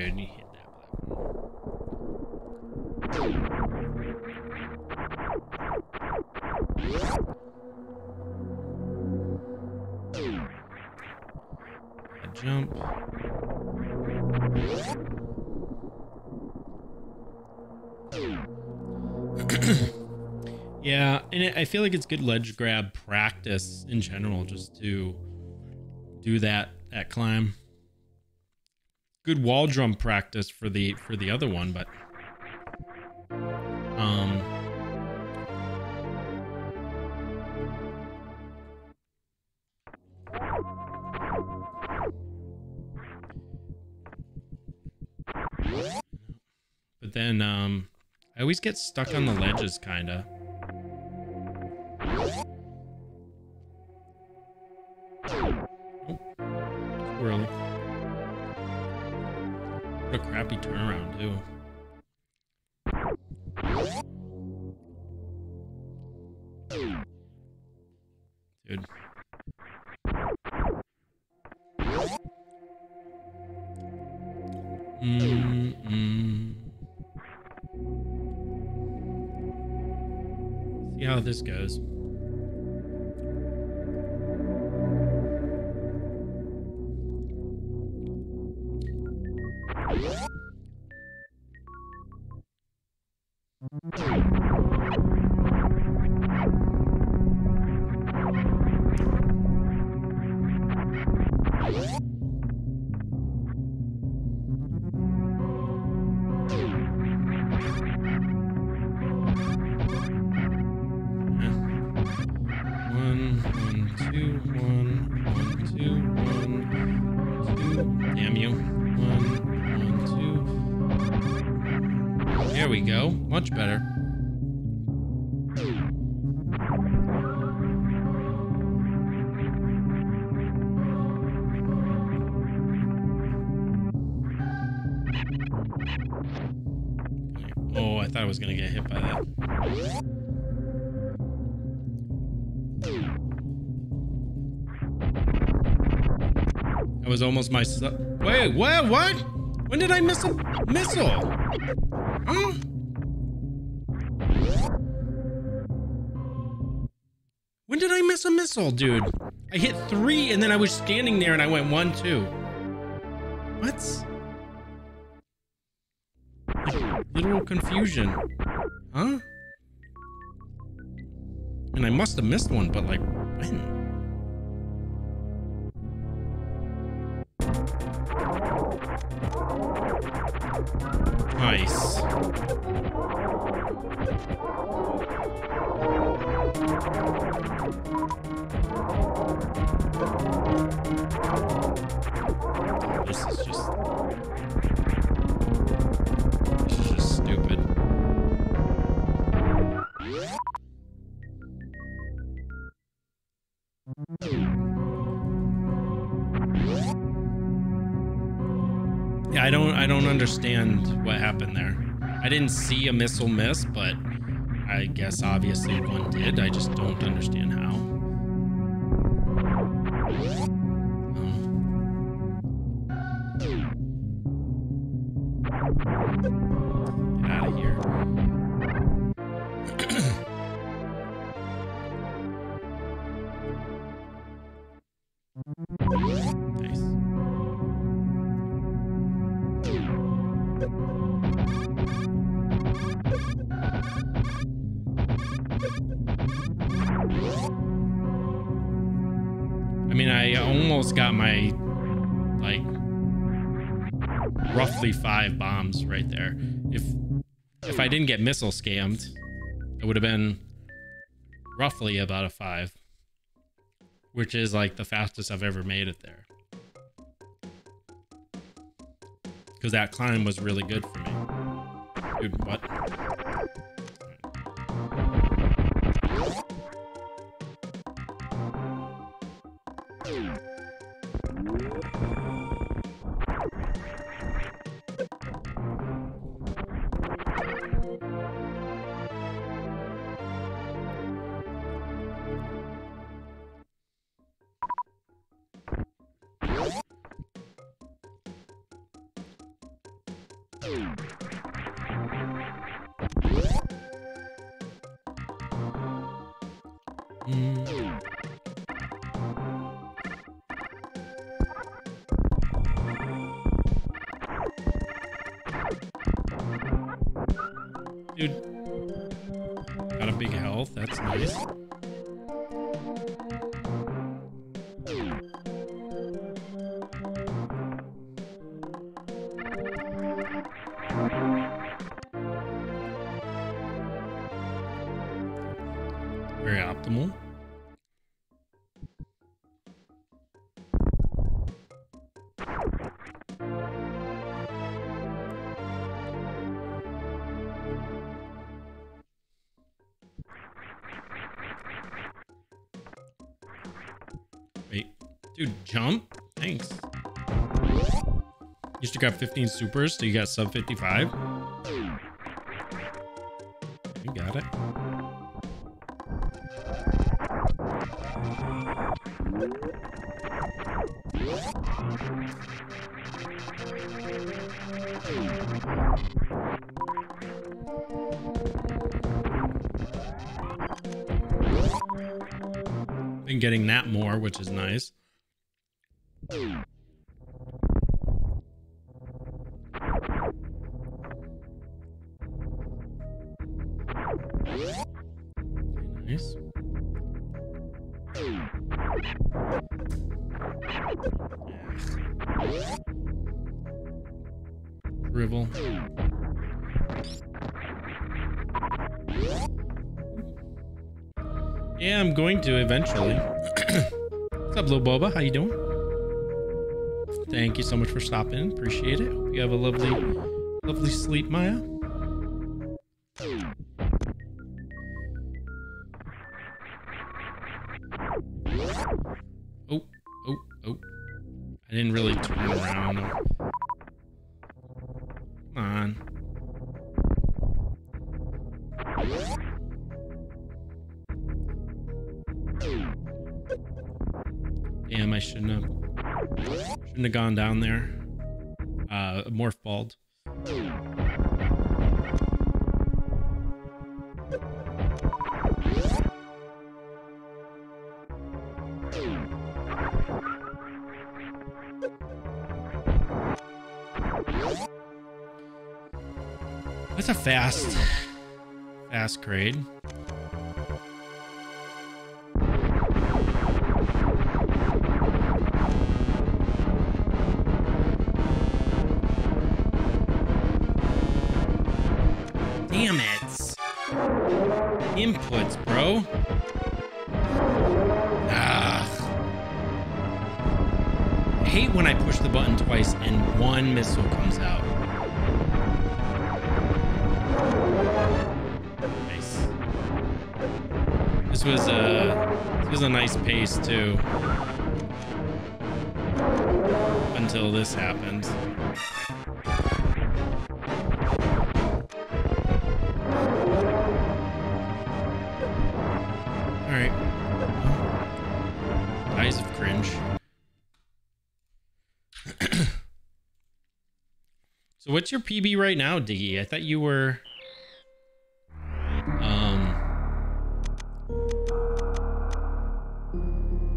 Feel like it's good ledge grab practice in general, just to do that that climb. Good wall jump practice for the for the other one, but um But then um I always get stuck on the ledges kinda. Was almost my su- Wait, what? What? When did I miss a missile? Huh? When did I miss a missile, dude? I hit three and then I was standing there and I went one, two. What? Literal confusion. Huh? And I must have missed one, but like, when? I don't understand what happened there. I didn't see a missile miss, but I guess obviously one did. I just don't understand how. Didn't get missile scammed, it would have been roughly about a five, which is like the fastest I've ever made it there. Because that climb was really good for me. Dude, what? Jump? Thanks. Used to grab 15 supers, so you got sub 55. You got it. Been getting that more, which is. Nice. Stopping. Appreciate it. Hope you have a lovely, lovely sleep, Maya. Oh, oh, oh. I didn't really turn around. Come on. Damn, I shouldn't have shouldn't have gone down there. Morph bald. That's a fast fast grade. One missile comes out. Nice. This was a this was a nice pace too. Until this happened. What's your PB right now, Diggy? I thought you were um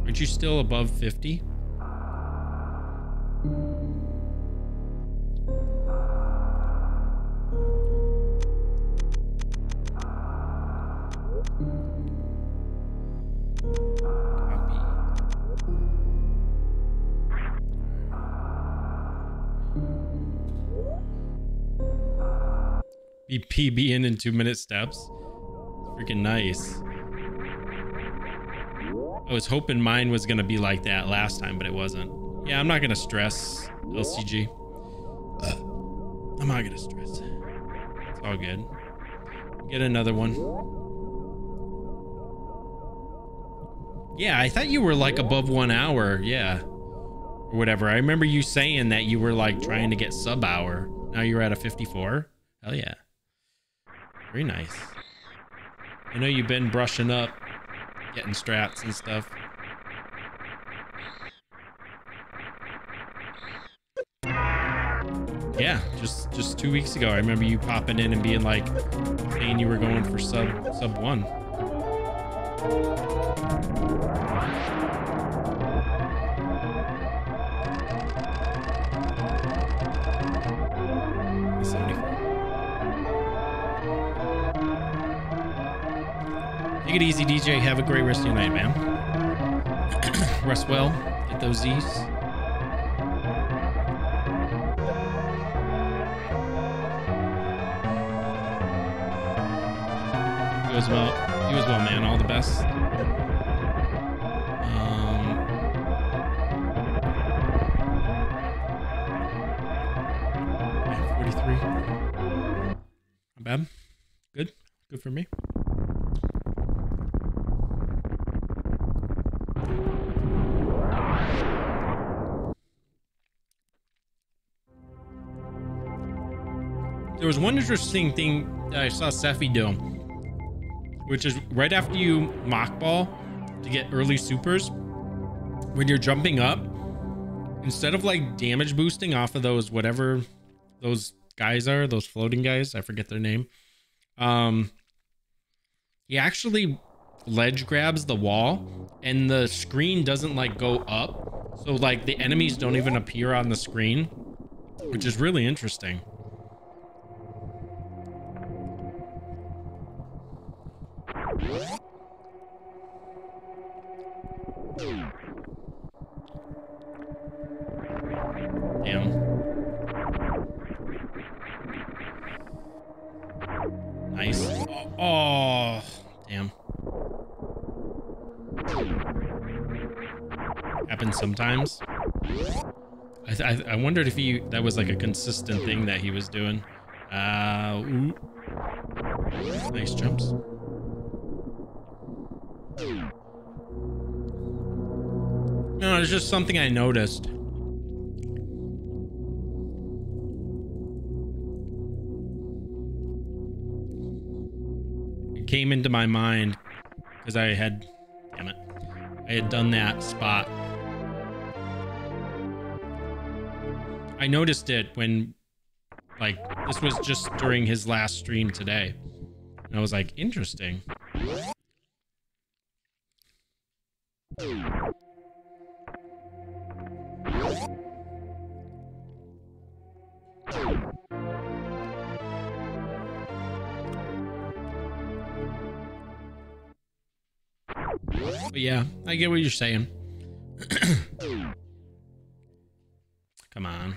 Aren't you still above 50? PBing in two minute steps. Freaking nice. I was hoping mine was gonna be like that last time, but it wasn't. Yeah, I'm not gonna stress LCG. I'm not gonna stress. It's all good. Get another one. Yeah, I thought you were like above one hour. Yeah. Or whatever. I remember you saying that you were like trying to get sub hour. Now you're at a 54. Hell yeah. Very nice. I know you've been brushing up, getting strats and stuff. Yeah, just just two weeks ago. I remember you popping in and being like, saying you were going for sub sub one. Take it easy, DJ. Have a great rest of your night, man. *clears throat* Rest well. Get those Z's. You as well. You as well, man. All the best. Um, okay, 43. Not bad. Good. Good for me. There was one interesting thing that I saw Sephi do, which is right after you mock ball to get early supers, when you're jumping up, instead of like damage boosting off of those whatever those guys are, those floating guys, I forget their name. Um, he actually ledge grabs the wall, and the screen doesn't like go up, so like the enemies don't even appear on the screen, which is really interesting. Damn. Nice. Oh, damn. Happens sometimes. I, I, I wondered if he that was like a consistent thing that he was doing. Uh, ooh. Nice jumps. No, it's just something I noticed. It came into my mind because I had, damn it, I had done that spot. I noticed it when, like, this was just during his last stream today. And I was like, interesting. But yeah, I get what you're saying. *clears throat* Come on.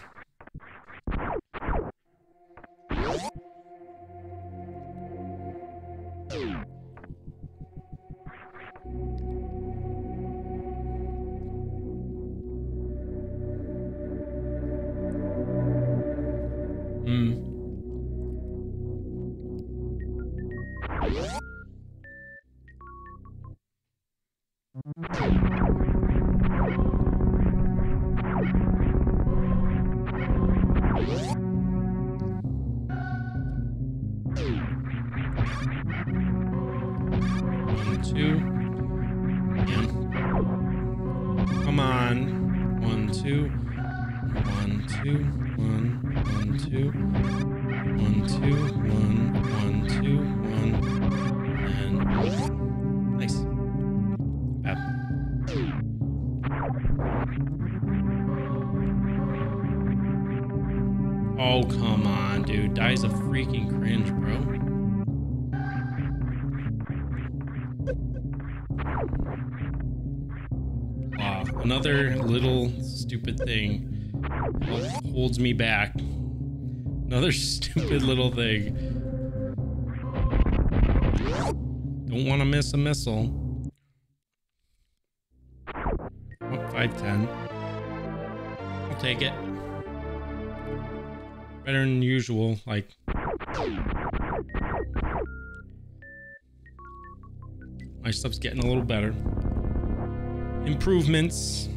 Stupid thing holds me back. Another *laughs* stupid little thing. Don't want to miss a missile. Oh, 510. I'll take it. Better than usual, like. My stuff's getting a little better. Improvements.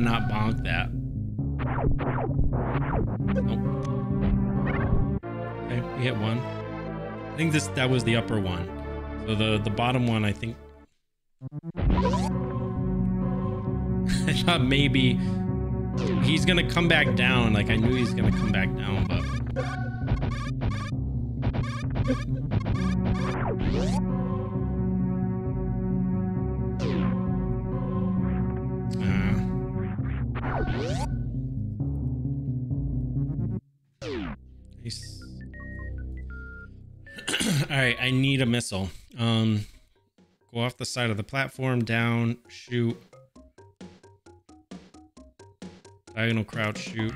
To not bonk that. Nope. Okay, we hit one. I think this that was the upper one. So the the bottom one, I think. *laughs* I thought maybe he's gonna come back down. Like I knew he's gonna come back down, but. I need a missile. Um, go off the side of the platform, down, shoot. Diagonal crouch, shoot.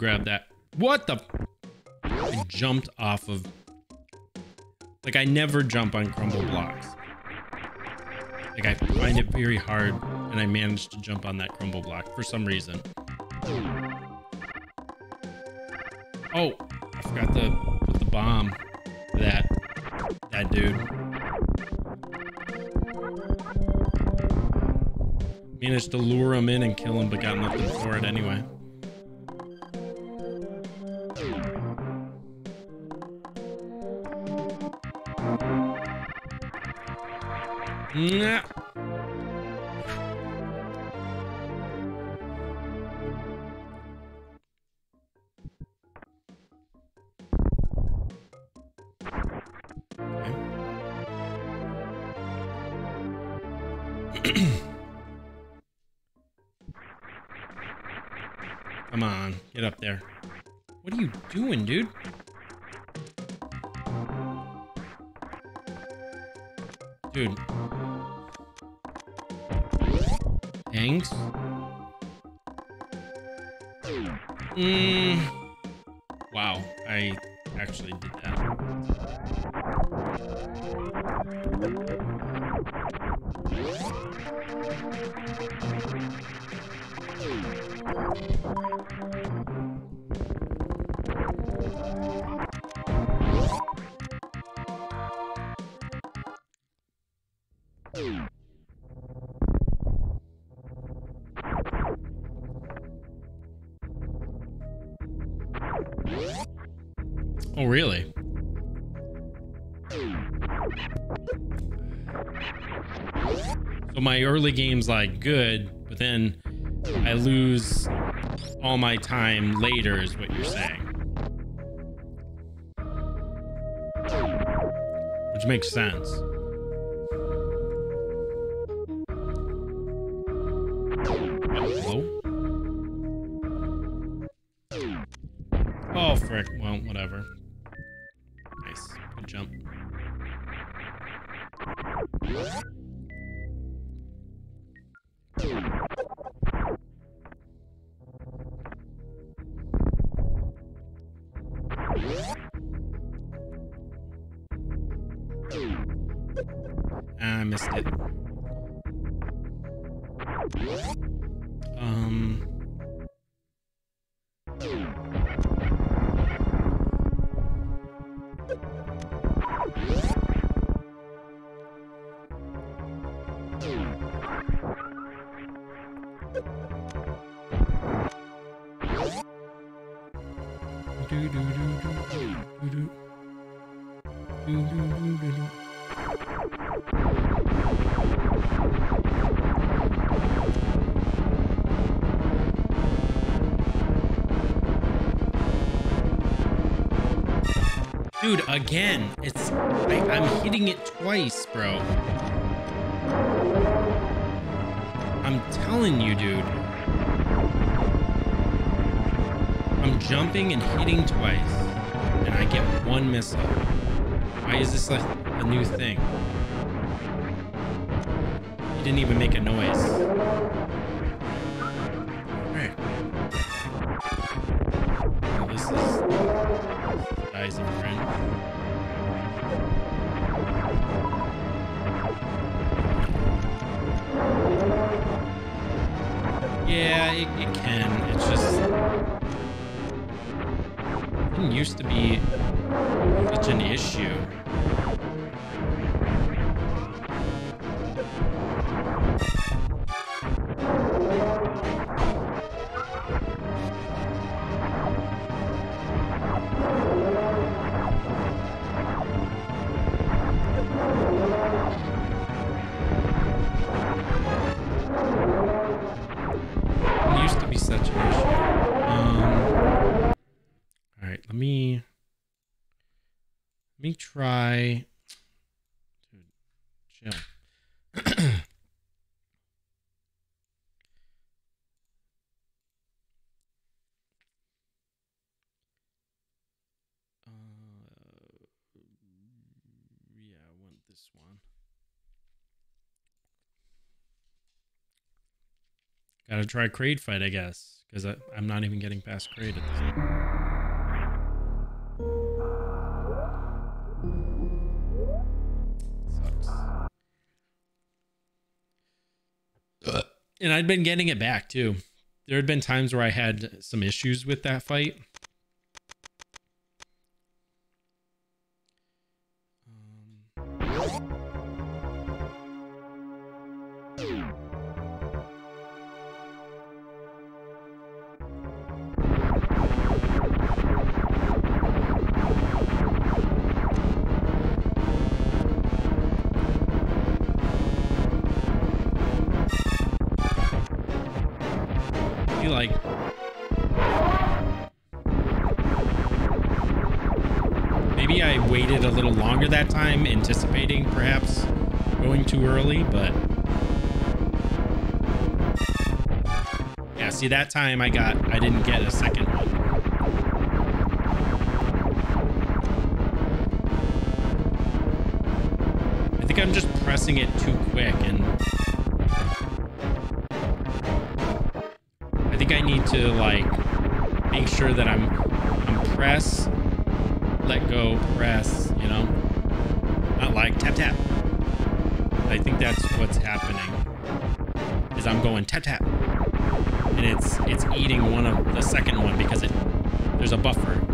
Grab that. What the? I jumped off of. Like, I never jump on crumble blocks. Like, I find it very hard, and I managed to jump on that crumble block for some reason. Oh, I forgot to put the bomb that, that dude. Managed to lure him in and kill him, but got nothing for it anyway. Nah. Early game's like good, but then I lose all my time later, is what you're saying. Which makes sense. Dude, again, it's I, I'm hitting it twice, bro. I'm telling you, dude. I'm jumping and hitting twice, and I get one missile. Why is this like a new thing? He didn't even make a noise. Alright. Well, this is Gotta try Kraid fight, I guess, because I'm not even getting past Kraid at this point. And I'd been getting it back too. There had been times where I had some issues with that fight. Time I got I didn't get a second one. I think I'm just pressing it too quick and I think I need to like make sure that I'm I'm press, let go, press, you know? Not like tap tap. I think that's what's happening. Is I'm going tap tap. And it's it's eating one of the second one because it there's a buffer.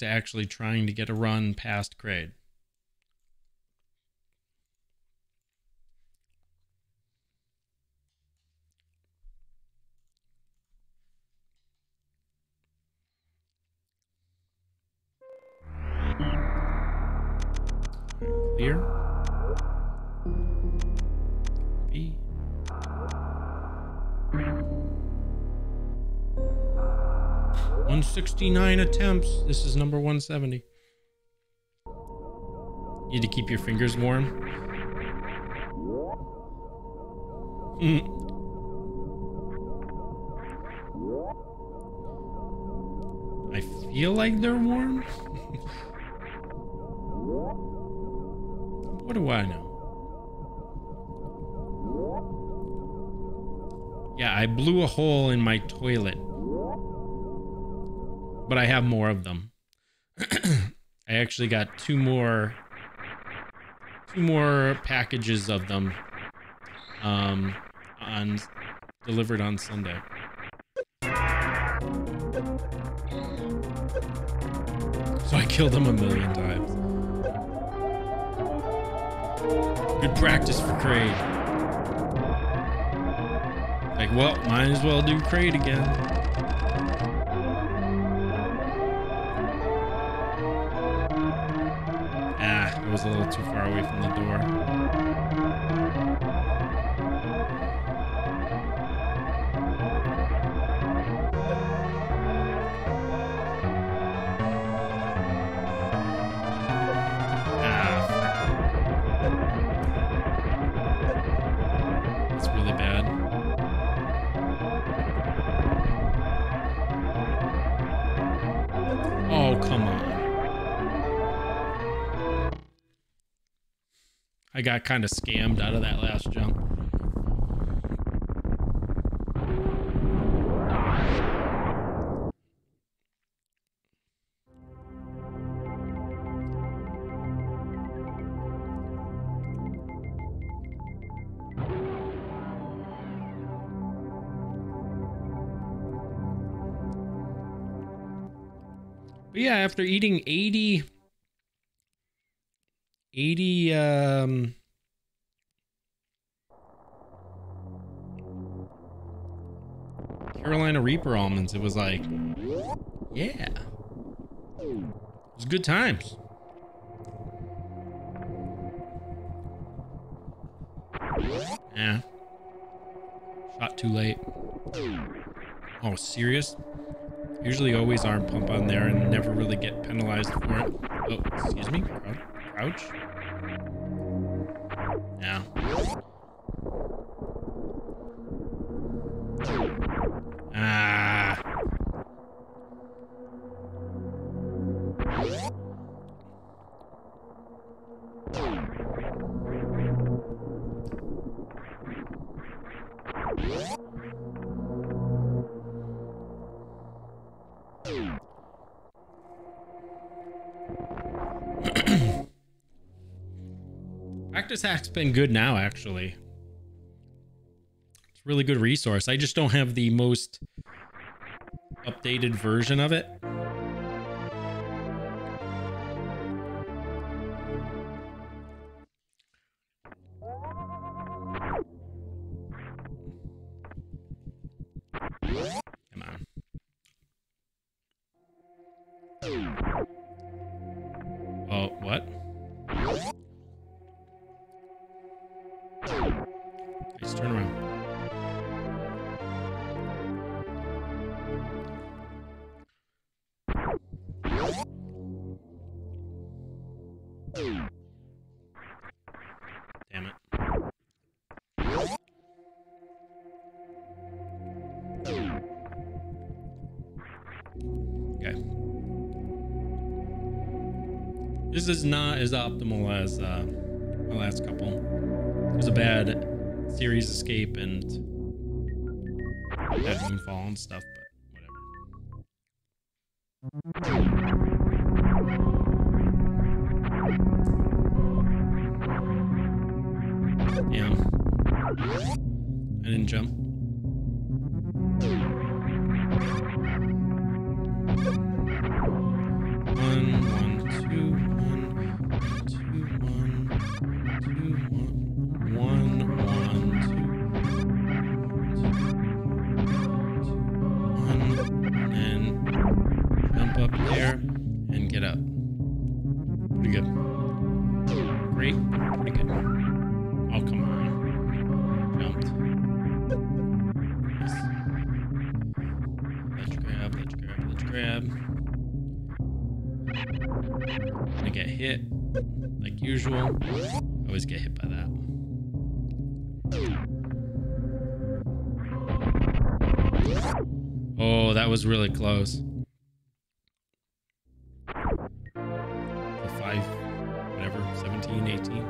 To actually trying to get a run past Kraid. 59 attempts. This is number 170. You need to keep your fingers warm. Mm. I feel like they're warm. *laughs* what do I know? Yeah, I blew a hole in my toilet but I have more of them. *clears throat* I actually got two more two more packages of them um, on delivered on Sunday. So I killed them a million times. Good practice for Kraid. Like, well, might as well do Kraid again. It was a little too far away from the door. Got kind of scammed out of that last jump. But yeah, after eating 80 80 um Carolina Reaper almonds, it was like yeah. It was good times. Yeah. Shot too late. Oh, serious? Usually always arm pump on there and never really get penalized for it. Oh, excuse me. Crouch. Been good now, actually. It's really good resource. I just don't have the most updated version of it. As optimal as uh, my last couple. It was a bad series escape and bad moonfall and stuff, but really close. The five, whatever, 17, 18.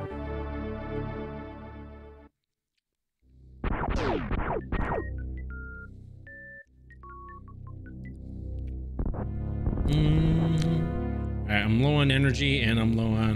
Mm. All right, I'm low on energy and I'm low on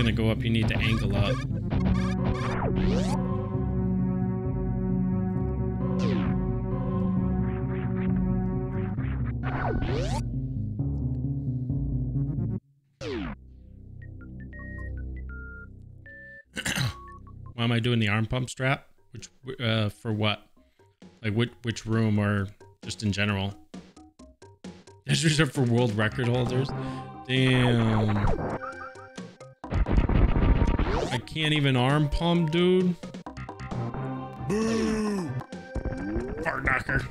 gonna go up. You need to angle up. *coughs* Why am I doing the arm pump strap? Which uh for what? Like which which room or just in general? *laughs* That's reserved for world record holders. Damn. I can't even arm pump, dude. Boo! Fart knocker.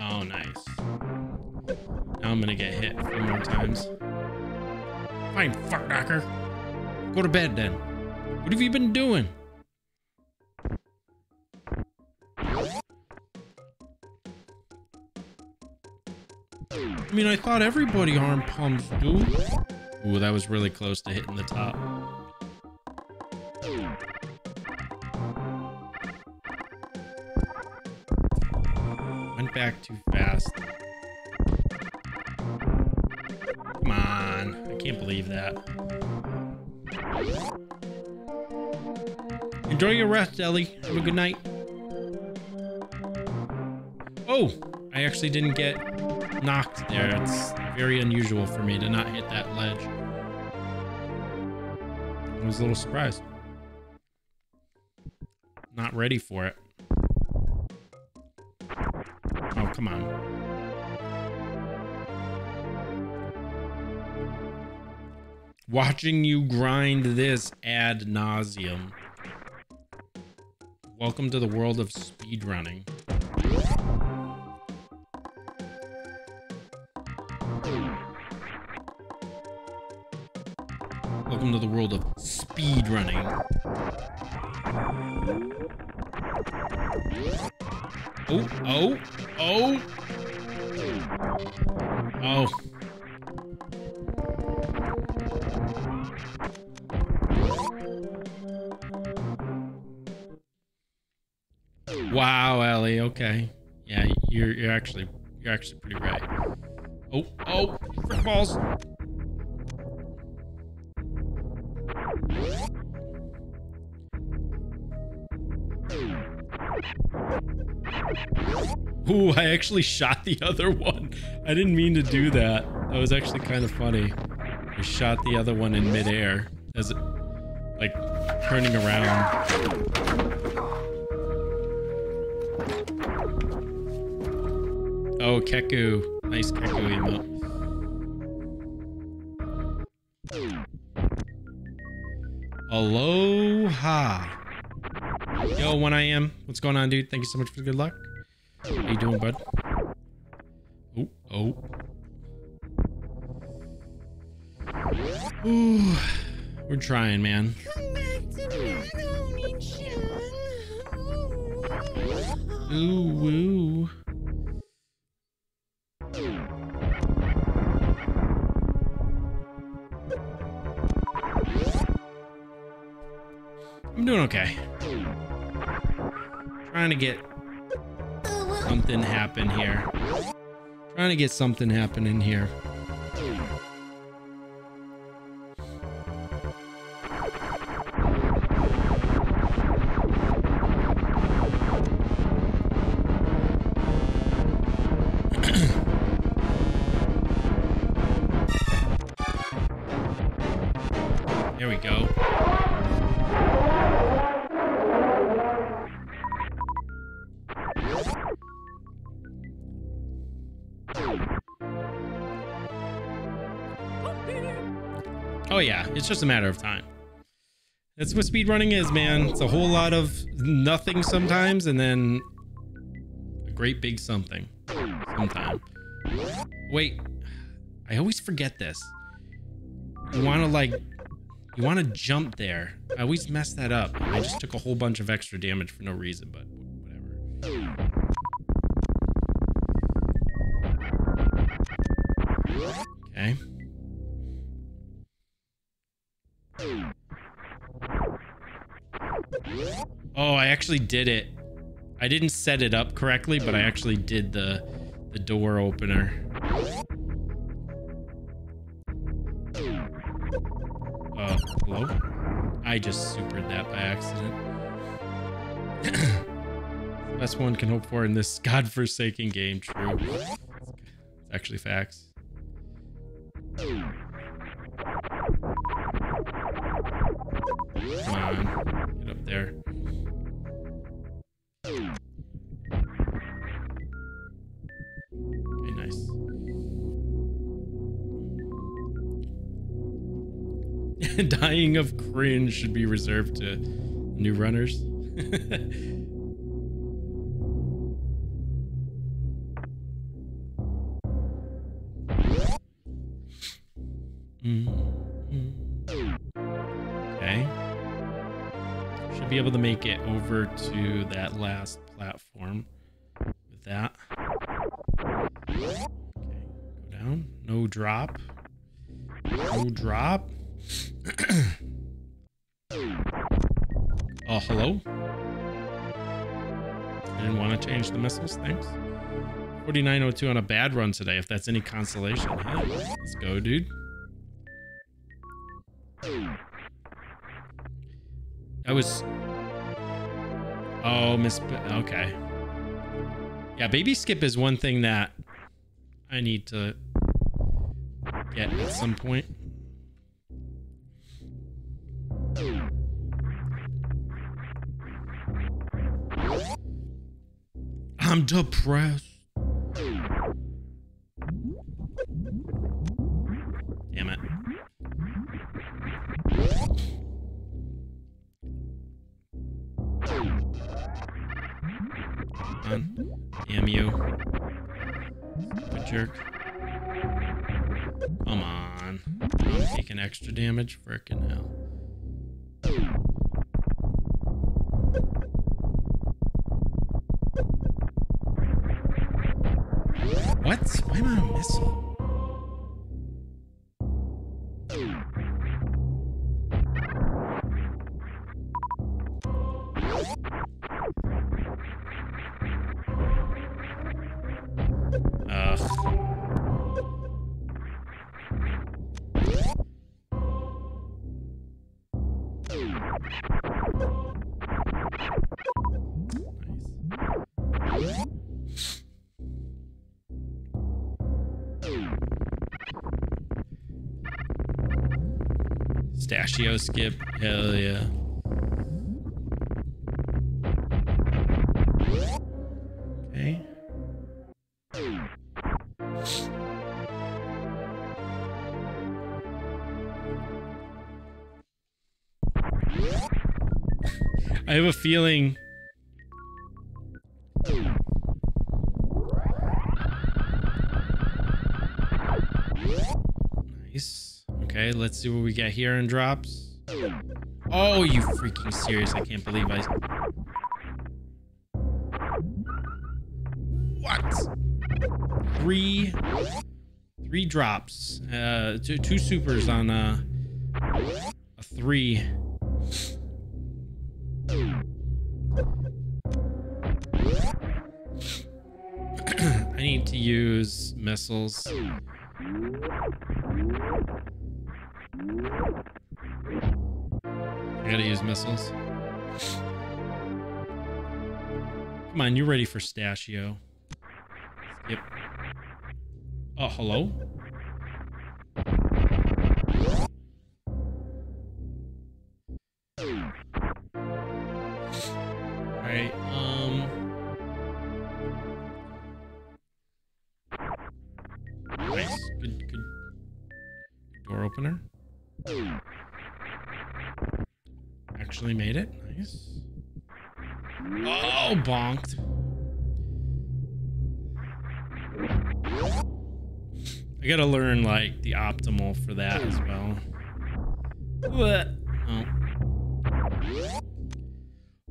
Oh, nice. Now I'm gonna get hit a few more times. Fine, fart knocker. Go to bed then. What have you been doing? I mean, I thought everybody arm pumps, dude. Ooh, that was really close to hitting the top. Went back too fast. Come on. I can't believe that. Enjoy your rest, Ellie. Have a good night. Oh, I actually didn't get knocked there. It's very unusual for me to not hit that ledge. I was a little surprised. Not ready for it. Oh, come on. Watching you grind this ad nauseum. Welcome to the world of speedrunning. Welcome to the world of speedrunning. Oh, oh, oh. Oh. Wow, Ellie. Okay. Yeah, you're you're actually you're actually pretty right. Oh, oh, frick balls. Ooh, I actually shot the *laughs* other one. I didn't mean to do that. That was actually kind of funny. I shot the other one in midair as it, like, turning around. Oh, Keku. Nice Keku emote. Aloha. Yo, one I am. What's going on, dude? Thank you so much for the good luck. How you doing, bud? Oh, oh. Ooh, we're trying, man. Ooh, woo. I'm doing okay. Trying to get something happen here. Trying to get something happening here. *clears throat* there we go. Yeah, it's just a matter of time. That's what speedrunning is, man. It's a whole lot of nothing sometimes and then a great big something sometime. Wait, I always forget this. You want to like, you want to jump there. I always mess that up. I just took a whole bunch of extra damage for no reason, but whatever. Actually did it. I didn't set it up correctly, but I actually did the the door opener. Uh, hello? I just supered that by accident. *coughs* Best one can hope for in this godforsaken game, true. It's actually facts. Come on, get up there. *laughs* Dying of cringe should be reserved to new runners. *laughs* Mm-hmm. Okay. Should be able to make it over to that last platform with that. Okay, go down. No drop. No drop. Oh, *clears throat* hello? I didn't want to change the missiles, thanks. 4902 on a bad run today, if that's any consolation. Hey, let's go, dude. I was. Oh, Miss. Okay. Yeah, baby skip is one thing that I need to get at some point. I'm depressed. Damn it. Damn you. Good jerk. Come on. I'm taking extra damage. Frickin' hell. Why a skip. Hell yeah. Okay. I have a feeling let's see what we get here in drops. Oh, you freaking serious. I can't believe I... What? Three... Three drops. Uh, two, two supers on uh, a three. *clears throat* I need to use missiles. I gotta use missiles. Come on, you ready for Stashio? Yep. Oh, hello? Actually made it. Nice. Oh, bonked. I gotta learn like the optimal for that as well. What? Oh.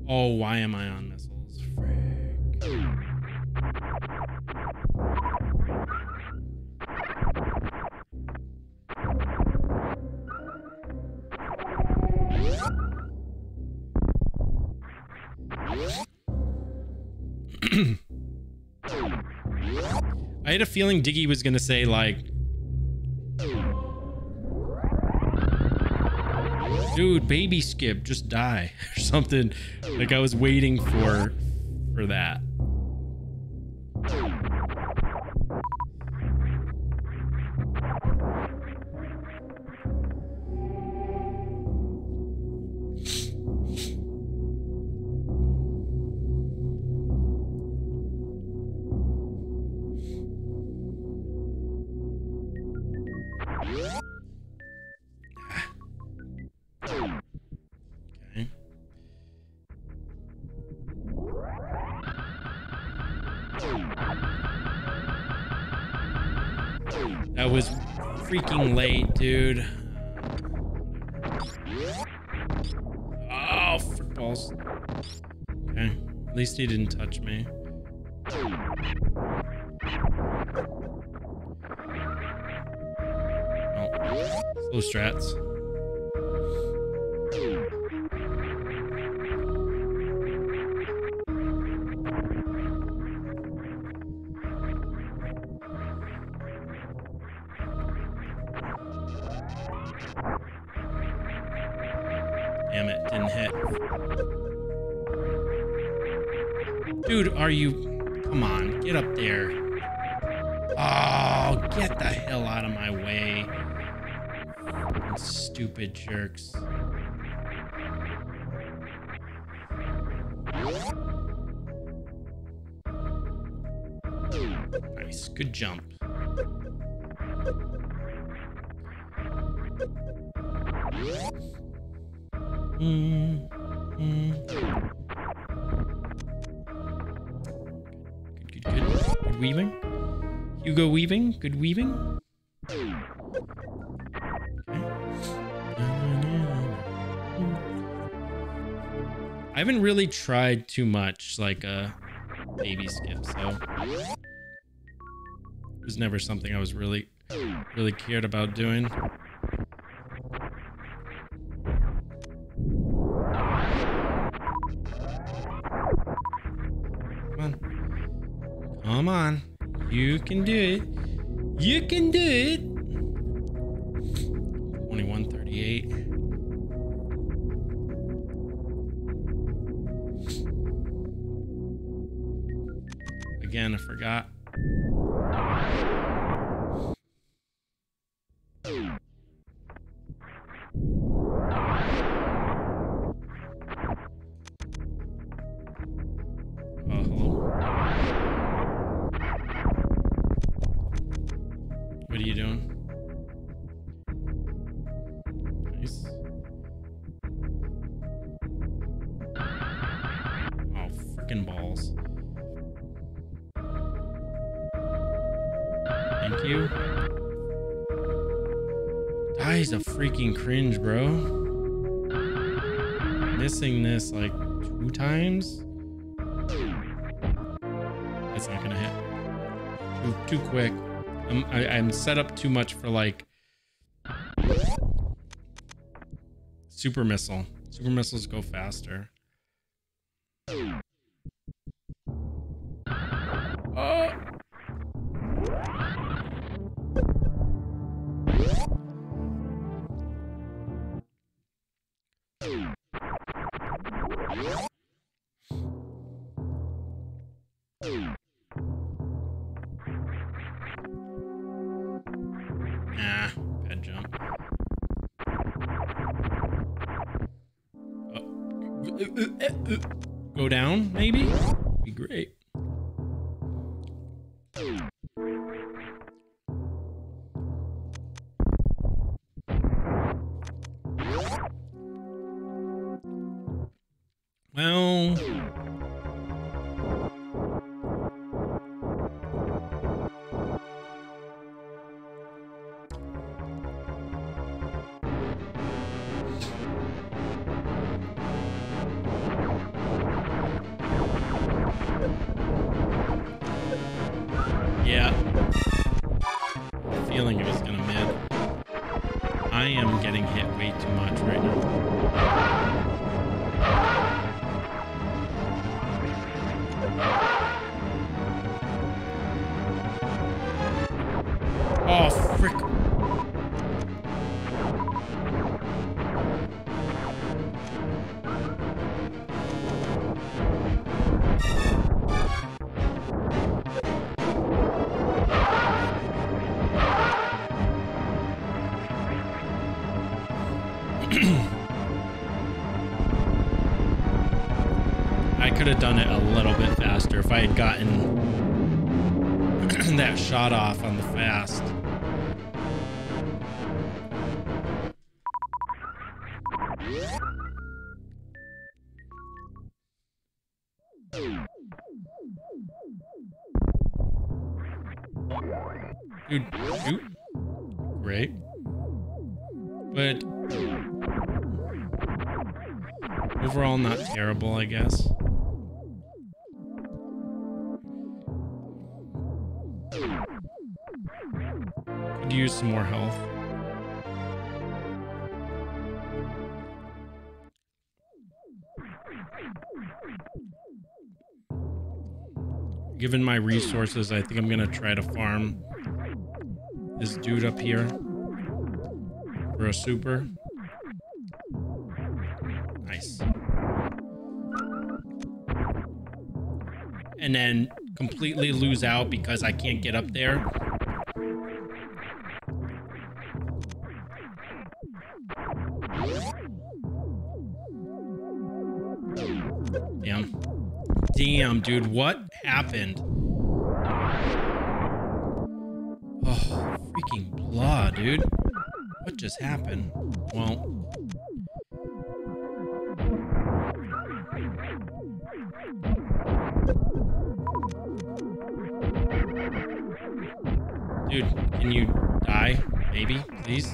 Oh, why am I on missiles? Had a feeling Diggy was gonna say like Dude, baby skip, just die *laughs* or something. Like I was waiting for for that. Stupid jerks. Nice, good jump. Good weaving. Hugo weaving. Good weaving. I haven't really tried too much like a baby skip, so it was never something I was really, really cared about doing. Come on. Come on. You can do it. You can do it. 2138. Again, I forgot. Freaking cringe, bro. Missing this like two times? That's not gonna hit. Too, too quick. I'm, I, I'm set up too much for like super missile. Super missiles go faster. Oh. Go down, maybe? Gotten *clears throat* that shot off on the fast. Given my resources, I think I'm gonna try to farm this dude up here for a super. Nice. And then completely lose out because I can't get up there. Dude, what happened? Oh, freaking blah, dude. What just happened? Well, dude, can you die? Maybe, please.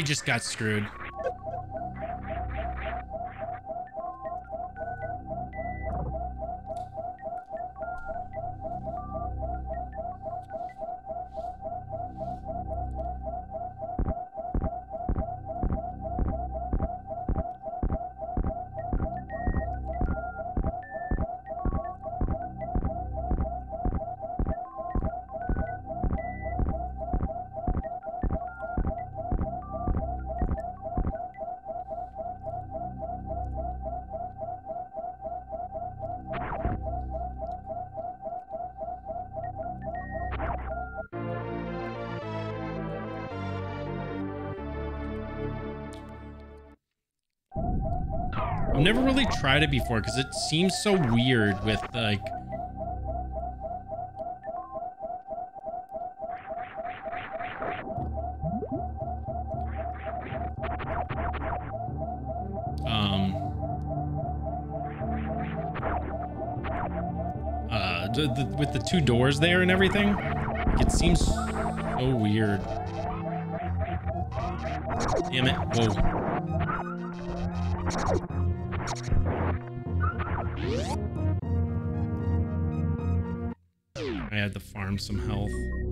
I just got screwed. Tried it before because it seems so weird with like um uh the, with the two doors there and everything. It seems so weird. Damn it. Whoa. Some health.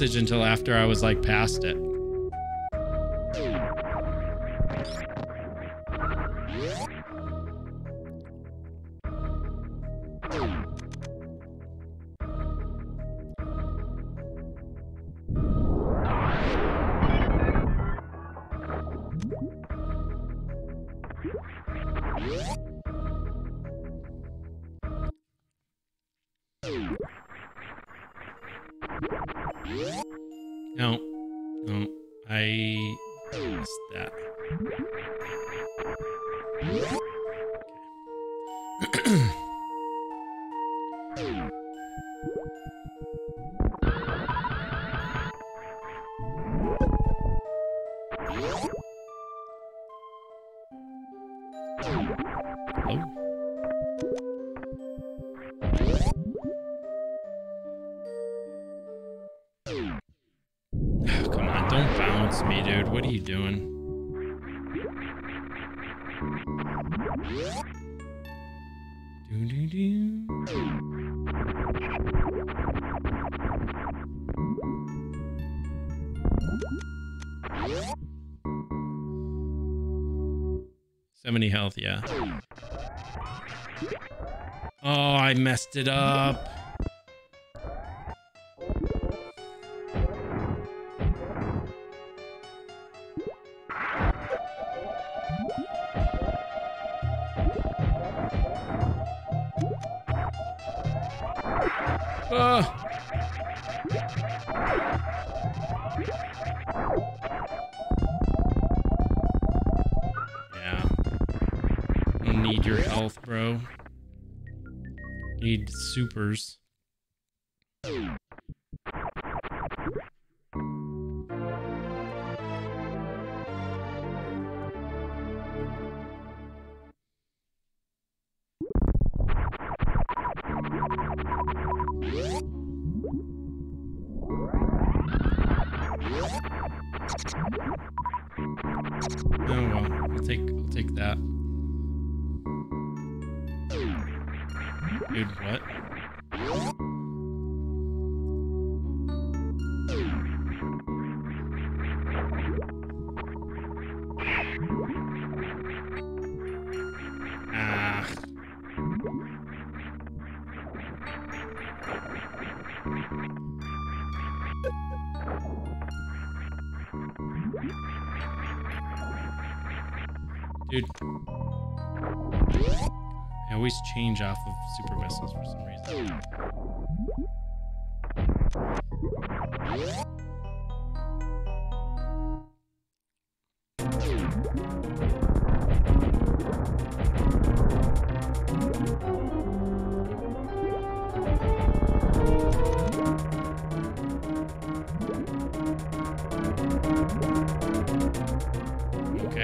message until after I was like past it.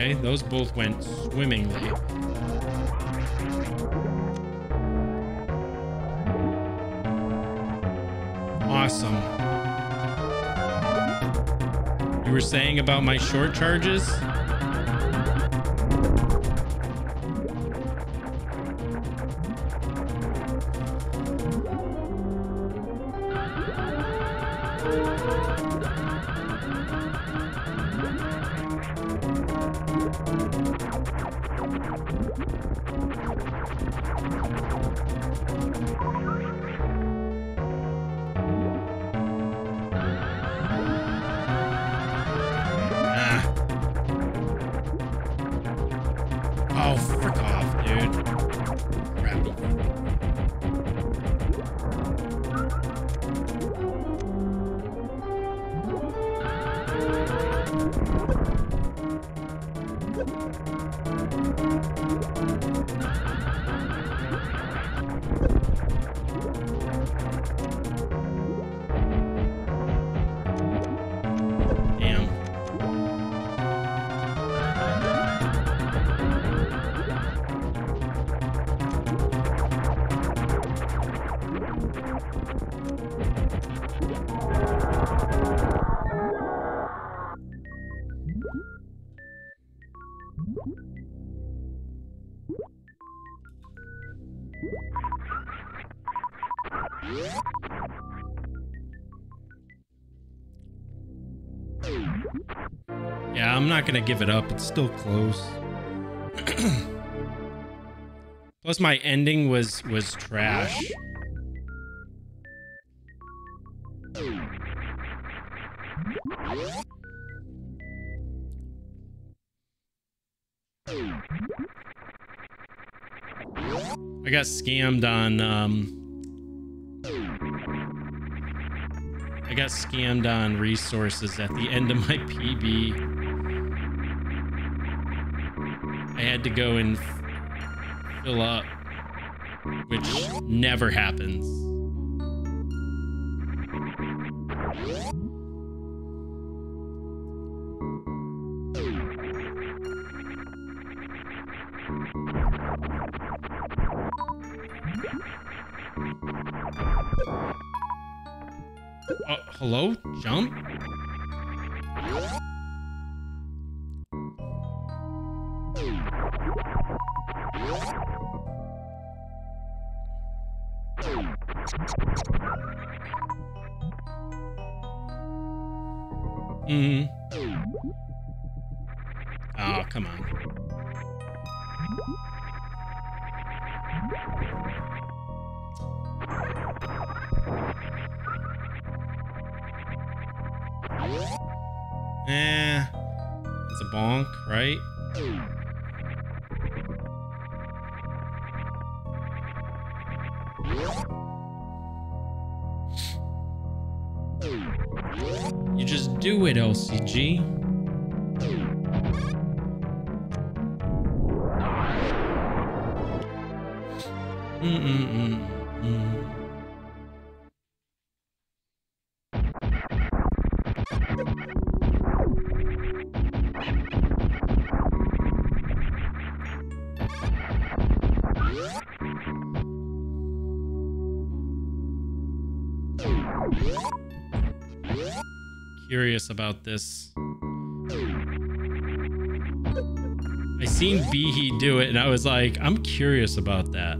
Okay, those both went swimmingly. awesome. You were saying about my short charges? Not gonna give it up. It's still close. *clears throat* Plus, my ending was was trash. I got scammed on um I got scammed on resources at the end of my PB. To go and fill up, which never happens. It, Curious about this. I seen Behe do it and I was like, I'm curious about that.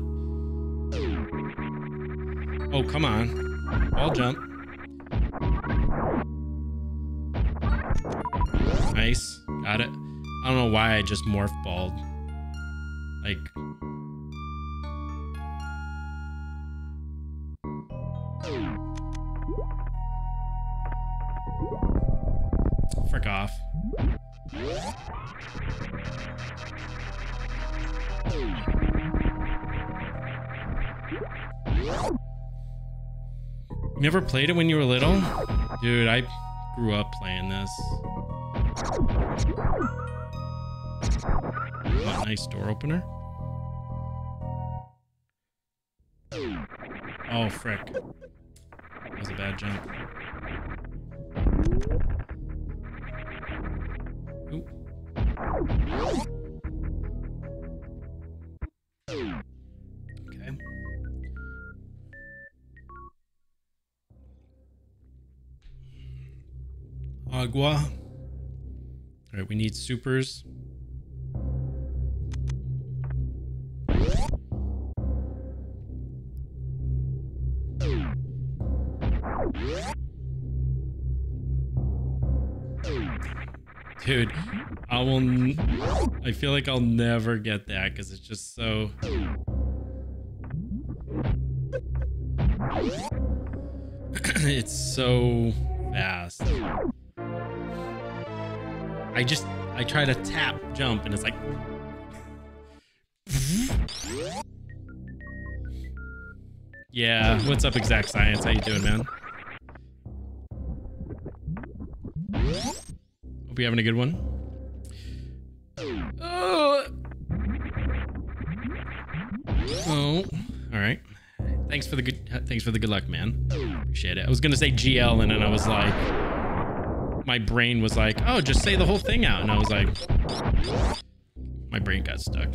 Oh, come on. I'll jump. Nice. Got it. I don't know why I just morph balled. Like. Never played it when you were little? Dude, I grew up playing this. What, nice door opener. Oh, frick. That was a bad jump. All right, we need supers. Dude, I will. I feel like I'll never get that because it's just so. *clears throat* it's so fast. I just I try to tap jump and it's like Yeah, what's up exact science? How you doing, man? Hope you're having a good one. Oh. Oh. All right. Thanks for the good thanks for the good luck, man. Appreciate it. I was to say GL and then I was like my brain was like, "Oh, just say the whole thing out." And I was like my brain got stuck.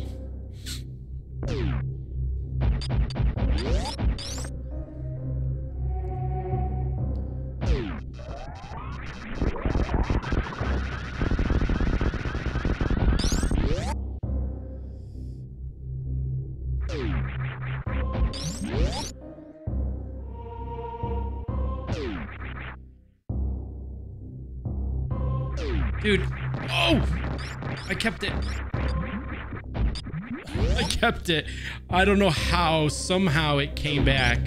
I it. I don't know how. Somehow it came back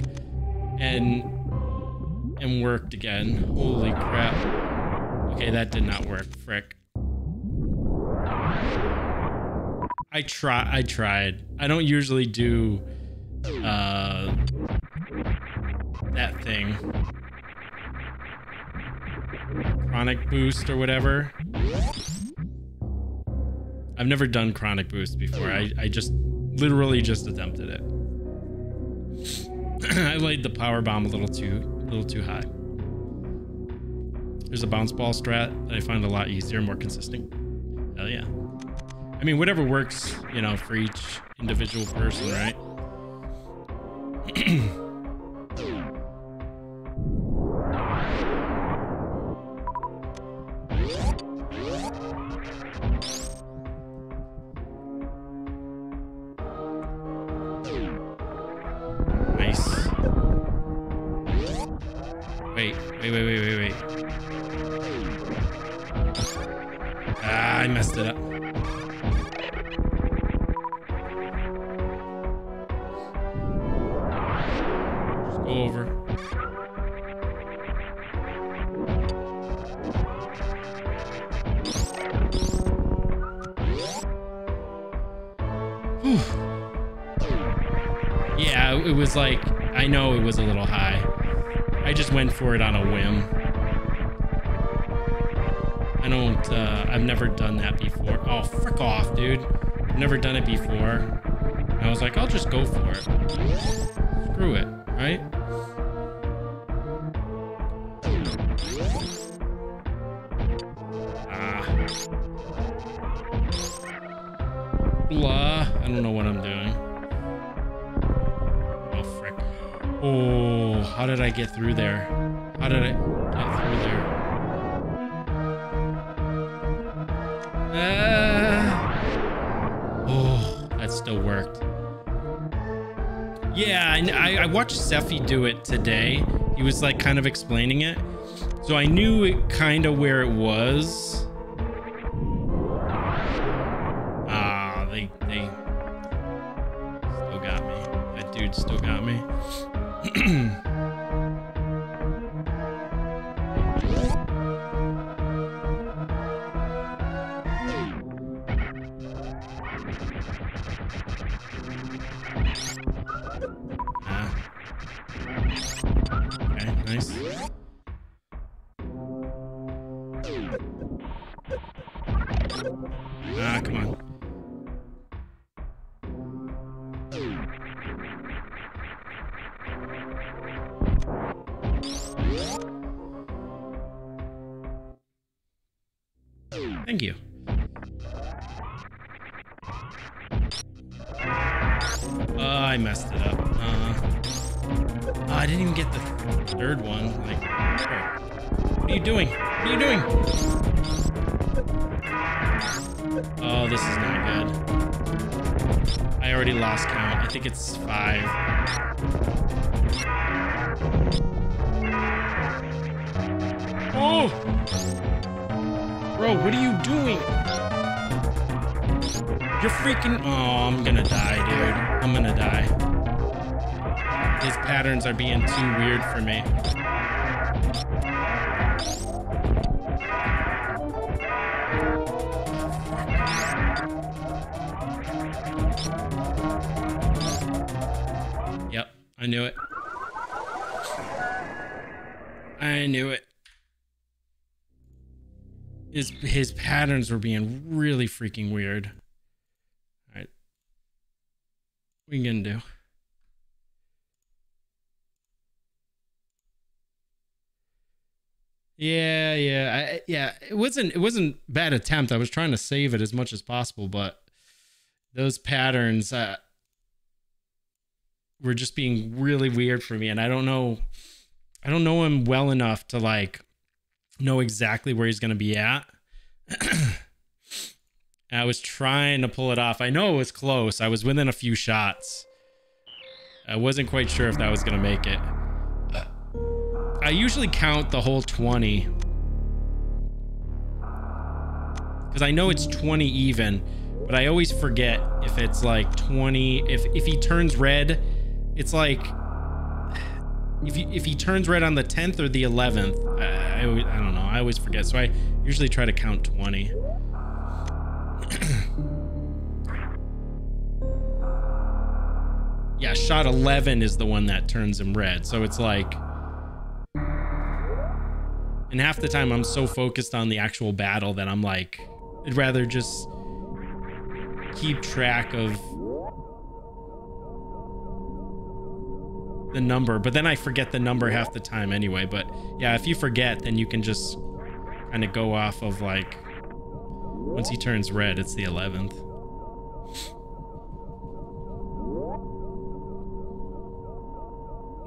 and and worked again. Holy crap. Okay, that did not work. Frick. I try I tried. I don't usually do uh that thing. Kronic boost or whatever. I've never done Kronic boost before. I, I just literally just attempted it. *clears throat* I laid the power bomb a little too a little too high. There's a bounce ball strat that I find a lot easier, and more consistent. Hell yeah. I mean, whatever works, you know, for each individual person, right? *clears throat* never done that before. Oh, frick off, dude. I've never done it before. And I was like, I'll just go for it. Screw it, right? Ah. Blah. I don't know what I'm doing. Oh, frick. Oh, how did I get through there? How did I I, watched Seffi do it today. He was like kind of explaining it. So I knew kind of where it was. Ah, come on. You're. Oh, I'm gonna die, dude. I'm gonna die. His patterns are being too weird for me. Yep, I knew it. I knew it. His his patterns were being really freaking weird. All right. You gonna do? Yeah, yeah, I, yeah. It wasn't it wasn't bad attempt. I was trying to save it as much as possible, but those patterns uh, were just being really weird for me, and I don't know. I don't know him well enough to like know exactly where he's gonna be at. *clears throat* I was trying to pull it off. I know it was close. I was within a few shots. I wasn't quite sure if that was gonna make it. I usually count the whole 20. because I know it's 20 even, but I always forget if it's like 20. If if he turns red, it's like if he, if he turns red on the 10th or the 11th. I, I, I don't know. I always forget, so I usually try to count 20. *clears throat* yeah, shot 11 is the one that turns him red. So it's like and half the time I'm so focused on the actual battle that I'm like I'd rather just keep track of the number, but then I forget the number half the time anyway. But yeah, if you forget, then you can just kind of go off of like once he turns red, it's the 11th.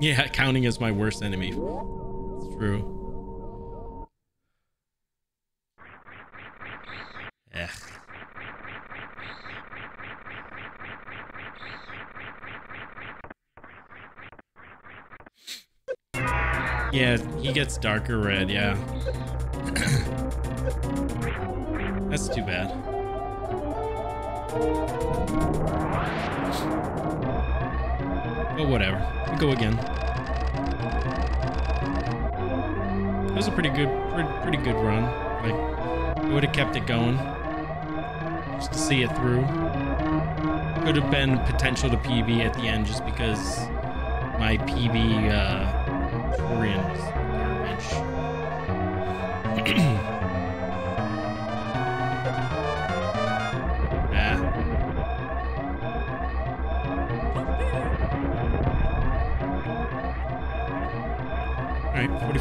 Yeah, *laughs* counting is my worst enemy. It's true. Ugh. Yeah, he gets darker red, yeah. *clears throat* That's too bad. But whatever. We go again. That was a pretty good pretty, pretty good run. Like I would have kept it going. Just to see it through. Could have been potential to PB at the end just because my PB uh Korean garbage. *clears throat*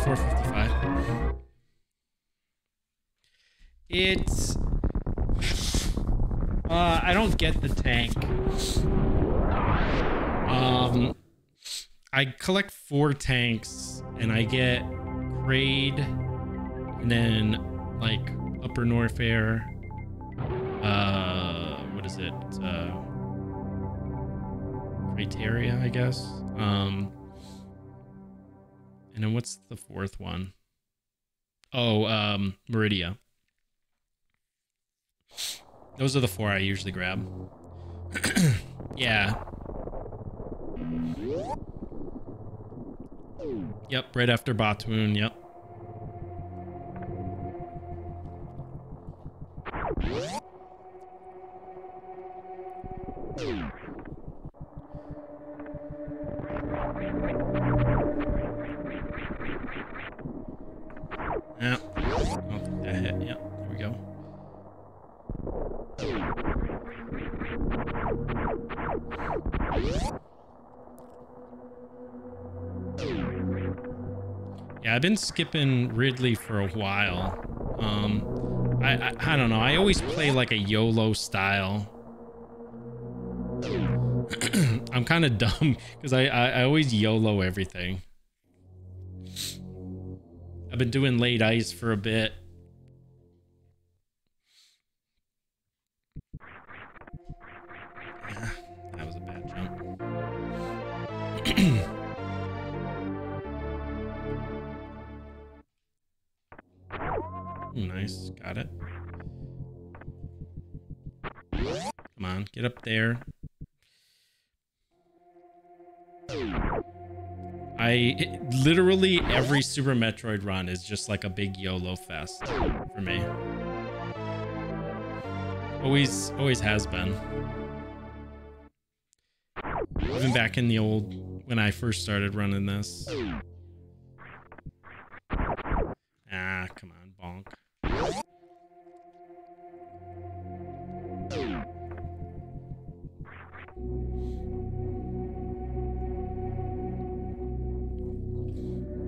455. It's. Uh, I don't get the tank. Um, I collect four tanks and I get grade and then like upper Norfair. Uh, what is it? Uh, Crateria, I guess. Um, and then what's the fourth one? Oh, um, Maridia. Those are the four I usually grab. *clears throat* yeah. Yep, right after Botwoon, yep. Yep. Yeah, I've been skipping Ridley for a while. Um, I, I, I don't know. I always play like a YOLO style. *clears throat* I'm kind of dumb because I, I, I always YOLO everything. I've been doing late ice for a bit. Nice, got it. Come on, get up there. I it, literally every Super Metroid run is just like a big YOLO fest for me. Always, always has been. Even back in the old, when I first started running this. Ah, come on, bonk.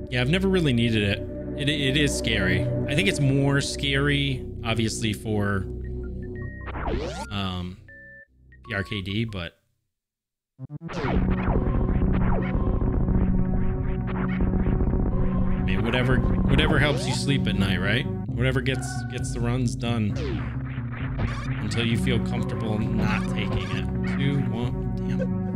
Yeah, I've never really needed it. It, it is scary. I think it's more scary, obviously, for um, the RKD, but whatever whatever helps you sleep at night, right? Whatever gets gets the runs done until you feel comfortable not taking it. Two, one, damn.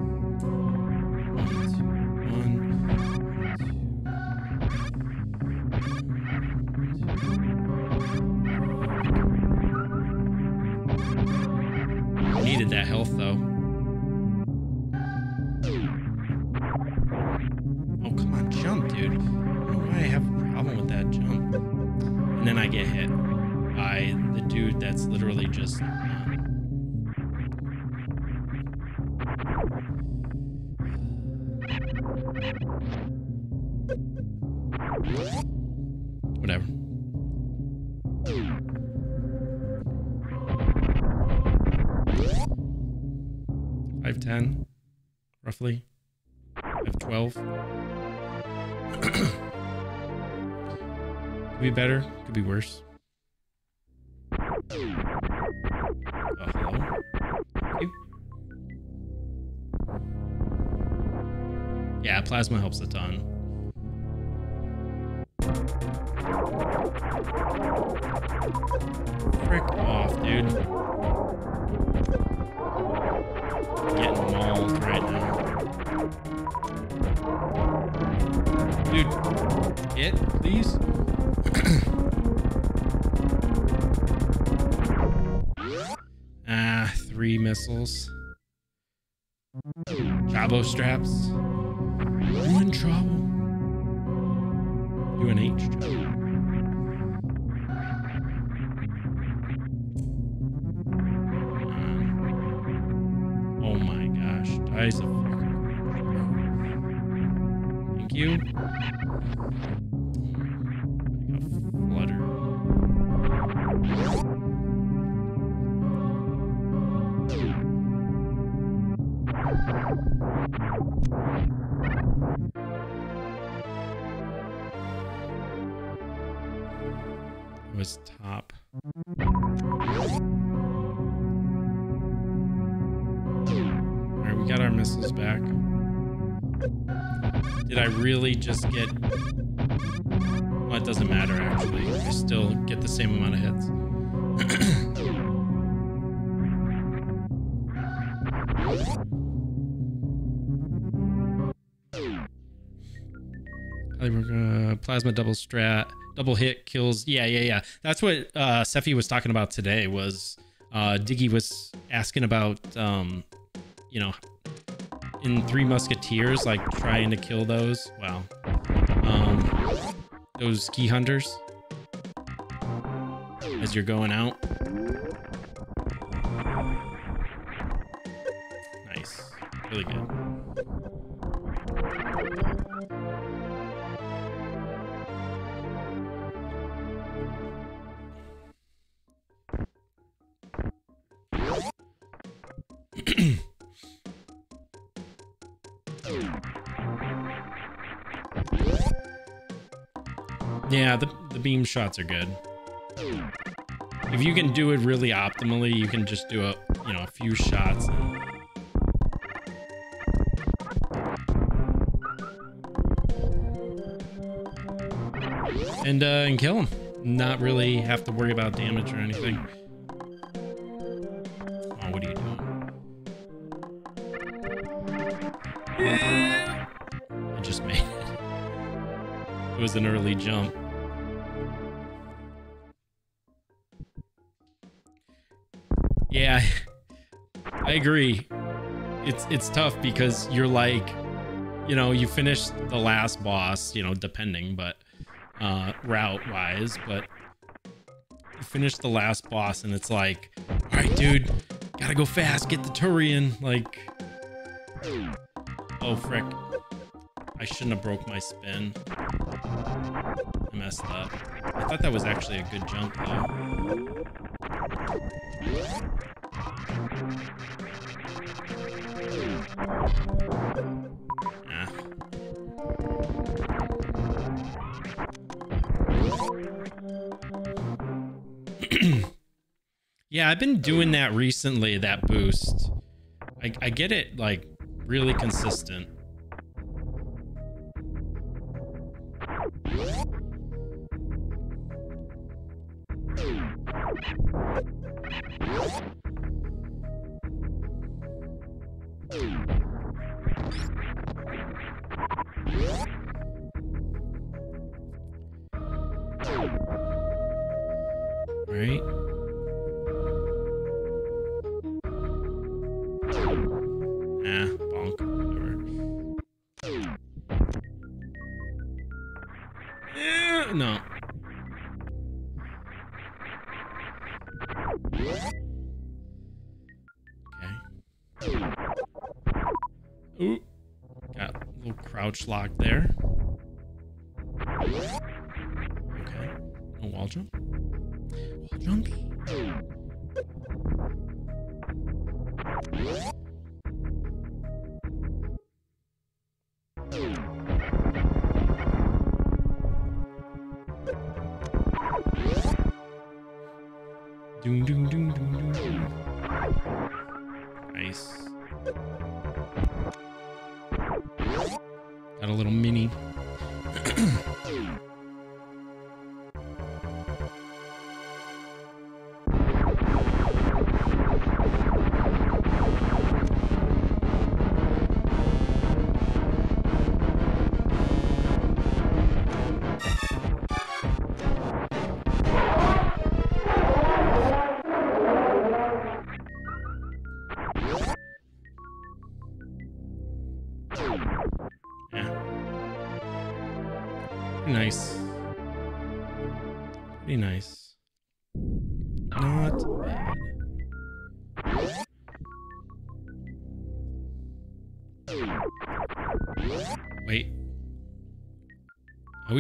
Just. Whatever. Five ten, roughly. I have twelve. *clears throat* Could be better. Could be worse. Uh-huh. Hello. Yeah, plasma helps a ton. Frick off, dude. Getting mauled right now. Dude, hit, please. *clears throat* three missiles. Chabo straps. You in trouble. UNH Chabo. Um, oh my gosh, fucking Thank you. Was top. Alright, we got our missiles back. Did I really just get... Well, it doesn't matter, actually. I still get the same amount of hits. *coughs* Plasma double strat, double hit kills. Yeah, yeah, yeah. That's what uh, Sephi was talking about today. Was uh, Diggy was asking about, um, you know, in Three Musketeers, like trying to kill those. Wow, um, those Kihunters as you're going out. Nice, really good. Yeah, the, the beam shots are good. If you can do it really optimally, you can just do a you know a few shots. And... And uh, and kill him. Not really have to worry about damage or anything. Oh, what are you doing? I just made it. It was an early jump. Agree. It's it's tough because you're like, you know, you finish the last boss, you know, depending, but uh route wise, but you finish the last boss and it's like, all right, dude, gotta go fast, get the Tourian. Like, oh frick, I shouldn't have broke my spin. I messed up. I thought that was actually a good jump though. I've been doing that recently, that boost. I, I get it like really consistent. Little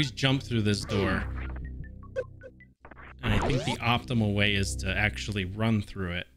always jump through this door. And I think the optimal way is to actually run through it.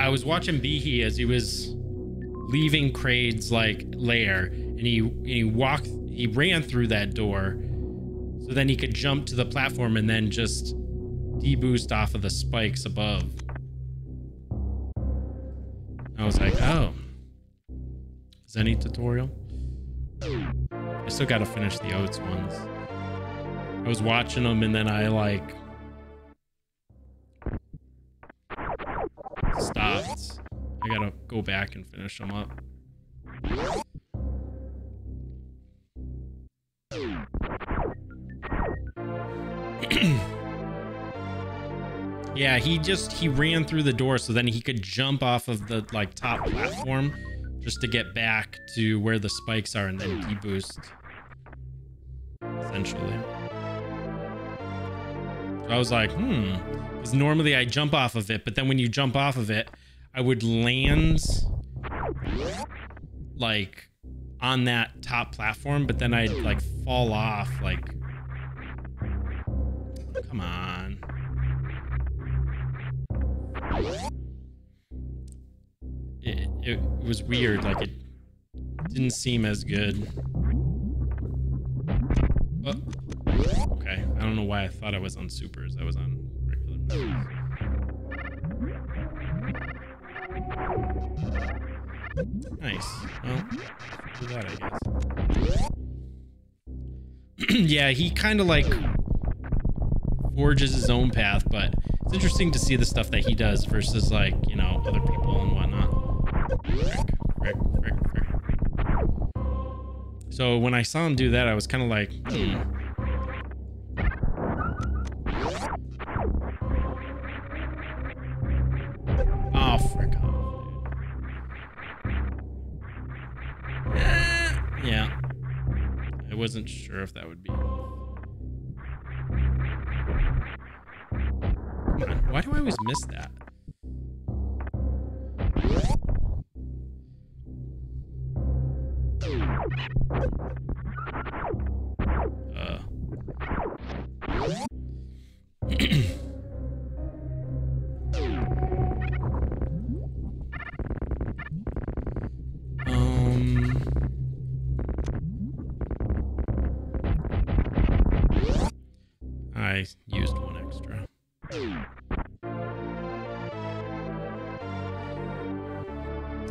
I, was watching Behe as he was leaving Kraid's like lair, and he and he walked, he ran through that door, so then he could jump to the platform and then just deboost off of the spikes above. I was like, oh, is that any tutorial? I still got to finish the oats ones. I was watching them and then I like go back and finish them up. *clears throat* yeah, he just he ran through the door so then he could jump off of the like top platform just to get back to where the spikes are and then deboost essentially. So I was like, hmm. Because normally I jump off of it, but then when you jump off of it, I would land like on that top platform, but then I'd like fall off. Like, come on. It, it, was weird. Like, it didn't seem as good. Oh. Okay, I don't know why I thought I was on supers. I was on regular Nice. Well, do that, I guess. *clears throat* yeah, he kind of like forges his own path, but it's interesting to see the stuff that he does versus like, you know, other people and whatnot. Frick, frick, frick. So when I saw him do that, I was kind of like, hmm. Wasn't sure if that would be. Why do I always miss that? Uh. *clears throat*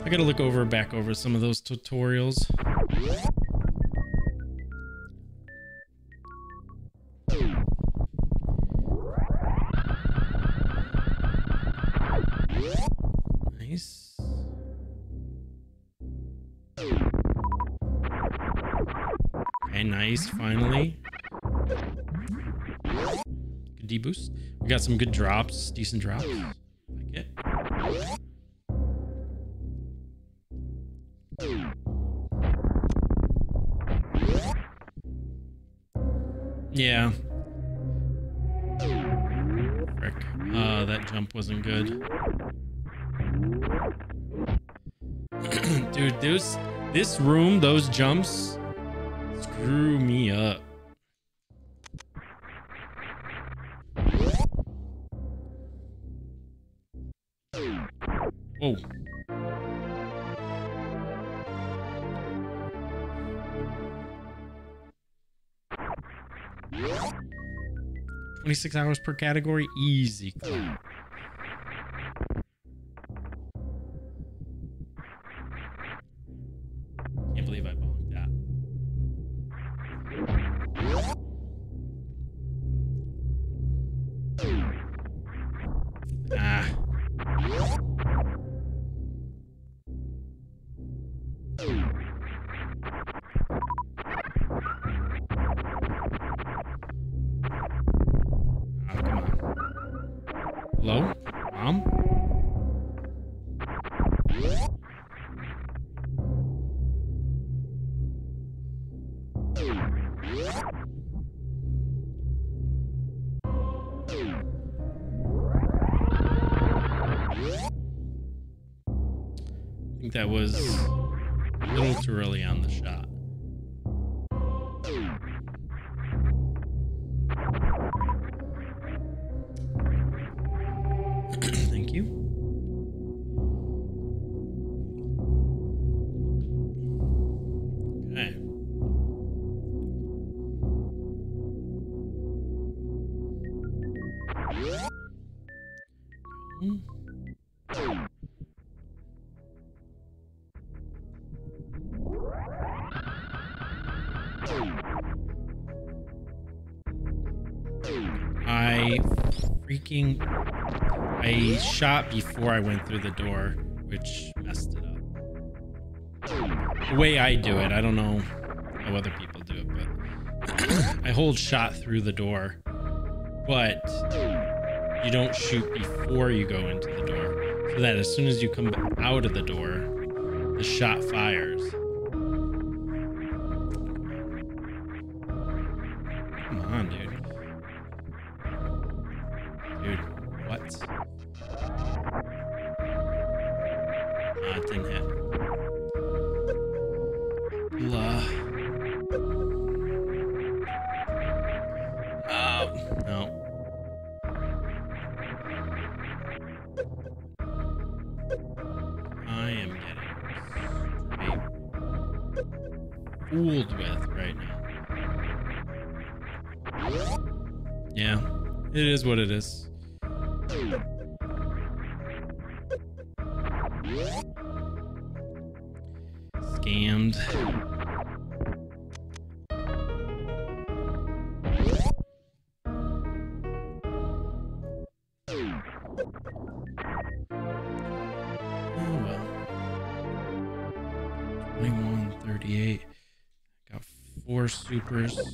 I gotta look over back over some of those tutorials. Nice. Okay, nice, finally. Good deboost. We got some good drops, decent drops. Yeah. Frick. Uh, that jump wasn't good. *clears throat* Dude, this this room, those jumps screw me up. Whoa. Twenty-six hours per category, easy. Freaking I shot before I went through the door, which messed it up. The way I do it, I don't know how other people do it, but *coughs* I hold shot through the door, but you don't shoot before you go into the door, so that as soon as you come out of the door, the shot fires. Four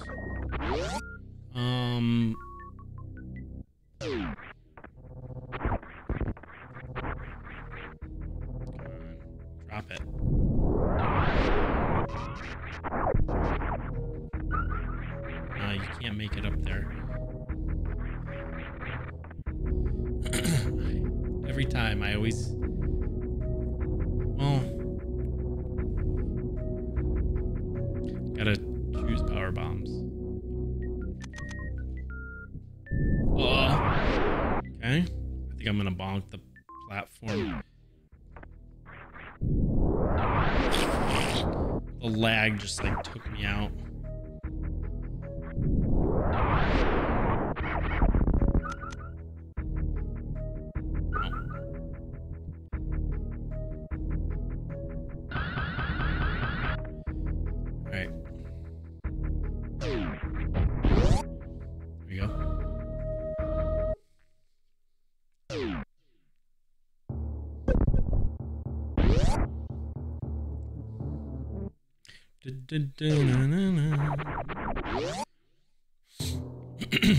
nice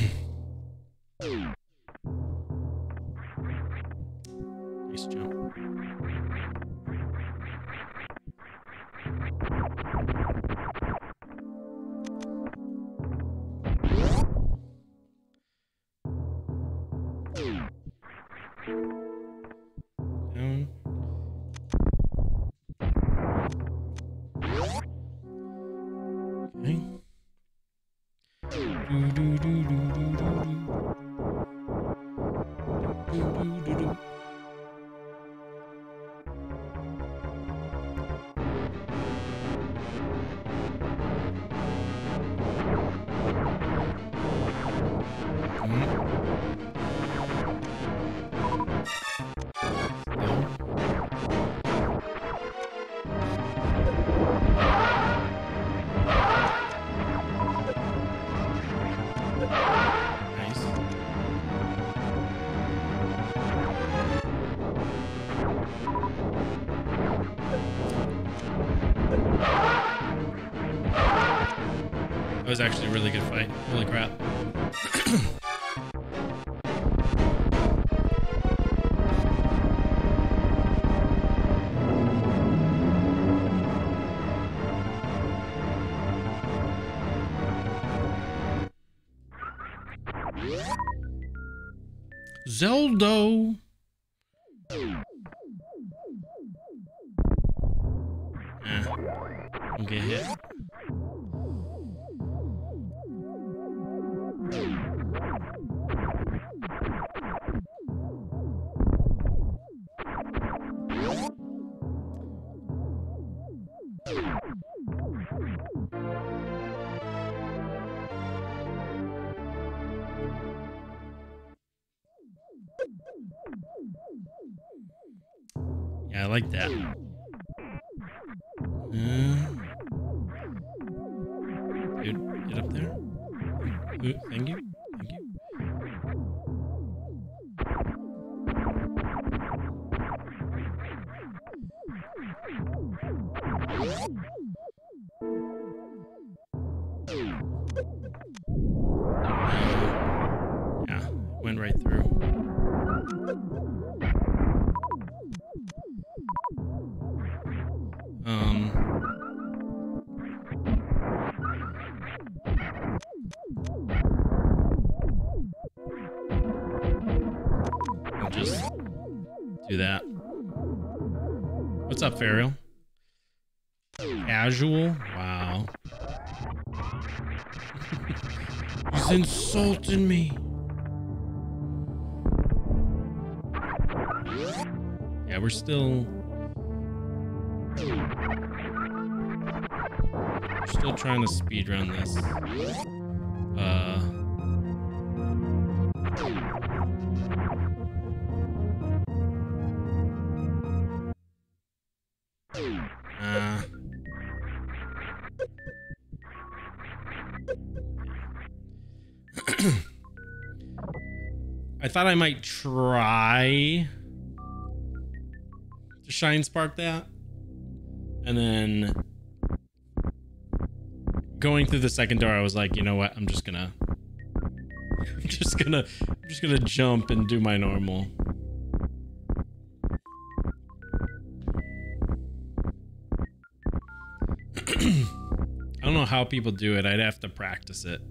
*clears throat* Zeldo. Like that. Casual? Wow. *laughs* He's insulting me. Yeah, we're still we're still trying to speed run this. Thought I might try to shine spark that. And then going through the second door, I was like, you know what? I'm just gonna *laughs* I'm just gonna I'm just gonna jump and do my normal. *clears throat* I don't know how people do it. I'd have to practice it.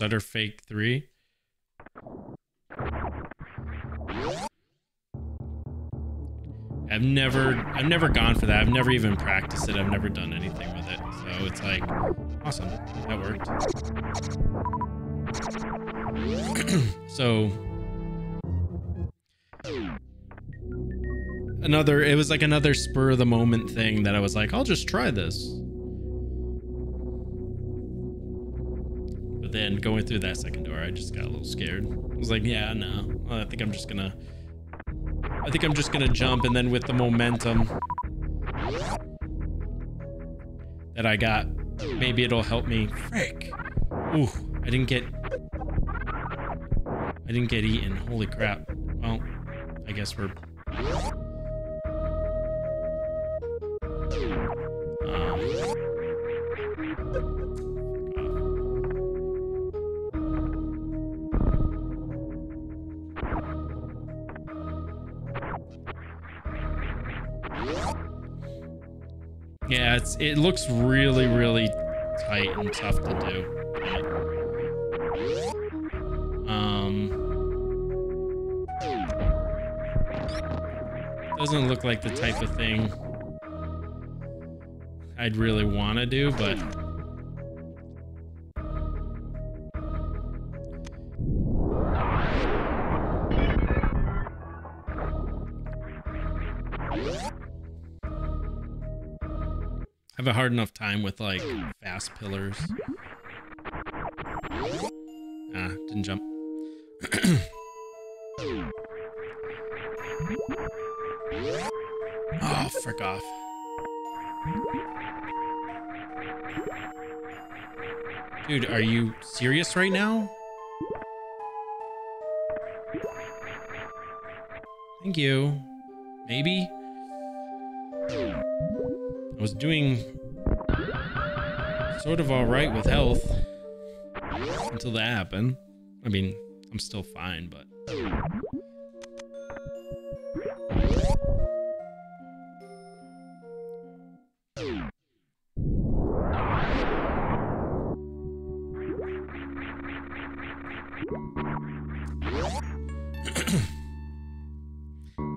Stutter fake three. I've never I've never gone for that. I've never even practiced it. I've never done anything with it. So it's like awesome. That worked. *clears throat* so another it was like another spur of the moment thing that I was like, I'll just try this. Going through that second door, I just got a little scared. I was like, yeah, no. I think I'm just gonna I think I'm just gonna jump and then with the momentum that I got, maybe it'll help me. Frick. Ooh, I didn't get I didn't get eaten. Holy crap. Well, I guess we're it looks really, really tight and tough to do. Um, doesn't look like the type of thing I'd really want to do, but hard enough time with like fast pillars. Ah, didn't jump. *coughs* oh, frick off. Dude, are you serious right now? Thank you. Maybe? I was doing sort of all right with health until that happened. I mean, I'm still fine, but. *clears throat*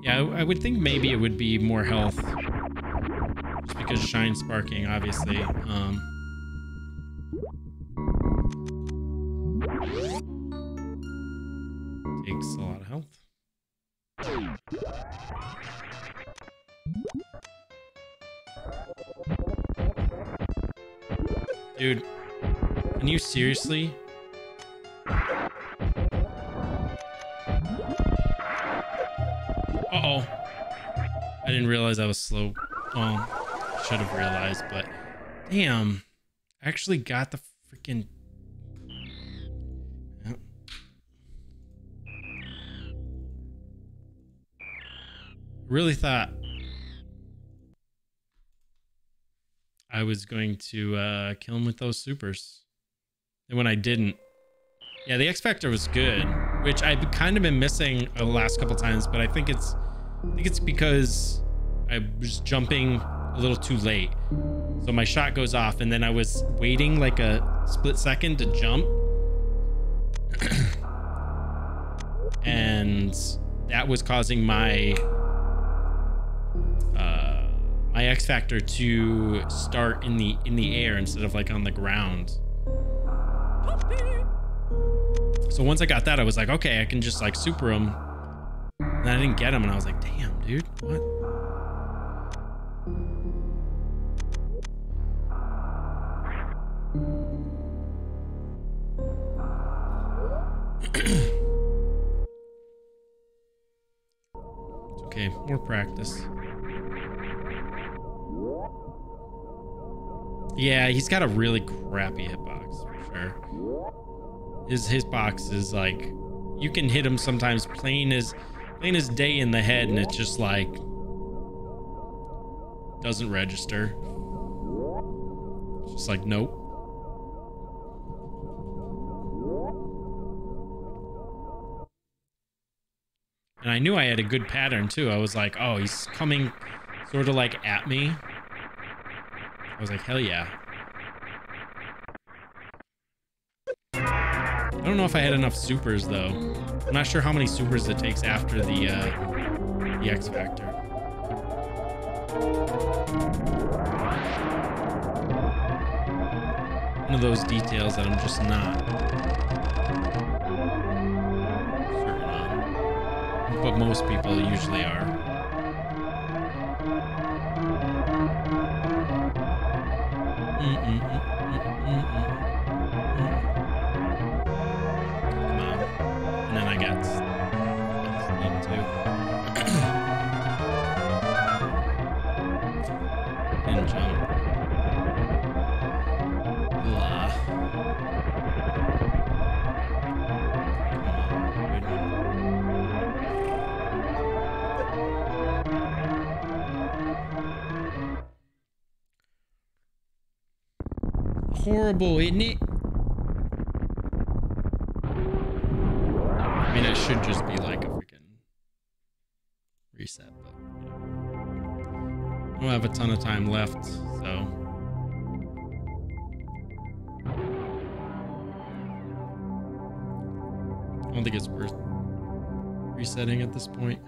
yeah, I, I would think maybe it would be more health Just because shine sparking, obviously. Um, you seriously? Uh-oh. I didn't realize I was slow. Well, should have realized, but damn, I actually got the freaking. Really thought I was going to uh, kill him with those supers. And when I didn't, yeah, the X Factor was good, which I've kind of been missing the last couple times, but I think it's, I think it's because I was jumping a little too late. So my shot goes off and then I was waiting like a split second to jump. *clears throat* and that was causing my uh, my X factor to start in the in the air instead of like on the ground. So once I got that, I was like, okay, I can just like super him. And I didn't get him, and I was like, damn, dude, what? okay, more practice. Yeah, he's got a really crappy hitbox sure. His box is like you can hit him sometimes plain as plain as day in the head and it's just like doesn't register. It's just like nope. And I knew I had a good pattern too. I was like, oh, he's coming sort of like at me. I was like, hell yeah. I don't know if I had enough supers though. I'm not sure how many supers it takes after the uh, the X Factor. One of those details that I'm just not. But most people usually are. Mm -mm -mm. Horrible, isn't it? I mean, it should just be like a freaking reset, but I don't have a ton of time left, so. I don't think it's worth resetting at this point.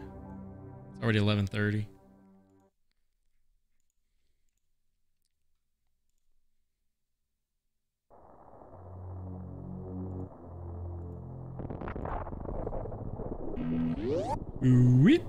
It's already 11:30. Oui.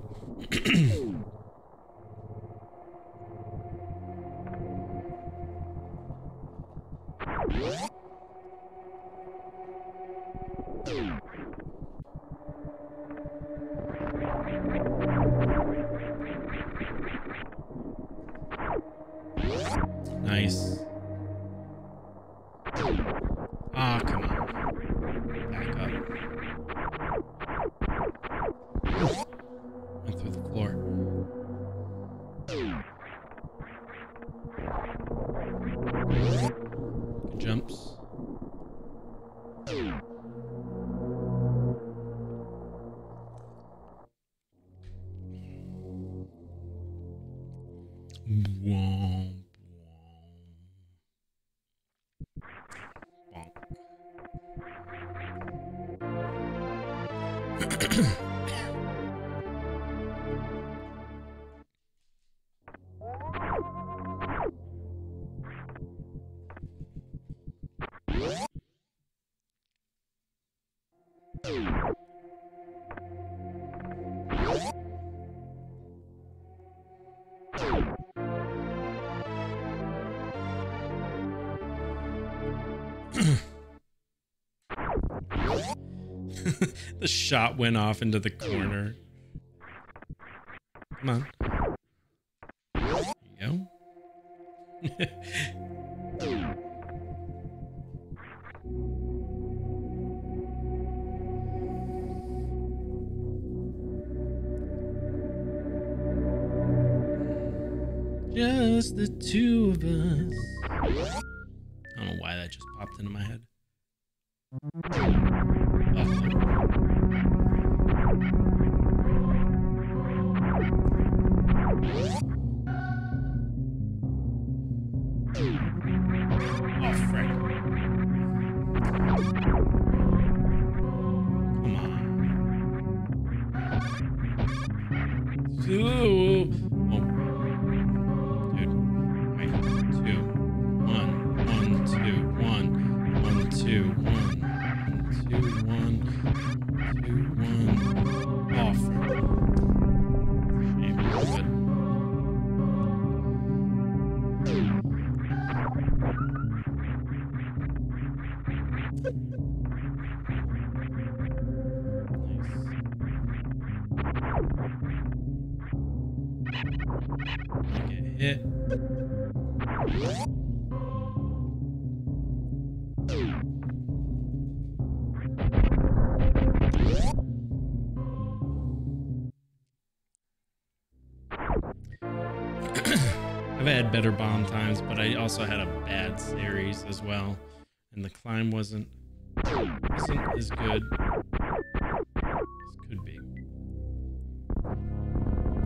*laughs* the shot went off into the corner. Better bomb times, but I also had a bad series as well, and the climb wasn't wasn't as good as could be.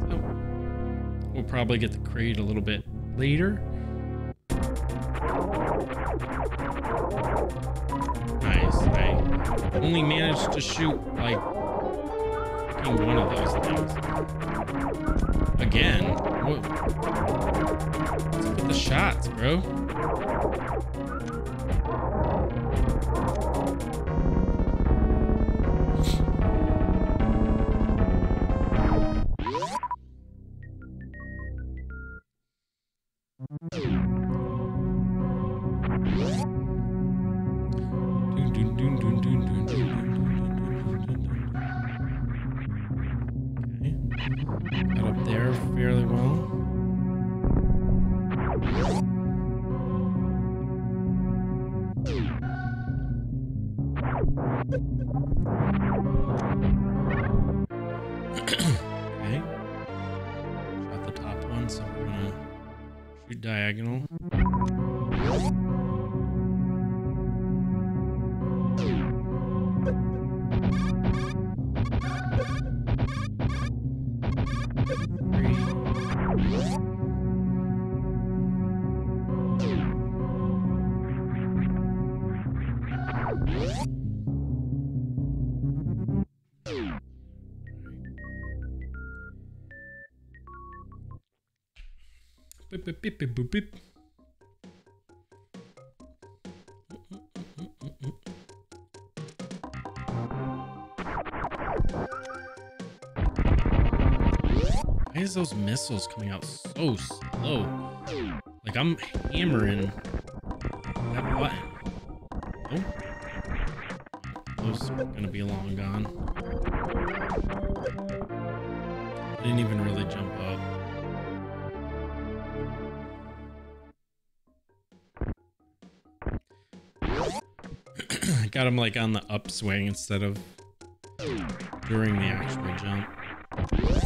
So we'll probably get the crate a little bit later. Nice. I only managed to shoot like one of those things. Again. What's up with the shots, bro? Beep, beep, boop, beep. Why is those missiles coming out so slow? Like I'm hammering. That what? Oh. Those are gonna be long gone. I didn't even really jump up. Got him like on the upswing instead of during the actual jump.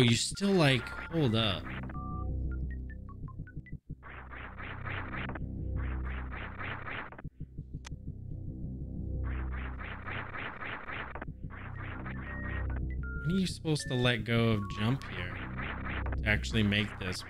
Oh, you still like hold up. When are you supposed to let go of jump here to actually make this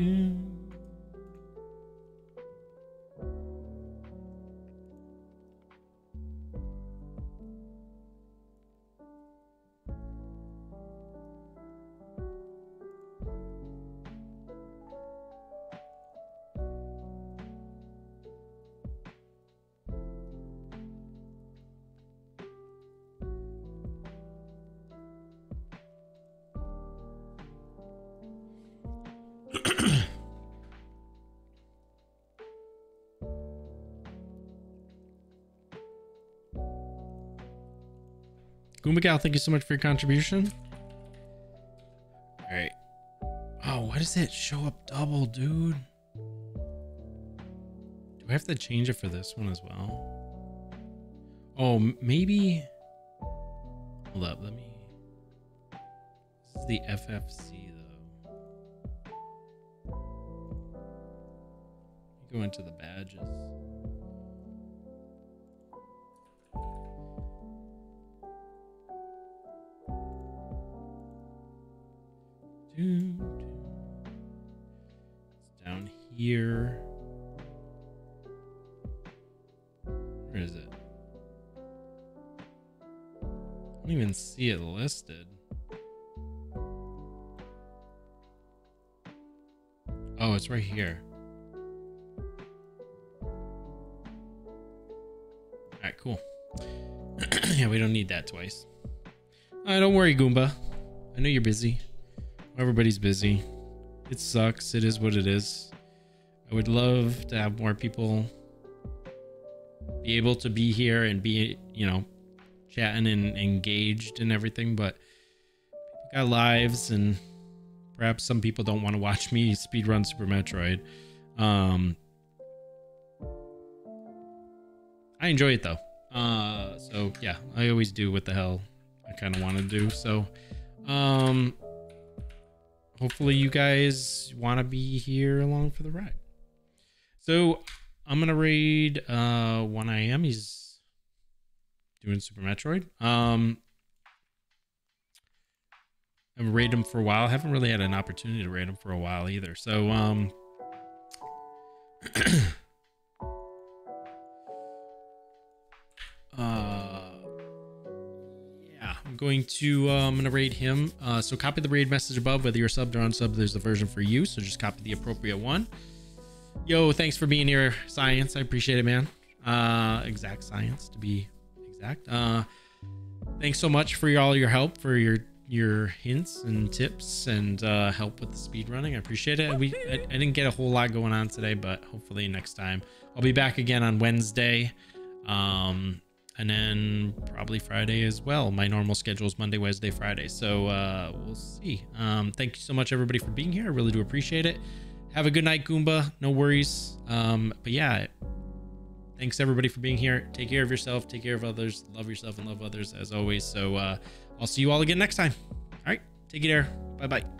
Doom. Goomagal, thank you so much for your contribution. All right. Oh, why does it show up double, dude? Do I have to change it for this one as well? Oh, maybe. Hold up, let me. This is the FFC though. Go into the badges. Busy. Everybody's busy. It sucks. It is what it is. I would love to have more people be able to be here and be, you know, chatting and engaged and everything, but got lives and perhaps some people don't want to watch me speedrun Super Metroid. Um I enjoy it though. Uh so yeah, I always do what the hell I kind of want to do. So um hopefully you guys want to be here along for the ride. So I'm gonna raid uh one I am. He's doing Super Metroid. Um I've raided him for a while. I haven't really had an opportunity to raid him for a while either. So um *clears throat* going to uh, I'm gonna raid him. Uh, so copy the raid message above, whether you're subbed or unsubbed. There's a version for you, so just copy the appropriate one. Yo, thanks for being here, science. I appreciate it, man. Uh, exact science to be exact. Uh, thanks so much for all your help, for your your hints and tips and uh, help with the speed running. I appreciate it. We I, I didn't get a whole lot going on today, but hopefully next time I'll be back again on Wednesday. Um, and then probably Friday as well. My normal schedule is Monday, Wednesday, Friday. So uh, we'll see. Um, thank you so much, everybody, for being here. I really do appreciate it. Have a good night, Goomba. No worries. Um, but yeah, thanks everybody for being here. Take care of yourself. Take care of others. Love yourself and love others as always. So uh, I'll see you all again next time. All right. Take care. Bye bye.